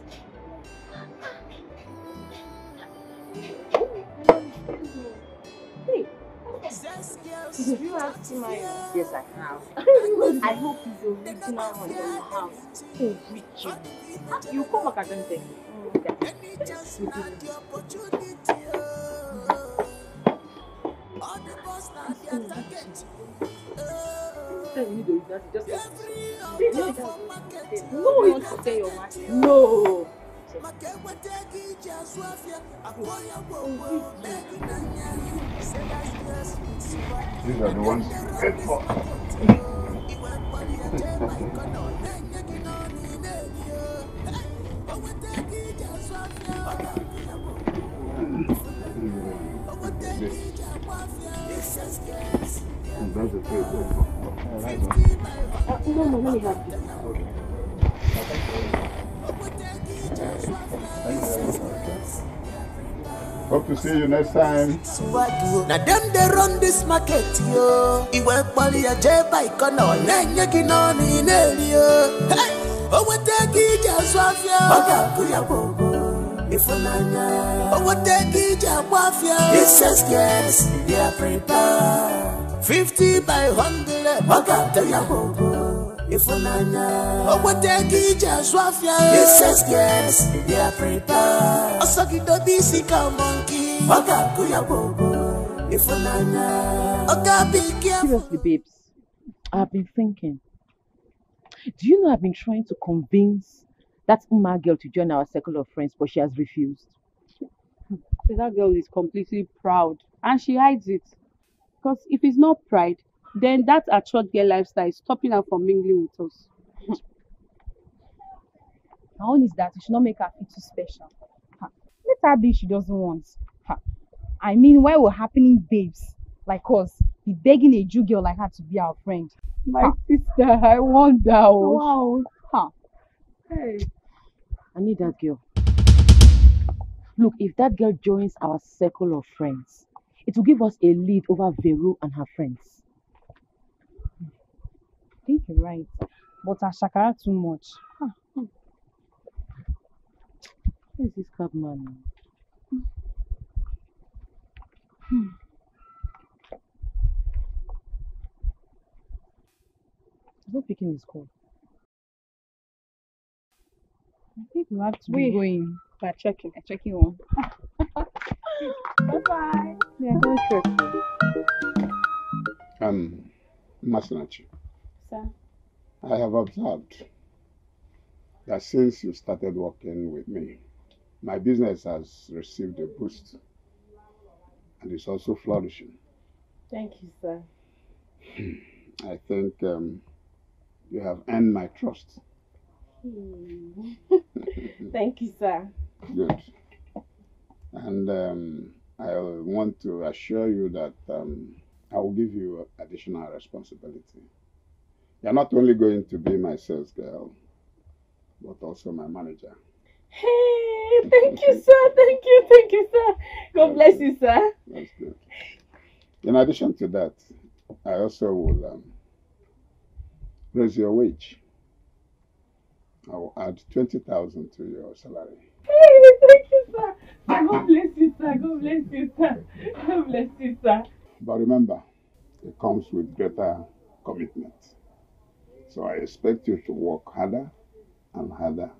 S4: Did you have Timaya? Yes, I have. [LAUGHS] I hope he's original on your house. Oh, Richie. You come back again then. No, you don't say your mind. No.
S19: These are the ones you paid for. That's the third
S4: Uh, no, no, let me help you.
S19: Hope to see you next time.
S34: na dem dey run this market yo. Iwe mkpali ya jee baiko na ọ na-enye gị n'ọnụ ị na-eri yo. Hey! o weta ego iji azụ afịa ọ ga-akụ ya gbogbo ịfụnanya o weta ego iji agba afịa This girls they are prepared. 50 by 100 ọ ga-atọ ya gbogbo ịfụnanya o weta ego iji azụ afịa This girls they are prepared. Ọsọ gị dobe isi ka monkey. Ọ ga-akụ ya gbogbo ịfụnanya ọ ga-abụ ike
S1: Seriously, babes, I've been thinking. Do you know I've been trying to convince that Uma girl to join our circle of friends, but she has refused.
S2: See, that girl is completely proud and she hides it. Because if it's not pride, then that a short girl lifestyle is stopping her from mingling with us.
S18: Her own is that you should not make her feel too special. Ha. Let her be she doesn't want. Ha. I mean, why were happening babes like us be begging a Jew girl like her to be our friend?
S2: My sister, I wonder. oh.
S18: Wow. Ha.
S2: Hey.
S1: I need that girl. Look, if that girl joins our circle of friends, it will give us a lead over Vero and her friends.
S18: I think you're right. But her shakara too much. Ha.
S1: Who is this cabman? now?
S18: Hmm.
S1: He's not picking his call.
S18: I think we have to
S2: Wait.
S18: be going.
S2: We're checking.
S18: We're checking one. [LAUGHS]
S2: Bye-bye.
S1: Yeah, don't stress you.
S19: Um, Masinachi,
S2: Sir.
S19: I have observed that since you started working with me, my business has received a boost and is also flourishing.
S2: Thank you, sir.
S19: I think um, you have earned my trust. [LAUGHS]
S2: Thank you, sir.
S19: Good. And um, I want to assure you that um, I will give you additional responsibility. You're not only going to be my sales girl, but also my manager.
S2: Hey,
S5: thank you, sir. Thank you, thank you, sir. God bless you, sir.
S19: That's good. In addition to that, I also will um, raise your wage. I will add 20,000 to your salary.
S5: Hey, thank you, sir. God bless you, sir. God bless you, sir. God bless you, sir.
S19: But remember, it comes with greater commitment. So I expect you to work harder and harder.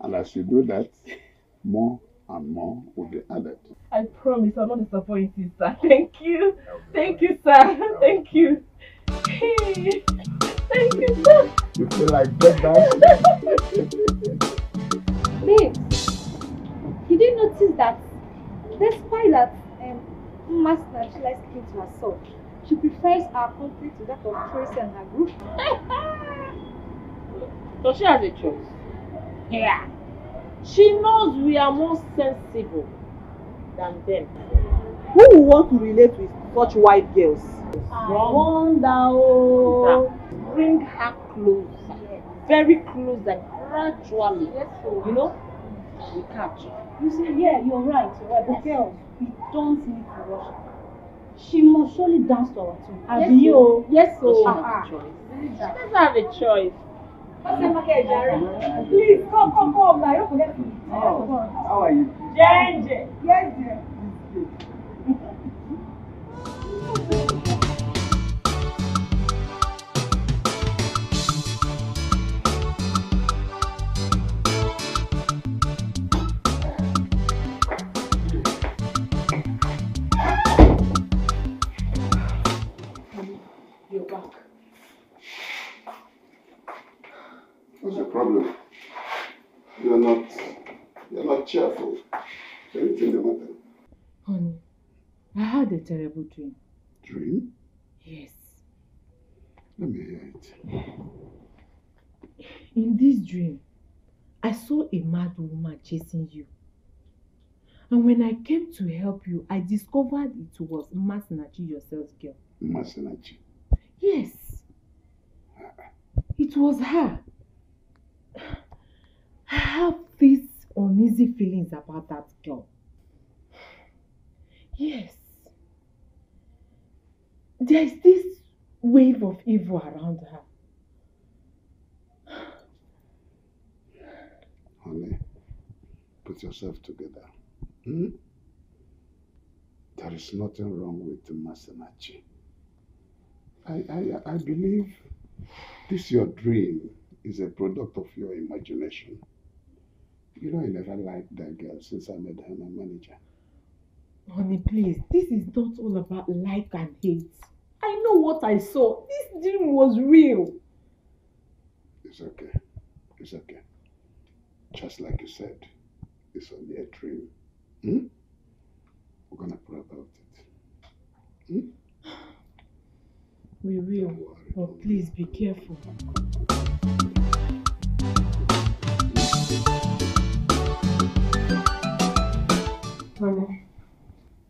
S19: And as you do that, more and more will be added.
S5: I promise I'll not disappoint [LAUGHS] you, sir. [LAUGHS] Thank you. Thank you, sir. Thank you. Hey, thank you, sir.
S19: You feel like dead [LAUGHS]
S11: Babe, you didn't notice that despite that um, Master she likes keeping to herself, she prefers our company to that of Tracy and her group.
S21: So she has a choice. Yeah. She knows we are more sensible than them.
S15: Who will want to relate with such white girls?
S21: I wonder, oh. Bring her closer. Very close and gradually. You know? We catch.
S11: You see, yeah, you're right, you're right. But girls, we don't need to rush her. She must surely dance to our tune.
S21: Yes,
S11: Abi
S21: o.
S11: o.
S21: Yes, o.
S11: She has a
S21: a
S11: choice.
S21: She doesn't have a choice.
S10: Please come, come, come. Now, don't forget.
S19: Oh, how are you?
S10: Jenje. Yes, dear.
S19: Not, you're not cheerful. Anything the matter?
S21: Honey, I had a terrible dream.
S19: Dream?
S21: Yes.
S19: Let me hear it. [SIGHS]
S21: In this dream, I saw a mad woman chasing you. And when I came to help you, I discovered it was Masinachi yourself girl.
S19: Masinachi.
S21: Yes. Ah. It was her. I have these uneasy feelings about that girl. Yes. There's this wave of evil around her.
S19: Honey, put yourself together. Hmm? There is nothing wrong with Masinachi. I, I, I believe this your dream is a product of your imagination. You know, I never liked that girl since I made her my manager.
S21: Honey, please, this is not all about like and hate. I know what I saw. This dream was real.
S19: It's okay. It's okay. Just like you said, it's only a dream. Hmm? We're gonna pray about it. Hmm?
S21: We will. But please be careful.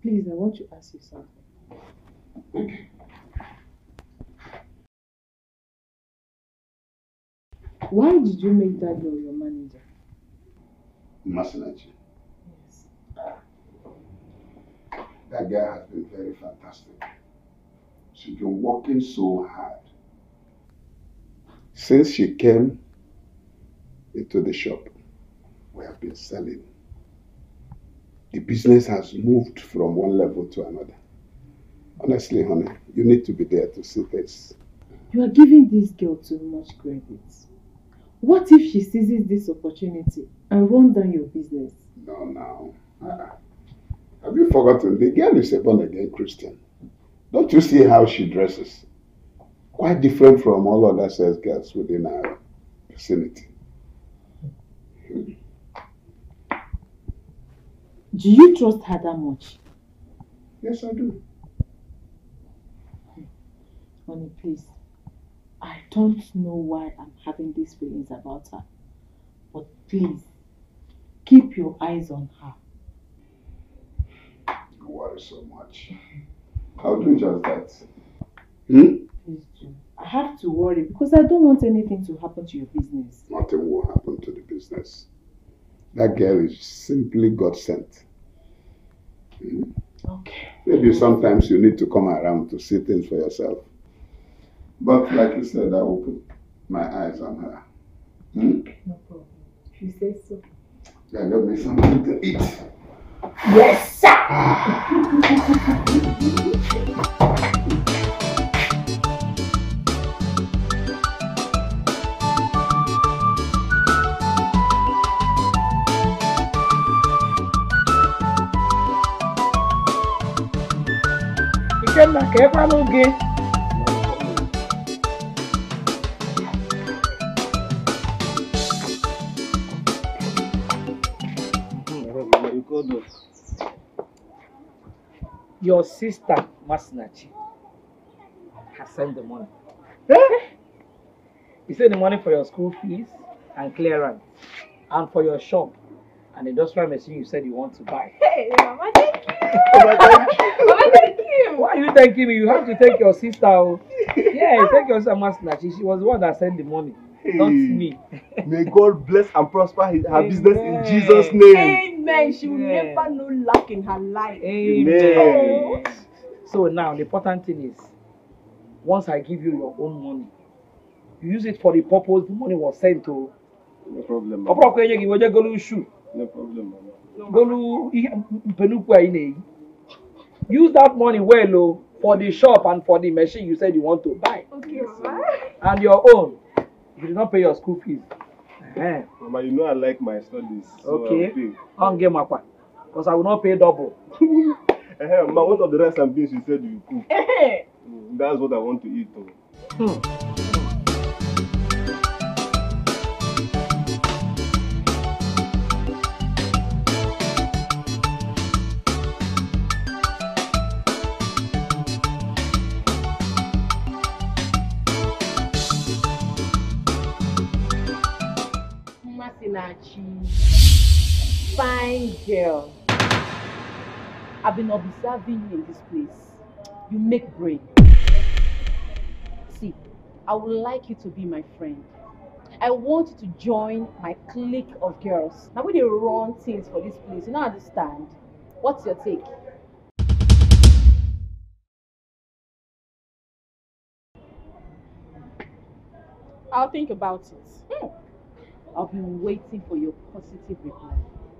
S21: Please, I want to ask you something. Why did you make that girl your manager?
S19: Masinachi. Yes. That girl has been very fantastic. She's been working so hard. Since she came into the shop, we have been selling. The business has moved from one level to another. Honestly, honey, you need to be there to see this.
S21: You are giving this girl too much credit. What if she seizes this opportunity and runs down your business?
S19: No, no. Uh-uh. Have you forgotten? The girl is a born again Christian. Don't you see how she dresses? Quite different from all other sales girls within our vicinity. Hmm.
S21: Do you trust her that much?
S19: Yes, I do.
S21: Honey, please. I don't know why I'm having these feelings about her. But please, keep your eyes on her.
S19: Don't worry so much. I'll do just that. Hmm?
S21: Please do. I have to worry because I don't want anything to happen to your business.
S19: Nothing will happen to the business. That girl is simply God sent. Mm.
S21: Okay.
S19: Maybe sometimes you need to come around to see things for yourself. But like you said, I put my eyes on her. Hmm?
S21: No problem. She says so.
S19: Yeah, give me something to eat.
S21: Yes, sir. [LAUGHS]
S3: Ikenna ka ekwanụ gị your sister Masinachi has sent the money. He sent the money for your school fees and clearance and for your shop and industrial machine you said you want to buy. [LAUGHS]
S11: Hey, Mama, thank you. [LAUGHS]
S3: Mama, thank you. Why are you thanking me? You have to thank your sister. oh. [LAUGHS] Yeah, thank your sister Masinachi. She was the one that sent the money, not me.
S6: May God bless and prosper his, her business in
S3: Amen.
S6: Jesus' name.
S15: Amen. She will
S3: Yeah.
S15: never know lack in her life.
S3: Amen. So now the important thing is, once I give you your own money, you use it for the purpose the money was sent to.
S6: No problem.
S3: Ọ bụrụ enye gị weje golu shoe,
S6: No problem, mama.
S3: mpenukwu anyị na-eyi. Use that money well o for the shop and for the machine you said you want to buy
S11: Okay, Mama.
S3: and your own. You did not pay your school fees. Eh.
S6: Mama, you know I like my studies. So
S3: Okay.
S6: I'll pay.
S3: I'll get my part. Because I will not pay double. [LAUGHS]
S6: Eh, Mama, what of the rice and beans you said you cook? That's what I want to eat. Oh.
S1: Masinachi. Girl. I've been observing you in this place. You make brain. See, I would like you to be my friend. I want you to join my clique of girls. Now we dey run things for this place. You don't understand? What's your take? I'll think about it. Hmm. I've been waiting for your positive reply.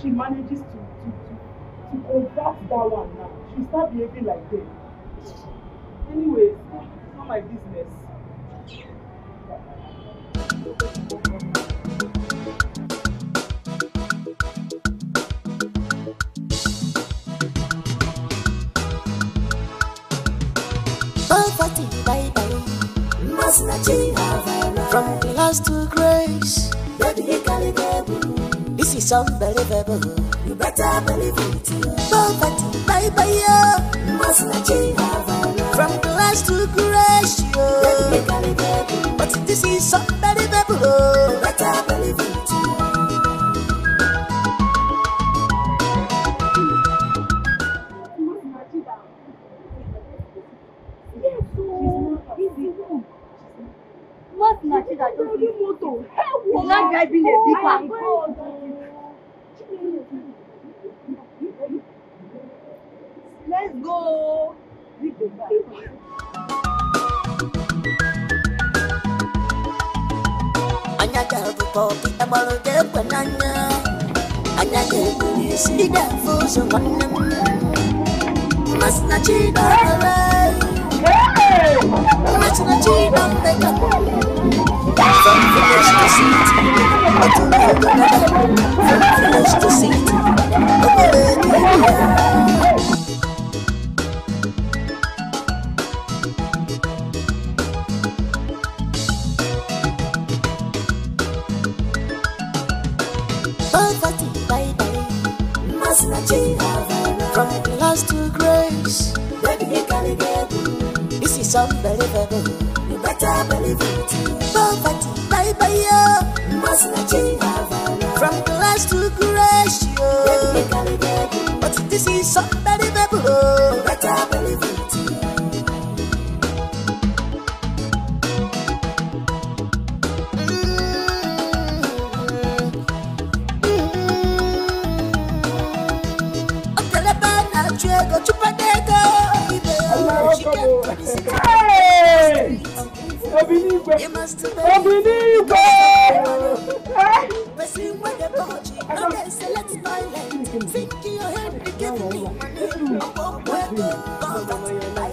S1: she
S10: manages to, to, to, to convert that one now, she'll start behaving like them. Anyways, it's not my business.
S4: From glass to grace. This is unbelievable. You better believe it. Poverty, bye bye. yo. Must not change From glass to grace. You But this is unbelievable. You better believe it.
S11: Natural just leave motor. He's not driving a big car. Let's go. Leave the car.
S4: Anya ga-abụ kọpị agbara oge ekwe n'anya Anya ga-ebuli isi ị ga-afụ ụzọ nwanne m na chi dọrọrọ Mmasị na chi dọrọrọ From village to city Otu ego na From village to city Obere ego ya Poverty, From glass to grace, this is unbelievable. You better believe it. Poverty, bye bye. From glass to grace. But this is unbelievable. You better believe it. Poverty, bye bye.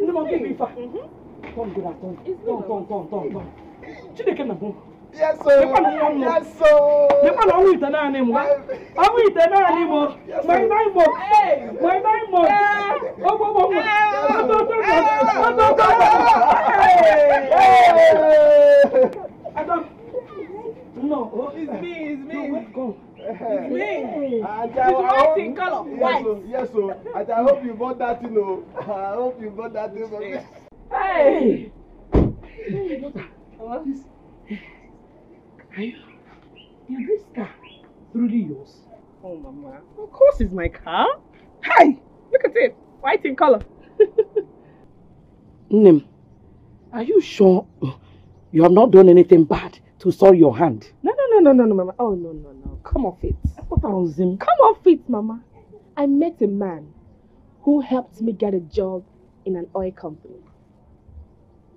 S3: Ndị ma nke bụ ife a? Come, good afternoon. Come, come, come, come, come. Chineke na bụ.
S6: Yes,
S3: Lekwa na nwa m nọ.
S6: Yes, sir.
S3: Lekwa na ọnwụ ite naanị m. Ọnwụ ite naanị m. Ma ị naghị m. Ma ị naghị m. Ọgbọgbọ m. Ọtọtọ m. Ọtọtọ m. Adam. No. oh, It's me, it's me. Come. It's me.
S6: And
S3: It's
S6: I- I
S3: white
S6: hope-
S3: in color.
S6: Yes,
S3: White.
S6: oh, yes, oh. And I hope you bought that thing, oh. I hope you bought that thing for me.
S3: Hey! Are you, is this car truly yours?
S5: Oh, Mama. Of course it's my car. Hi! Look at it. White in color. [LAUGHS]
S21: Nim, are you sure you have not done anything bad to soil your hand?
S5: No, no, no, no, no, no, Mama. Oh, no, no, no. Come off it.
S21: What?
S5: Come off it, Mama. I met a man who helped me get a job in an oil company.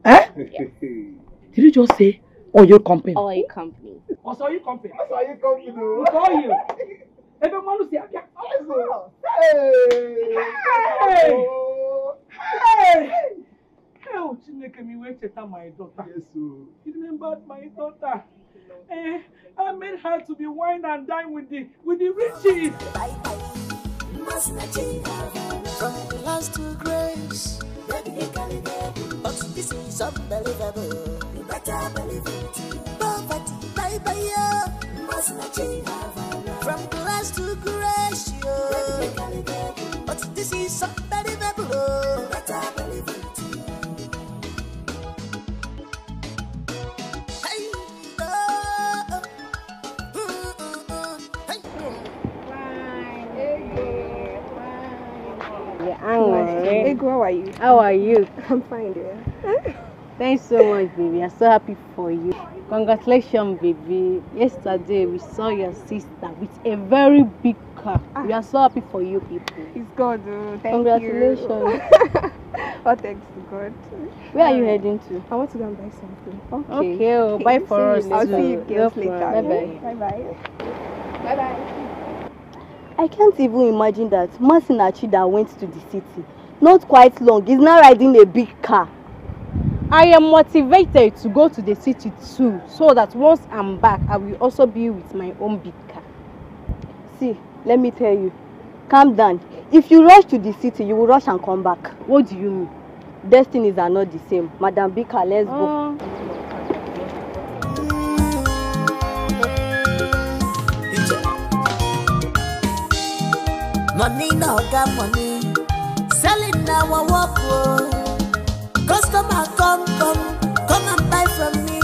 S21: Eh? Did you just say oil company?
S5: Oil company.
S3: Ọsọ yi company.
S6: Ọsọ yi company.
S3: Nke oyi. [LAUGHS] Ebe mmanụ si abịa.
S6: Hey!
S3: Hey! Oh, Chineke m iwe cheta my daughter.
S6: Yes, oh.
S3: You remembered my daughter. Eh, I made her to be wine and dine with the with the riches.
S4: From glass to grace, but this is unbelievable. You better. Poverty, bye bye, yo. From glass to grace. But this is unbelievable. You better believe it. Hey, mm, mm, hey.
S35: Hey,
S29: how are you?
S35: How are you?
S29: I'm fine, dear. [LAUGHS]
S35: Thanks so much, baby. I'm so happy for you. Congratulations, baby. Yesterday we saw your sister with a very big car. We are so happy for you people.
S29: It's God, oh, thank
S35: Congratulations. [LAUGHS]
S29: you. oh, thanks to God.
S35: Where are you heading to?
S29: I want to go and buy something.
S35: Okay. Okay, oh, [LAUGHS] buy for us
S29: I'll see you girls
S35: No
S29: later. Bye bye. Bye bye.
S35: I can't even imagine that Masinachi that went to the city, not quite long, is now riding a big car. I am motivated to go to the city too, so that once I'm back, I will also be with my own big car. See, let me tell you, calm down. If you rush to the city, you will rush and come back. What do you mean? Destinies are not the same. Madam Bika, let's go.
S4: Money no got money, selling now I walk oh. Come come come and buy from me.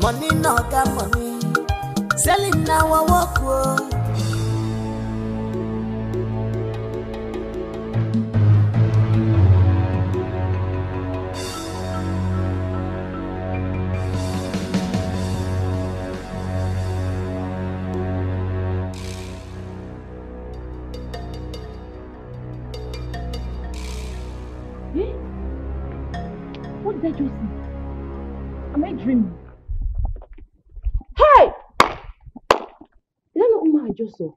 S4: Money no got money, selling now I walk oh.
S1: Just saw?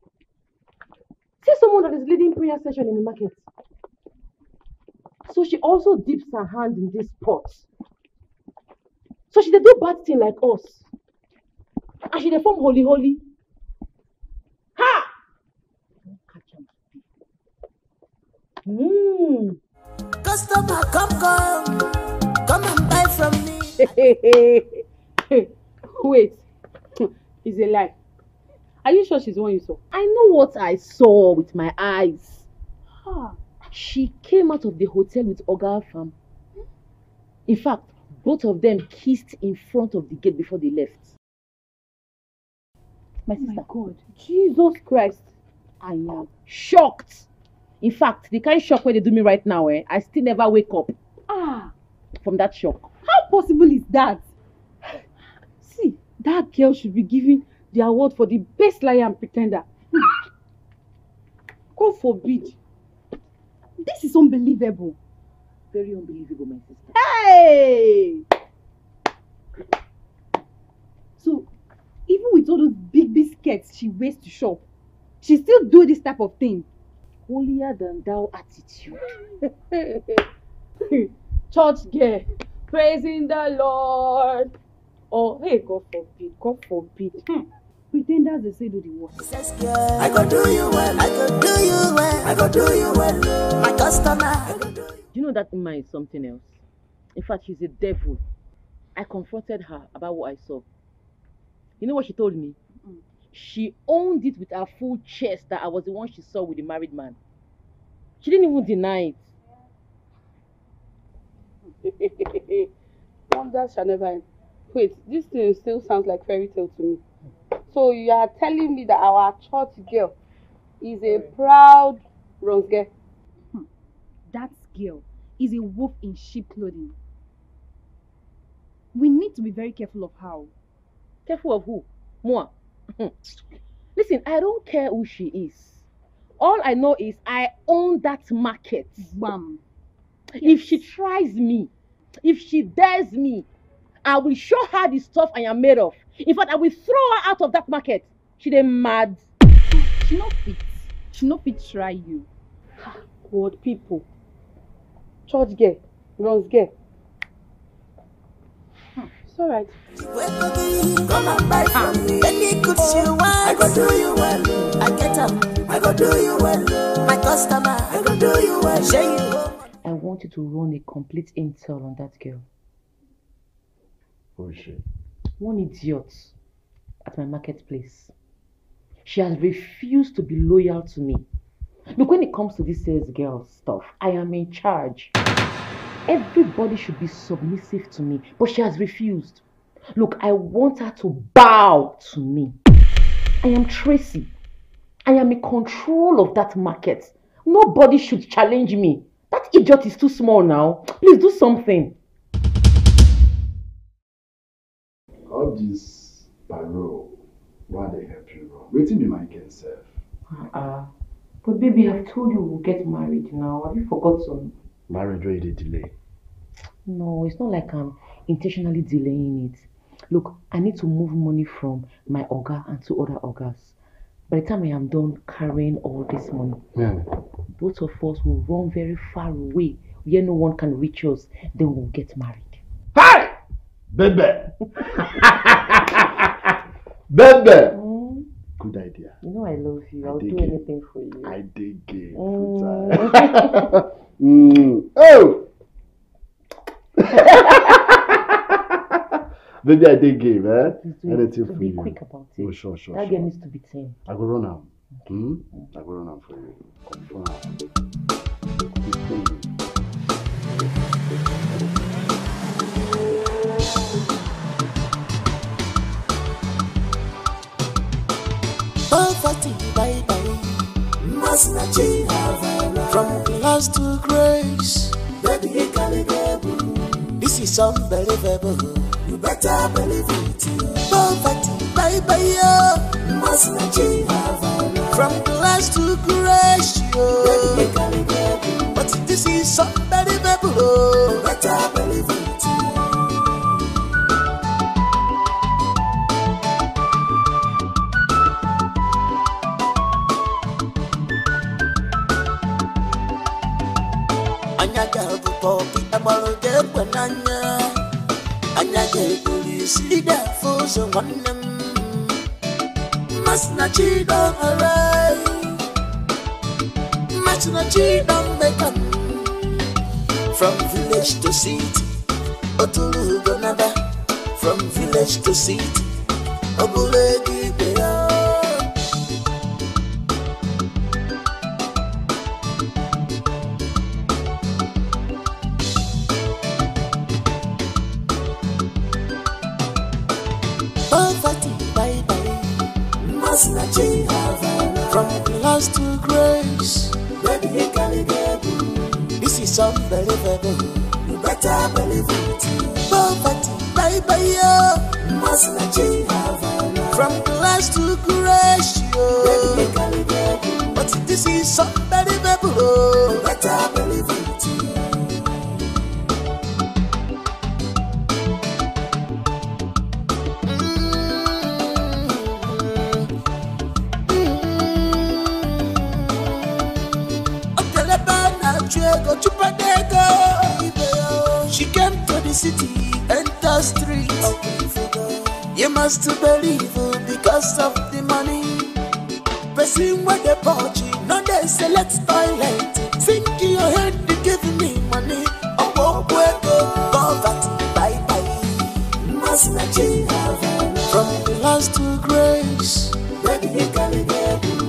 S1: See someone that is leading prayer session in the market. So she also dips her hand in this pot. So she dey do bad thing like us. And she dey form holy holy. Ha! Hmm.
S4: Customer come come come and buy from me. [LAUGHS]
S1: Wait, [LAUGHS] it's a lie.
S5: Are you sure she's the one you saw?
S1: I know what I saw with my eyes.
S5: Ah.
S1: She came out of the hotel with Oga Farm. In fact, both of them kissed in front of the gate before they left. My sister.
S5: my God.
S1: Jesus Christ. I am shocked. In fact, the kind of shock where they do me right now, eh, I still never wake up
S5: Ah,
S1: from that shock.
S5: how possible is that? [SIGHS] See, that girl should be given the award for the best liar and pretender. God forbid. This is unbelievable.
S1: Very unbelievable, my sister.
S5: Hey! So, even with all those big biscuits she wears to shop, she still do this type of thing.
S1: Holier than thou attitude. [LAUGHS]
S5: Church girl, praising the Lord. Oh, hey, God forbid, God forbid. Hmm. Pretenders, they say, do the work.
S4: I go do you well, I go do you well, I go do you well. My customer, I go do
S1: You know that woman is something else. In fact, she's a devil. I confronted her about what I saw. You know what she told me? Mm. She owned it with her full chest that I was the one she saw with the married man. She didn't even deny it. [LAUGHS]
S5: Wonders shall never end. Wait, this thing still sounds like fairy tale to me. So you are telling me that our church girl is a proud rose girl? Hmm.
S18: That girl is a wolf in sheep clothing. We need to be very careful of how.
S1: Careful of who? Moi. [LAUGHS] Listen, I don't care who she is. All I know is I own that market.
S18: Bam.
S1: If she tries me, if she dares me, I will show her the stuff I am made of. In fact, I will throw her out of that market. She dey mad.
S18: She not fit. She not fit try you.
S5: God, people. Church girl, rose girl. Hmm, It's alright.
S4: Come and buy from me. Any goods you want, I go do you well. I get up, I go do you well. My customer, I go do you well. Share you.
S21: I want you to run a complete intel on that girl.
S7: Who is she?
S21: One idiot at my marketplace. She has refused to be loyal to me. Look, when it comes to this sales girl stuff, I am in charge. Everybody should be submissive to me, but she has refused. Look, I want her to bow to me. I am Tracy. I am in control of that market. Nobody should challenge me. That idiot is too small now. Please do something.
S7: All this parole, why they help you run? Waiting be my can serve.
S21: Uh-uh. But baby, I've told you we'll get married now. Have you forgotten?
S7: Marriage already delay.
S21: No, it's not like I'm intentionally delaying it. Look, I need to move money from my Oga and to other Ogas. By the time I am done carrying all this money,
S7: Yeah.
S21: both of us will run very far away where no one can reach us. Then we'll get married.
S7: Baby! [LAUGHS] Baby! Good idea.
S21: You know I love you. I'll do
S7: it.
S21: anything for you.
S7: I dig it.
S21: Mm. [LAUGHS]
S7: mm. Oh! [LAUGHS] Baby, I dig game, eh? Anything for
S21: be
S7: you.
S21: quick about it.
S7: Oh, sure, sure,
S21: That
S7: sure.
S21: girl needs to be tame.
S7: I go run am. Hmm? I go run am for you. Confirm.
S4: Poverty, bye bye. From glass to grace. This is unbelievable. You better believe it. Poverty, bye bye. change From glass to grace. The But this is unbelievable. You better believe it. Ọkụ agbara ga-ekwe anya ga-eburu isi ide afọ ụzọ nwanne m mmasị na from village to city oturu ugo from village to city ọ unbelievable. You better believe it. Poverty, bye bye, yo. Must not change From glass to. Baby, the But this is unbelievable. You better believe it. Na-achụ ego city, enter street. You must believe because of the money. With the toilet Think in your head, they give me money. Ọgbọgbọ ego, poverty, bye bye. Must not change From the last grace. You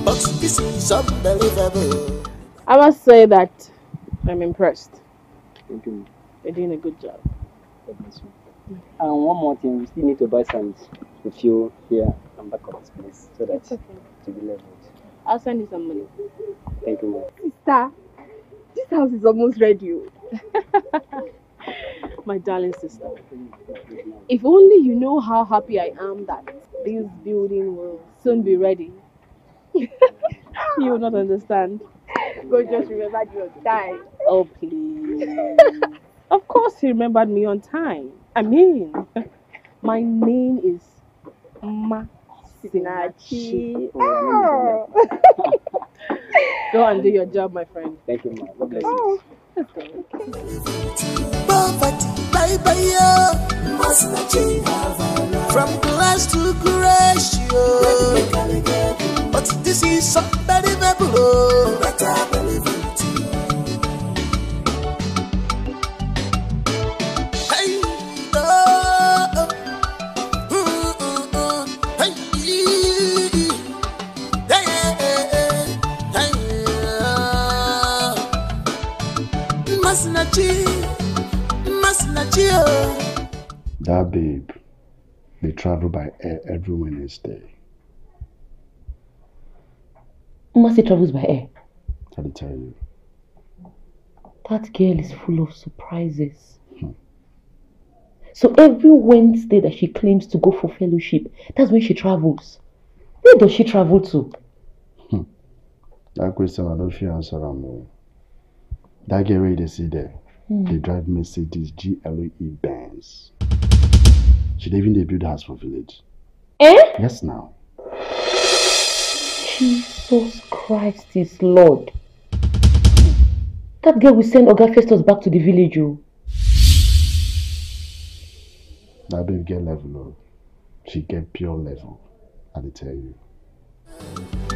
S4: But this is unbelievable.
S5: I must say that I'm impressed.
S36: Thank you.
S5: You're doing a good job.
S36: God bless you. And one more thing, we still need to buy sand to fuel here and back of this place so that
S5: It's okay.
S36: to be leveled.
S5: I'll send you some money.
S36: Thank you, ma'am.
S5: Sister, this house is almost ready. [LAUGHS] My darling sister. If only you know how happy I am that this building will soon be ready. [LAUGHS] you will not understand.
S11: God just remember you on time.
S5: Oh, please. Of course, he remembered me on time. I mean, my name is Ma Sinachi.
S11: Oh. [LAUGHS]
S5: Go and do your job, my friend.
S36: Thank you, ma'am. God bless you.
S5: Oh, Let's go.
S4: Poverty, bye bye, yo. Must not change From glass to grace, yo. But this is unbelievable, oh. Oh.
S19: That babe, they travel by air every Wednesday.
S21: Mercy travels by air.
S19: I tell you.
S21: That girl is full of surprises. Hmm. So every Wednesday that she claims to go for fellowship, that's when she travels. Where does she travel to? Hmm.
S19: That question I don't feel answer am o. That girl wey you see there,
S21: Hmm.
S19: dey drive Mercedes GLE Benz. She dey even dey build house for village.
S21: Eh?
S19: Yes now.
S21: Jesus Christ is Lord. That girl will send Oga Festus back to the village, oh.
S19: That babe get level o. She get pure level. I dey tell you.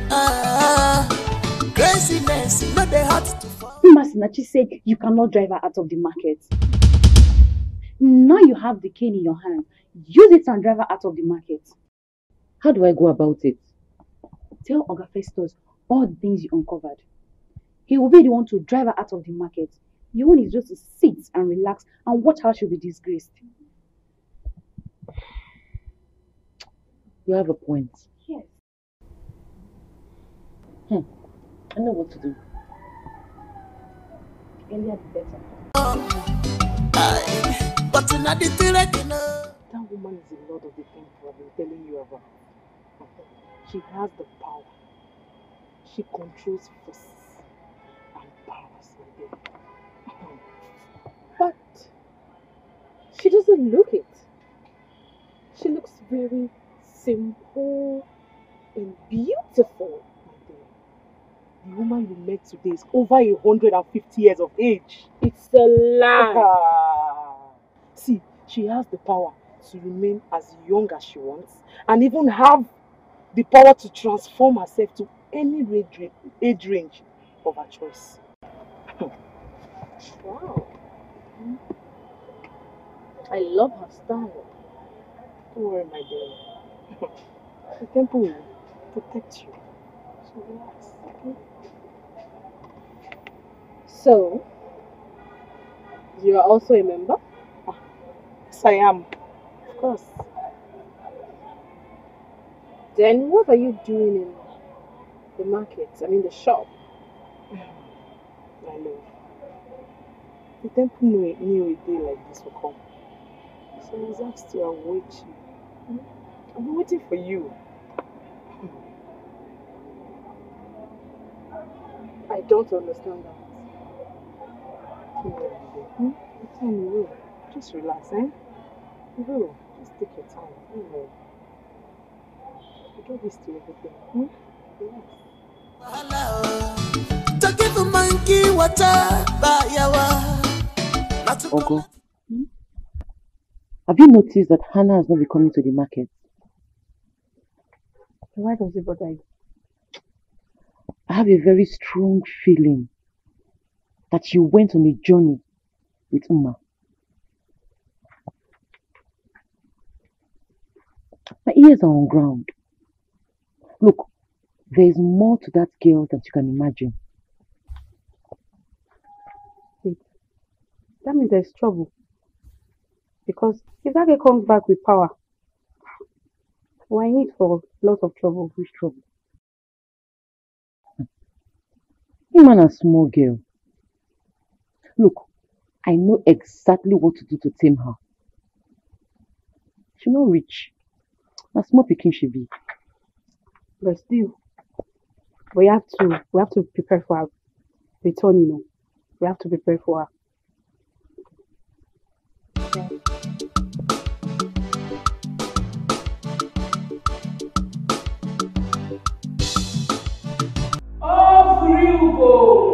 S4: Ah, craziness, not the heart to
S18: Masinachi said you cannot drive her out of the market. Now you have the cane in your hand. Use it and drive her out of the market.
S21: How do I go about it?
S18: Tell Oga Festus all the things you uncovered. He will be the one to drive her out of the market. Your own is just to sit and relax and watch how she'll be disgraced.
S21: You have a point.
S18: Yes.
S21: Hmm. I know what to do.
S18: Earlier the better.
S4: But not the thing like you know.
S5: That woman is a lot of the things I've been telling you about. She has the power. She controls forces and powers within. But she doesn't look it. She looks very simple and beautiful. The woman you met today is over 150 years of age. It's a lie. [LAUGHS] See, she has the power to remain as young as she wants and even have the power to transform herself to any age, ra- range of her choice. [LAUGHS] wow. I love her style. Don't worry, my dear. [LAUGHS] the temple will protect you. So relax. Okay? So, you are also a member? Ah, yes, I am. Of course. Then what are you doing in
S37: The market, I mean the shop. My love. The temple knew, knew a day like this would come. So I was asked to await you. I'm waiting for you. Hmm. I don't understand that. Hmm? The time you will. Just relax, eh? You will. Just take your time. You will. You get used to everything. Hmm? Relax.
S4: To give a monkey water by yawa.
S21: Ogo, have you noticed that Hannah has not been coming to the market?
S38: Why does it bother you?
S21: I have a very strong feeling that you went on a journey with Uma. My ears are on ground. Look, there is more to that girl than you can imagine.
S38: Wait, that means there's trouble. Because if that girl comes back with power, why need for lots of trouble?
S21: Which trouble? Hmm. Uma na small girl. Look, I know exactly what to do to tame her. She not rich. Na small pikin she be.
S38: But still, we have to we have to prepare for her return, you know. We have to prepare for her.
S5: Off you go.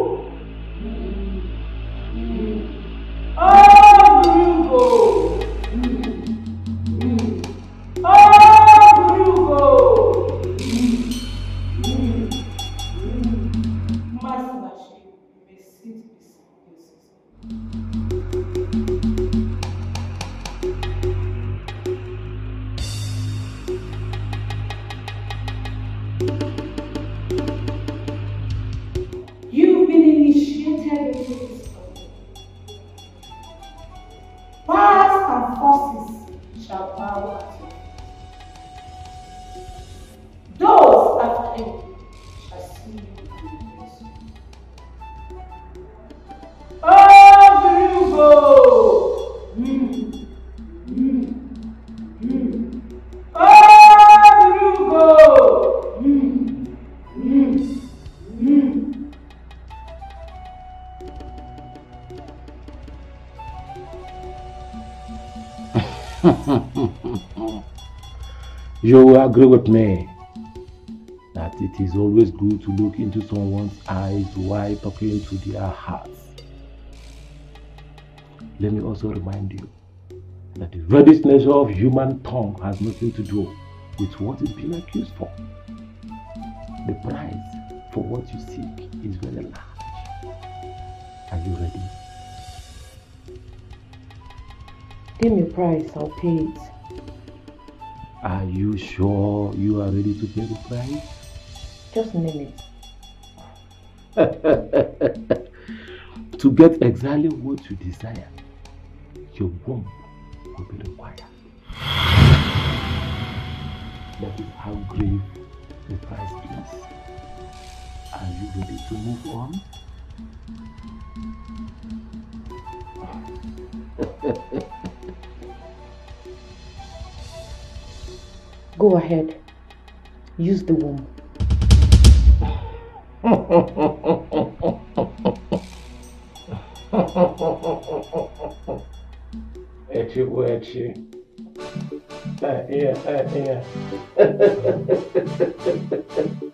S5: You
S23: will agree with me that it is always good to look into someone's eyes while talking to their hearts. Let me also remind you that the reddest nature of human tongue has nothing to do with what is being accused for. The price for what you seek is very large. Are you ready?
S21: Give me a price, I'll pay it.
S23: Are you sure you are ready to pay the price?
S21: Just name it. [LAUGHS]
S23: to get exactly what you desire, your womb will be required. That is how grave the price is. Are you ready to move on? [LAUGHS]
S21: Go ahead. Use the womb.
S23: Echi bụ echi. Eh, iya, eh, [LAUGHS]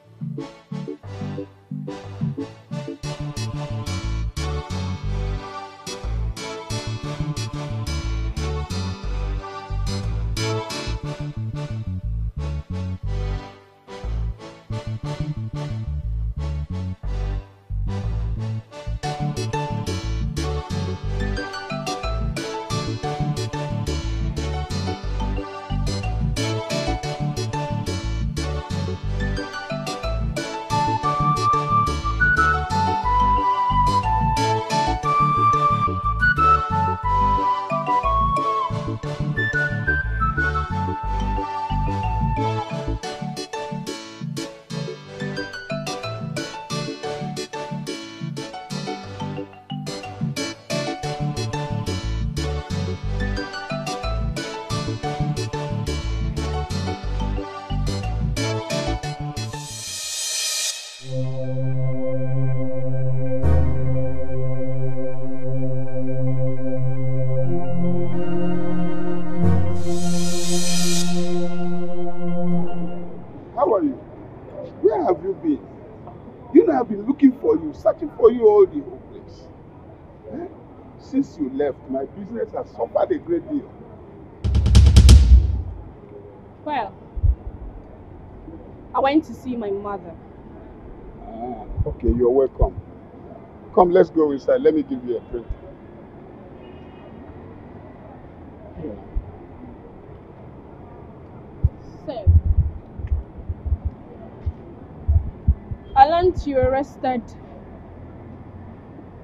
S19: Eh? Since you left, my business has suffered a great deal.
S5: Well, I went to see my mother.
S19: Ah, okay, you're welcome. Come, let's go inside. Let me give you a drink.
S5: So, I learned you arrested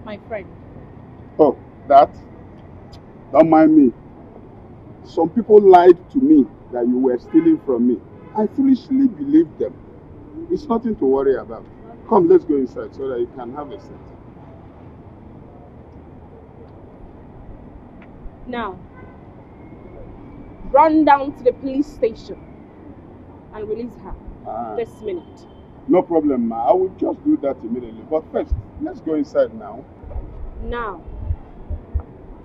S5: my friend.
S19: Oh, that? Don't mind me. Some people lied to me that you were stealing from me. I foolishly believed them. It's nothing to worry about. Come, let's go inside so that you can have a seat.
S5: Now, run down to the police station and release her
S19: Ah.
S5: this minute.
S19: No problem, ma. I will just do that immediately. But first, let's go inside now.
S5: Now.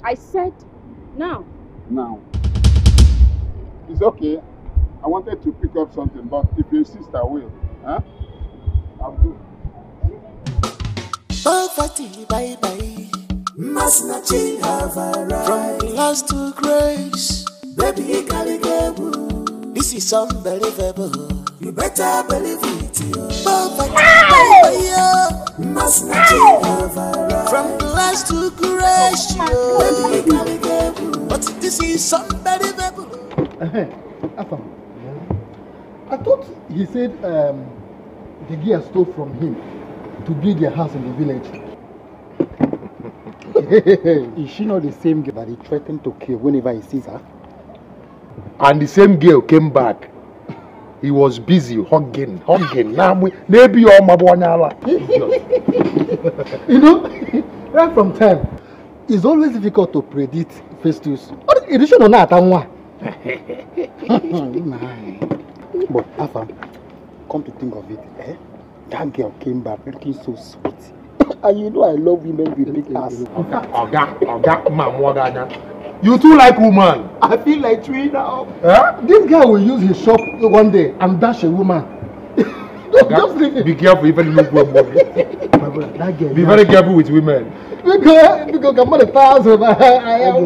S5: I said now.
S19: Now. It's okay. I wanted to pick up something, but if you insist, I will. Huh? I'll do.
S4: Poverty, bye bye. Must not change have arrived. From lost to grace. Baby, Galigabu. This is unbelievable. You better believe it. yo. Poverty, bye bye. Must not change have. From lost to grace. yo. Baby, Galigabu. But this is unbelievable.
S9: Uh-huh. Afam. I thought he said um, the gear stole from him to build their house in the village. [LAUGHS]
S39: Is she not the same girl that he threatened to kill whenever he sees her? And the same girl came back. He was busy hugging, hugging. Now, we- maybe your mabwanyala.
S9: you know, right from time, it's always difficult to predict Festus. Edition not, I'm [LAUGHS]
S39: But Afam, come to think of it, eh? That girl came back looking so sweet. [LAUGHS] and you know I love women with big ass.
S12: Oga, Oga, Mama Waganya. You too like woman.
S9: I feel like three now.
S12: Huh?
S9: This guy will use his shop one day and dash a woman. [LAUGHS]
S12: Oga, be careful even you go money.
S9: That girl.
S12: Be very careful with women.
S9: Because, because I'm not a thousand. I, [LAUGHS] I am.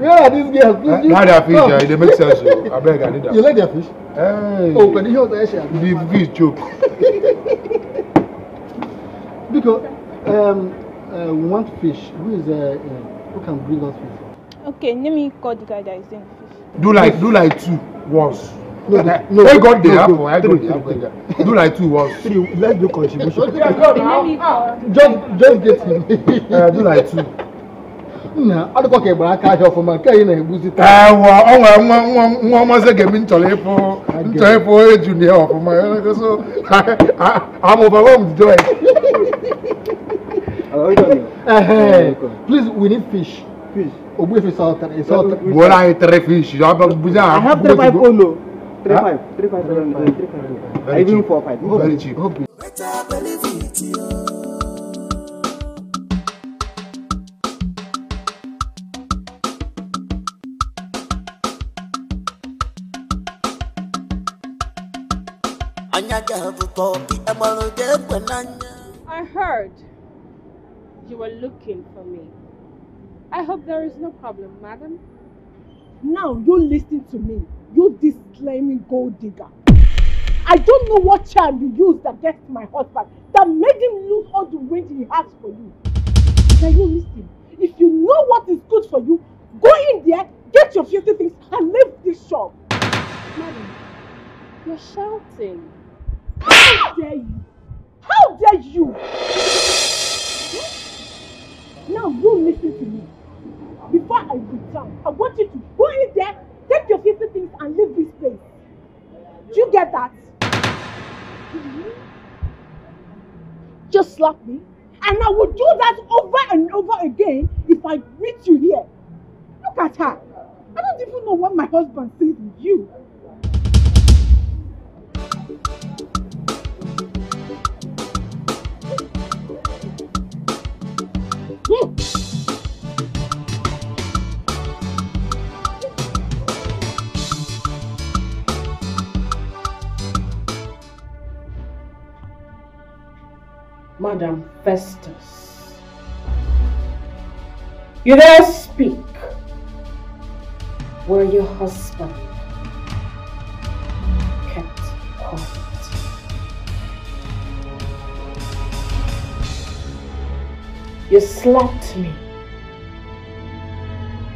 S9: Yeah, this girl. Please,
S12: Now their fish,
S9: no.
S12: uh, they make sense. oh. I beg, I need that.
S9: You like their fish?
S12: Hey.
S9: Oh, but here's the issue.
S12: The fish joke. [LAUGHS]
S9: Because um, uh, we want fish. Who is uh, uh, who can bring us fish?
S29: Okay, let me call the guy that is doing fish.
S12: Do like, do like two once.
S9: No,
S12: no,
S9: no,
S12: I got the
S9: no,
S12: I got
S9: three,
S12: the
S9: three,
S12: apple. Do like two once.
S9: Three. Let's do contribution.
S12: Go now.
S9: just, just get him. [LAUGHS]
S12: Uh, do like two.
S9: Nna, ọ dịkwa ka ịgbara aka ahịa ọfụma nke anyị na-egbuzi
S12: Ee, nwa ọ nwere nwa nwa nwa ọmazị ga-eme nchọrọ ịfụ nchọrọ ịfụ eju na ya ọfụma so amụbara m joy.
S9: Please, we need fish. Fish. Ogbuefi salted. It's salted.
S12: gbuoro anyị tere fish ọ bụ buzi
S9: I have three five
S12: olo
S9: Three five.
S12: three five three five even four five very cheap
S4: Better believe it. yo. Anya ga-abụkọ gị agbara ga-ekwe n'anya.
S5: I heard you were looking for me. I hope there is no problem, madam.
S1: Now you listen to me, you disclaiming gold digger. I don't know what charm you used against my husband that made him lose all the weight he has for you. Now you listen. If you know what is good for you, go in there, get your filthy things, and leave this shop.
S5: Madam, you're shouting.
S1: How dare you? How dare you? Now you listen to me. Before I return, I want you to go in there, take your filthy things, and leave this place. Do you get that? Just slap me, and I will do that over and over again if I meet you here. Look at her. I don't even know what my husband sees in you. Hmm.
S5: Madam Festus. You dare speak where your husband kept quiet. You slapped me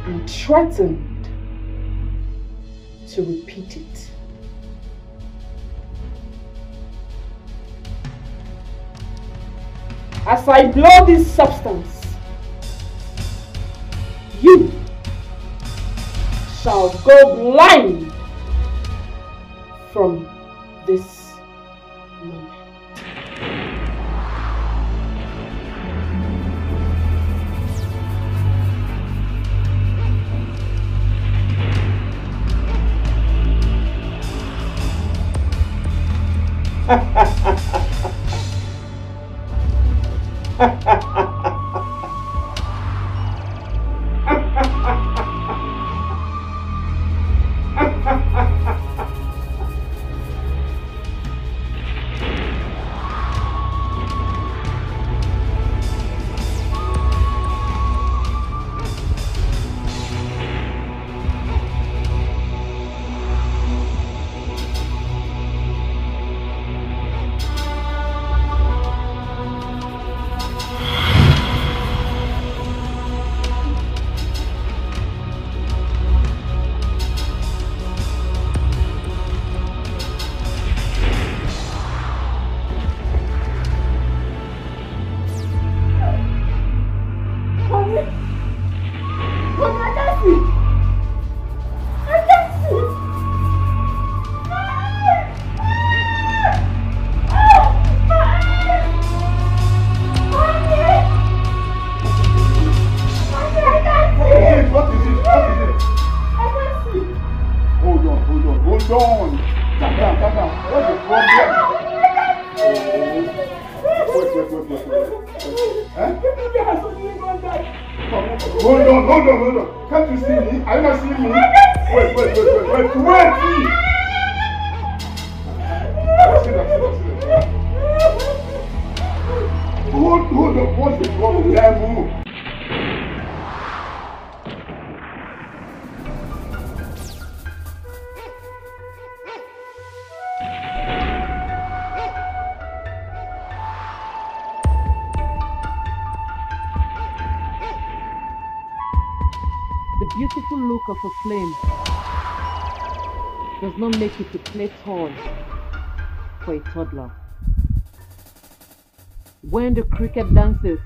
S5: and threatened to repeat it. As I blow this substance, you shall go blind from this
S1: of a flame does not make it a play toy for a toddler. When the cricket dances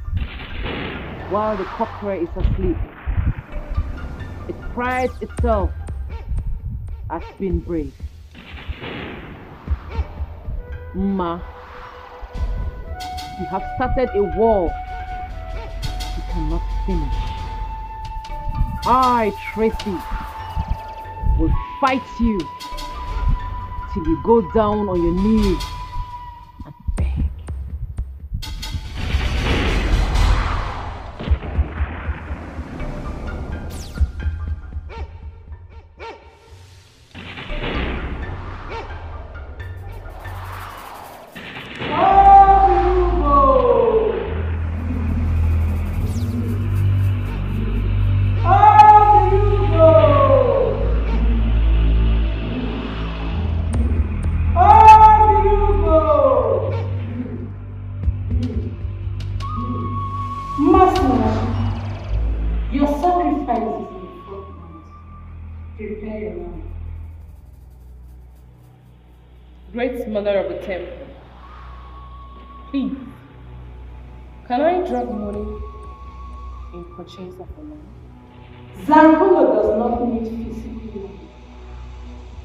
S1: while the cockerel is asleep, it prides itself as being brave. Ma, you have started a war you cannot finish. I, Tracy, will fight you till you go down on your knees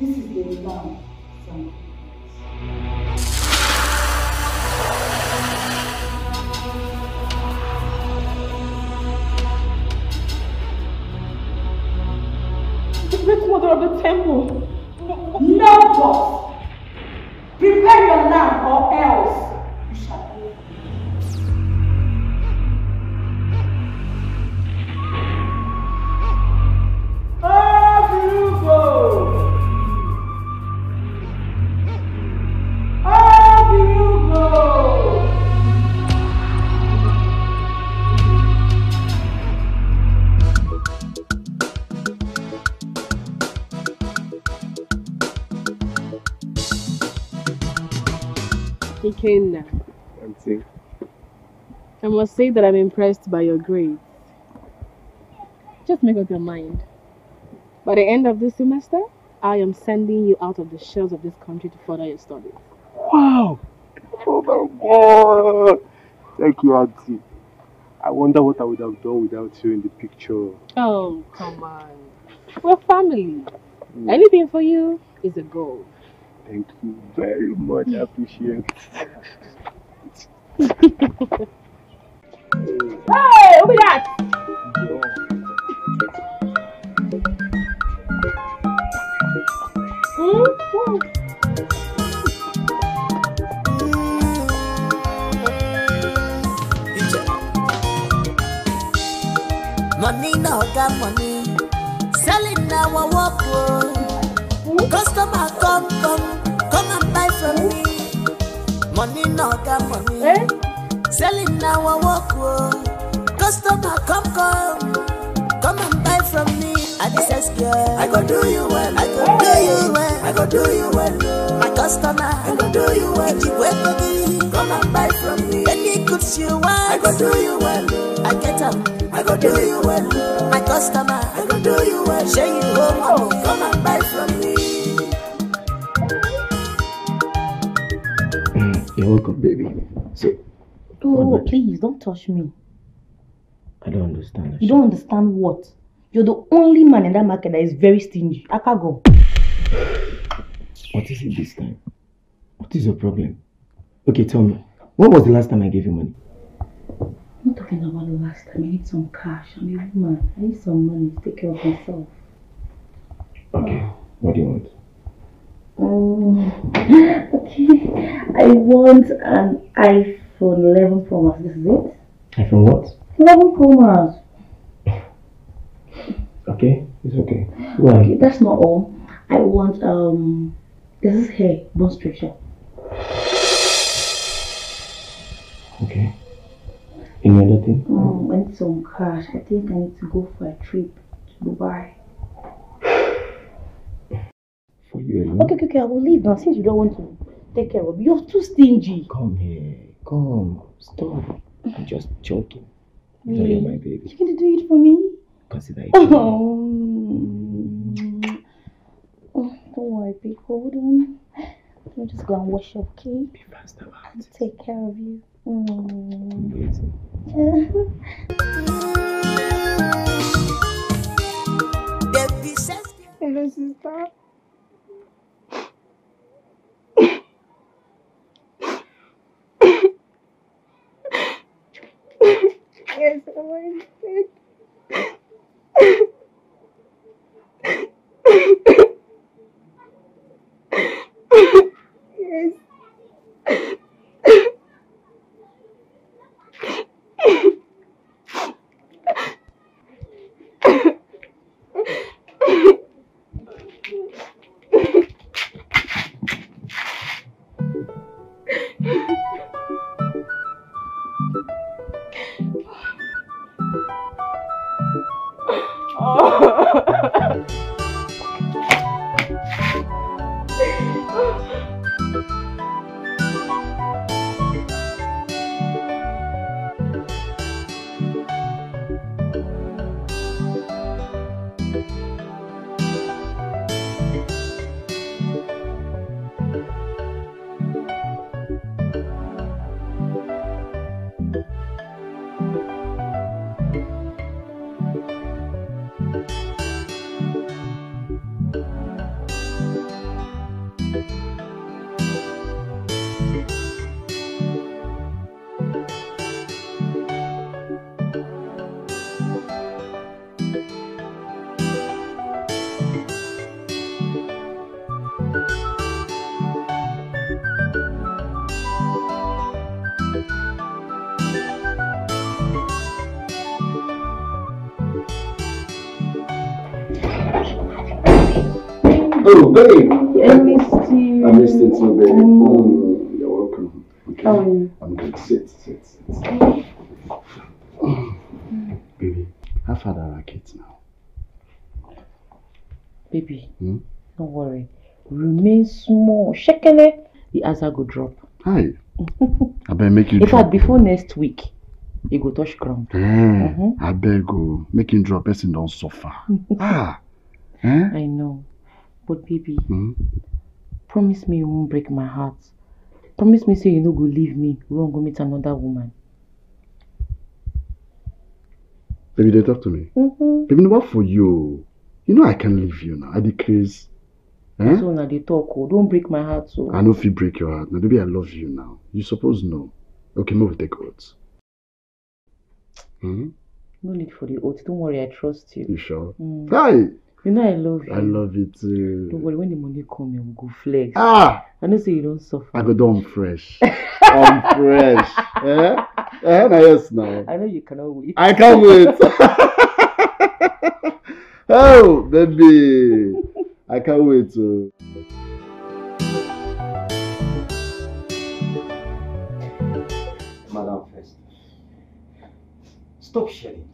S5: This is the Zankulo
S40: The great mother of the temple.
S5: No, boss. I must say that I'm impressed by your grades. Just make up your mind. By the end of this semester, I am sending you out of the shells of this country to further your studies.
S6: Wow! Oh my god! Thank you, Auntie. I wonder what I would have done without you in the picture.
S5: Oh, come on. We're family. Mm. Anything for you is a goal.
S6: Thank you very much. I appreciate it. [LAUGHS]
S1: Hey, who that?
S4: Money no got money. Selling now I walk. Customer come come come and buy from me. Money no got money. Eh? Selling now I walk oh. Customer come come come and buy from me. I this is girl. I go do you well. I go do you well. I go do you well. My customer. I go do you well. If you wait for me, come and buy from me. Any goods you want. I go do you well. I get them. I go do you well. My customer. I go do you well. Show you home. money. Come and buy from me.
S23: Welcome, baby. So,
S28: Oh, please don't touch me.
S23: I don't understand.
S28: You don't understand what? You're the only man in that market that is very stingy. I can't go.
S23: What is it this time? What is your problem? Okay, tell me. When was the last time I gave you money?
S28: I'm not talking about the last time. I need some cash. I'm a woman. I need some money to take care of myself.
S23: Okay. What do you want?
S28: Um, [LAUGHS] okay. I want an iPhone 11 Pro Max. This is it.
S23: iPhone what?
S28: 11 Pro Max. [LAUGHS]
S23: Okay, it's okay. Go
S28: Okay,
S23: ahead.
S28: that's not all. I want um this is hair bone stretcher.
S23: Okay. Any other thing?
S28: Um, I need some cash. I think I need to go for a trip to Dubai.
S23: For you alone?
S28: Okay, okay, okay. I will leave now since you don't want to take care of me. You're too stingy.
S23: Come here. Come. Stop. I'm just joking. You know you're my baby.
S28: You're gonna do it for me?
S23: Consider it.
S28: Oh. Oh, don't worry, babe. Hold on. Let me just go and wash up, okay? Be
S23: fast about
S28: And take care of you. Mm.
S23: waiting. [LAUGHS]
S29: Hello, sister. Yes, oh I want [LAUGHS]
S19: Oh, babe.
S28: I missed you.
S19: I missed it too, babe. Mm, you're welcome. Okay.
S28: How are you?
S19: I'm good. Sit, sit, sit. Baby, how far the rackets now?
S28: Baby,
S19: Hmm?
S28: don't worry. Remain small. Shekele, the answer go drop.
S19: Hi. [LAUGHS] I better make you
S21: In fact, before next week, you go touch ground.
S19: Eh, I beg go. Make him drop. Person don't suffer. [LAUGHS] ah. Eh?
S21: I know. But baby,
S19: Hmm?
S21: promise me you won't break my heart. Promise me say you no go leave me, run go meet another woman.
S19: Baby, they talk to me.
S21: Mm-hmm.
S19: Baby, no, what for you? You know I can't leave you now. I decrease. Eh?
S21: So now they talk, oh, don't break my heart. So
S19: I know if you break your heart. Now, baby, I love you now. You suppose know. Okay, move take oath. Hmm?
S21: no need for the oath. Don't worry, I trust you.
S19: You sure?
S21: Mm.
S19: Hi.
S21: You know I love you.
S19: I love you too.
S21: Don't worry, when the money come, you will go flex.
S19: Ah!
S21: I know say you don't suffer.
S19: I go down fresh. [LAUGHS] I'm fresh. Eh? Eh? Now, yes, now.
S21: I know you cannot wait.
S19: I can't wait. [LAUGHS] oh, baby. I can't wait to.
S7: Madam First, stop shedding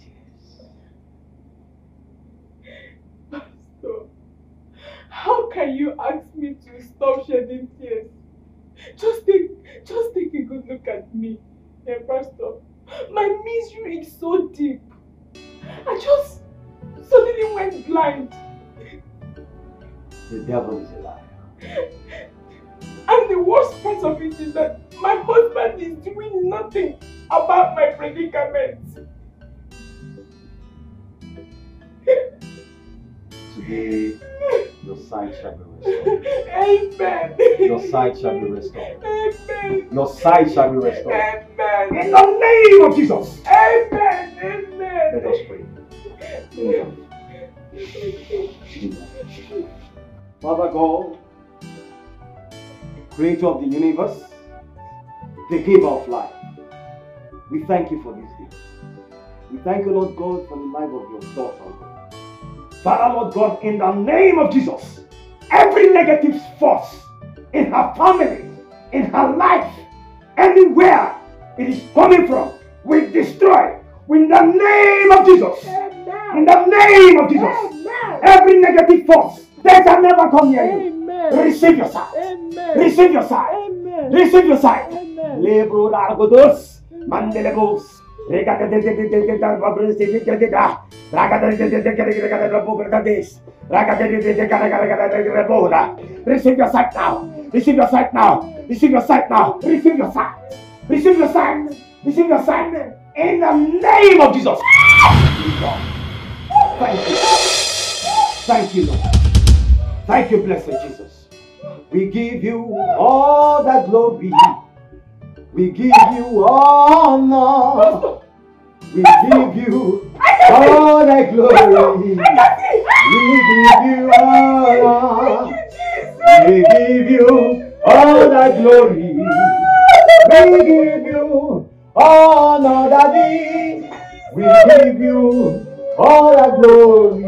S10: how can you ask me to stop shedding tears? Just take, just take a good look at me, yeah, Pastor. My misery is so deep. I just suddenly went blind.
S7: The devil is a liar.
S10: And the worst part of it is that my husband is doing nothing about my predicament.
S7: Today, your sight shall be restored.
S10: Amen.
S7: Your sight shall be restored.
S10: Amen.
S7: Your sight shall be restored.
S10: Amen.
S7: In the name of Jesus.
S10: Amen. Amen.
S7: Let us pray. Father God, creator of the universe, the giver of life, we thank you for this gift. We thank you, Lord God, for the life of your daughter. Father, Lord God, in the name of Jesus, every negative force in her family, in her life, anywhere it is coming from, we destroy in the name of Jesus. In the name of Jesus. Every negative force, they shall never come near you. Receive your sight. Receive your sight. Receive your sight. Lebro largodos, mandelebos. Receive your sight now. Receive your sight now. Receive your sight now. Receive your sight. Receive your sight. Receive your sight. In the name of Jesus. Thank you. Thank you, Lord. Thank you, blessed Jesus. We give you all the glory. We give you honor. We give you all the glory. We give you honor. We give you all the glory. We give you honor, Daddy. We give you all the glory.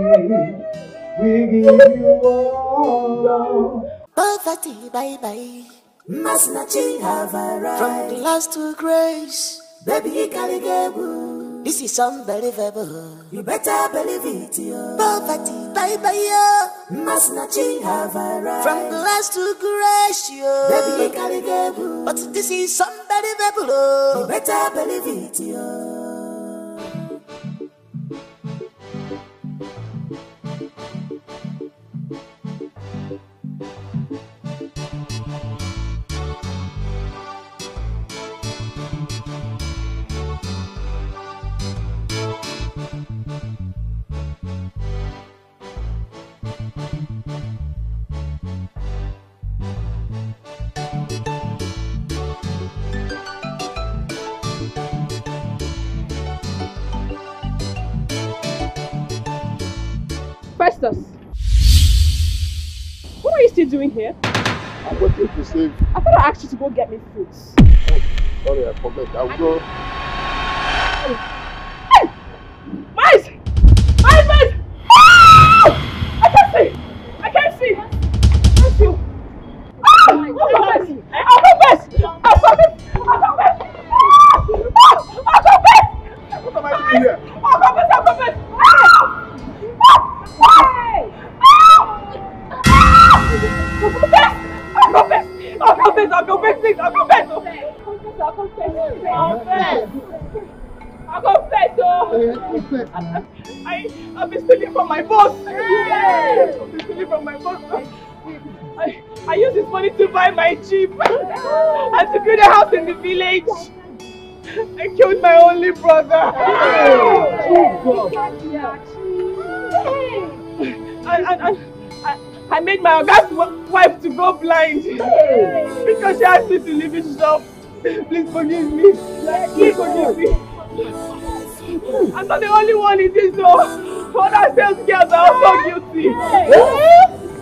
S7: We give you honor.
S4: Poverty, bye bye. Masnachi have arrived. From glass to grace. Baby, Kaligebu. This is unbelievable. You better believe it, yo. Poverty, bye bye, yo. Must Masnachi have arrived. From glass to grace, yo. Baby, Kaligebu. But this is unbelievable, oh. You better believe it, yo.
S1: You doing here?
S12: I'm waiting to save.
S1: I thought I asked you to go get me fruits.
S12: Oh, sorry, I forgot. I'll go.
S5: Buy my jeep and to build a house in the village. I killed my only brother. And, and, and I, made my wa- wife to go blind because she asked me to leave his shop. Oh, please forgive me. Please forgive me. I'm not the only one in this though. Other sales girls are also guilty.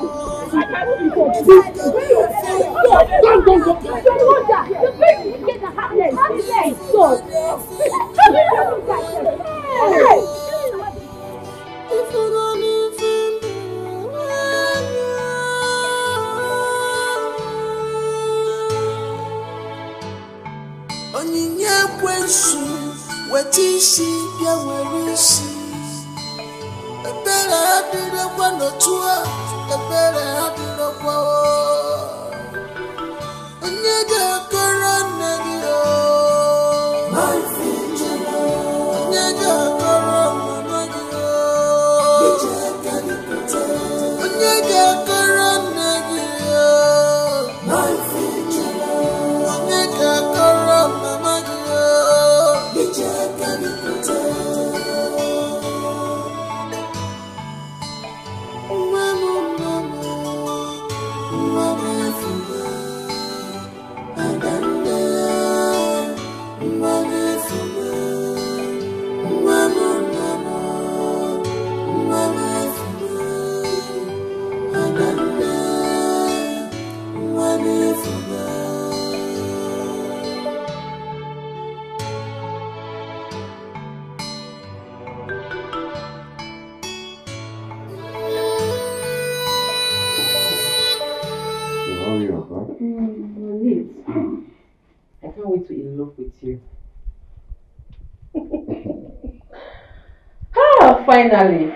S4: onyinye
S21: ah,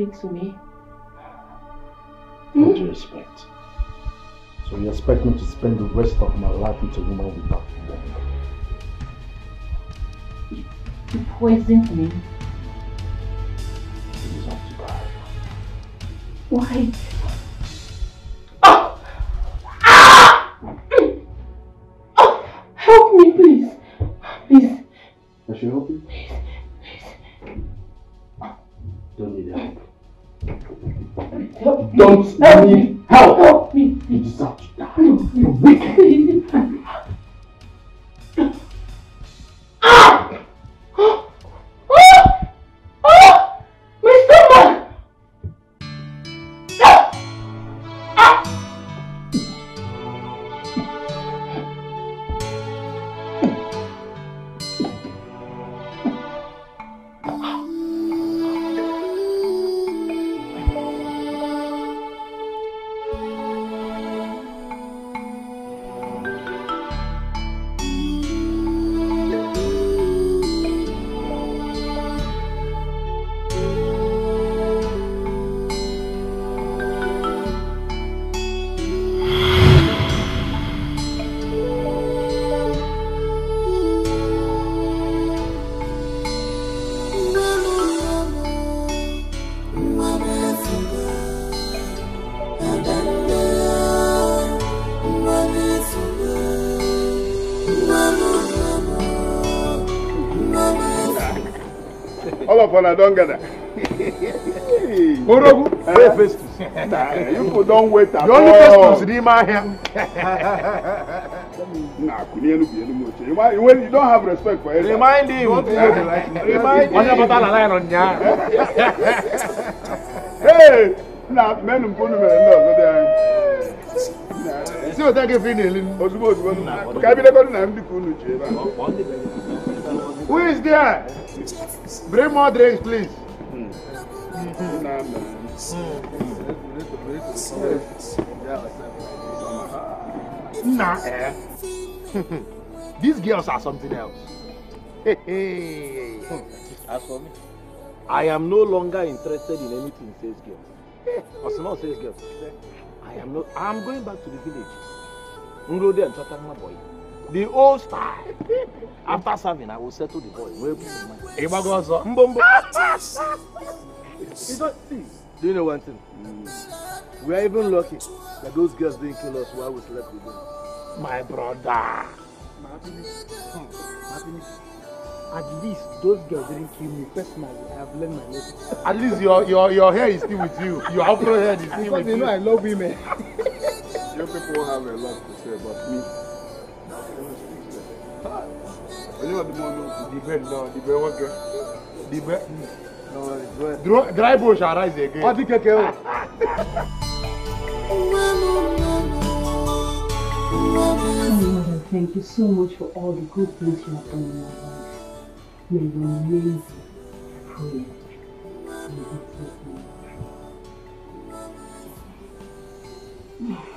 S21: you something to me?
S23: What do hmm? you expect? So you expect me to spend the rest of my life with a woman without love?
S21: You poisoned me.
S23: You deserve to die.
S21: Why?
S19: Una don gather.
S12: Orogu,
S19: Eh? Nah, you people don wait at
S12: The only
S19: all.
S12: Festus n'ime ahịa.
S19: Nna akụnye enu bi enu m oche. You ma- you when you don't have respect for elders.
S12: Remind him.
S19: Don't you know like-
S12: Remind him. Onye pụtara na ya nọ ụnyaahụ.
S19: Hey! Nna menu nke unu mere ndị ọzọ dị anyị.
S12: Si otu aka efe ị na-eli.
S19: Ozugbo ozugbo nna. Ka ebidogodu na ndị ka unu ji ebe a.
S12: Who is there? Bring more drinks, please. Nah, [LAUGHS] eh. These girls are something else.
S7: As for me, I am no longer interested in anything sales girl. Or small sales girl. I am not. I am going back to the village. Nrode and Chotama boy. The old style. After serving, I will settle the boy. Where be the man?
S12: Ịgbago ọsọ.
S7: Mbombo. Do you know one thing? We are even lucky that those girls didn't kill us while we slept with them.
S12: My brother.
S41: At least those girls didn't kill me personally. I have learned my lesson.
S12: At least your your your hair is still with you. Your afro hair is still
S41: Because
S12: with
S41: they
S12: you.
S41: know I love women. [LAUGHS]
S19: You people have a lot to say about me. Onye wa dumo no.
S12: The bed no, the bed what girl? The bed.
S7: No worries, go.
S12: Dry, dry bush shall rise again.
S7: Adi keke o.
S21: Oh, Lord, I thank you so much for all the good things you have done in my life. May your name be praised. In Jesus' name.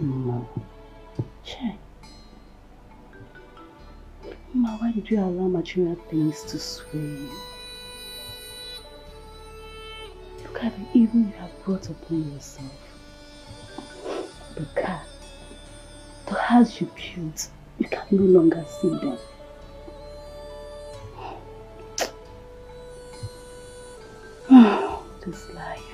S21: Mama. Che. Mama, why did you allow material things to sway you? Look at the evil you have brought upon yourself. The car, the house you built, you can no longer see them. [SIGHS] this life.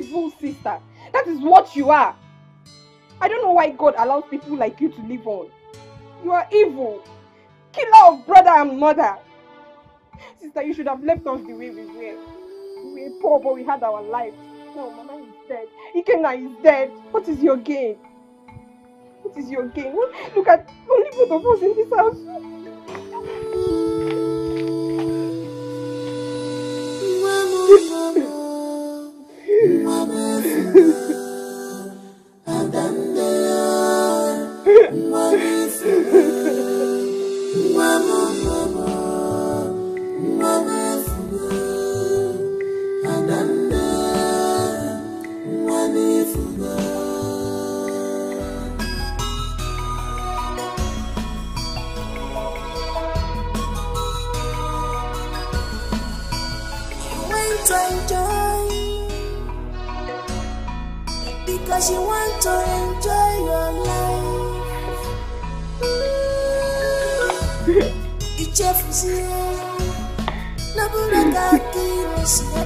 S29: Evil sister. That is what you are. I don't know why God allows people like you to live on. You are evil. Killer of brother and mother. Sister, you should have left us the way we were. We were poor, but we had our life. No, Mama is dead. Ikenna is dead. What is your gain? What is your gain? Look at only both of us in this house.
S4: Want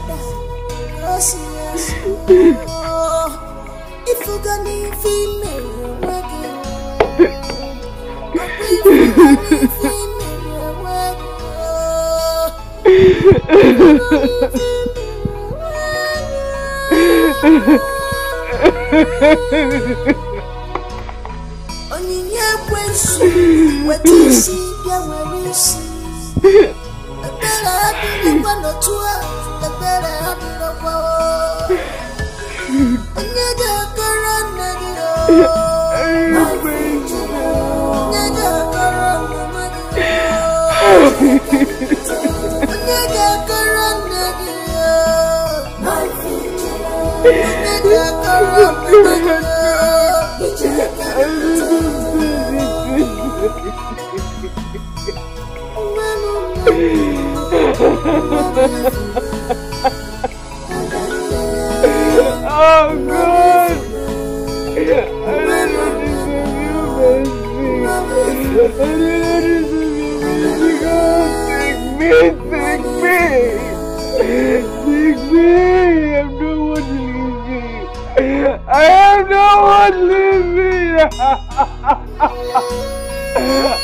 S4: nisiada kosiasi ifuga ni vime wege ifuga ni vime onyinye ekwensu weta isi bịa nwere isi ekpere adịrịkwa n'otu a ekpere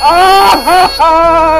S4: ah!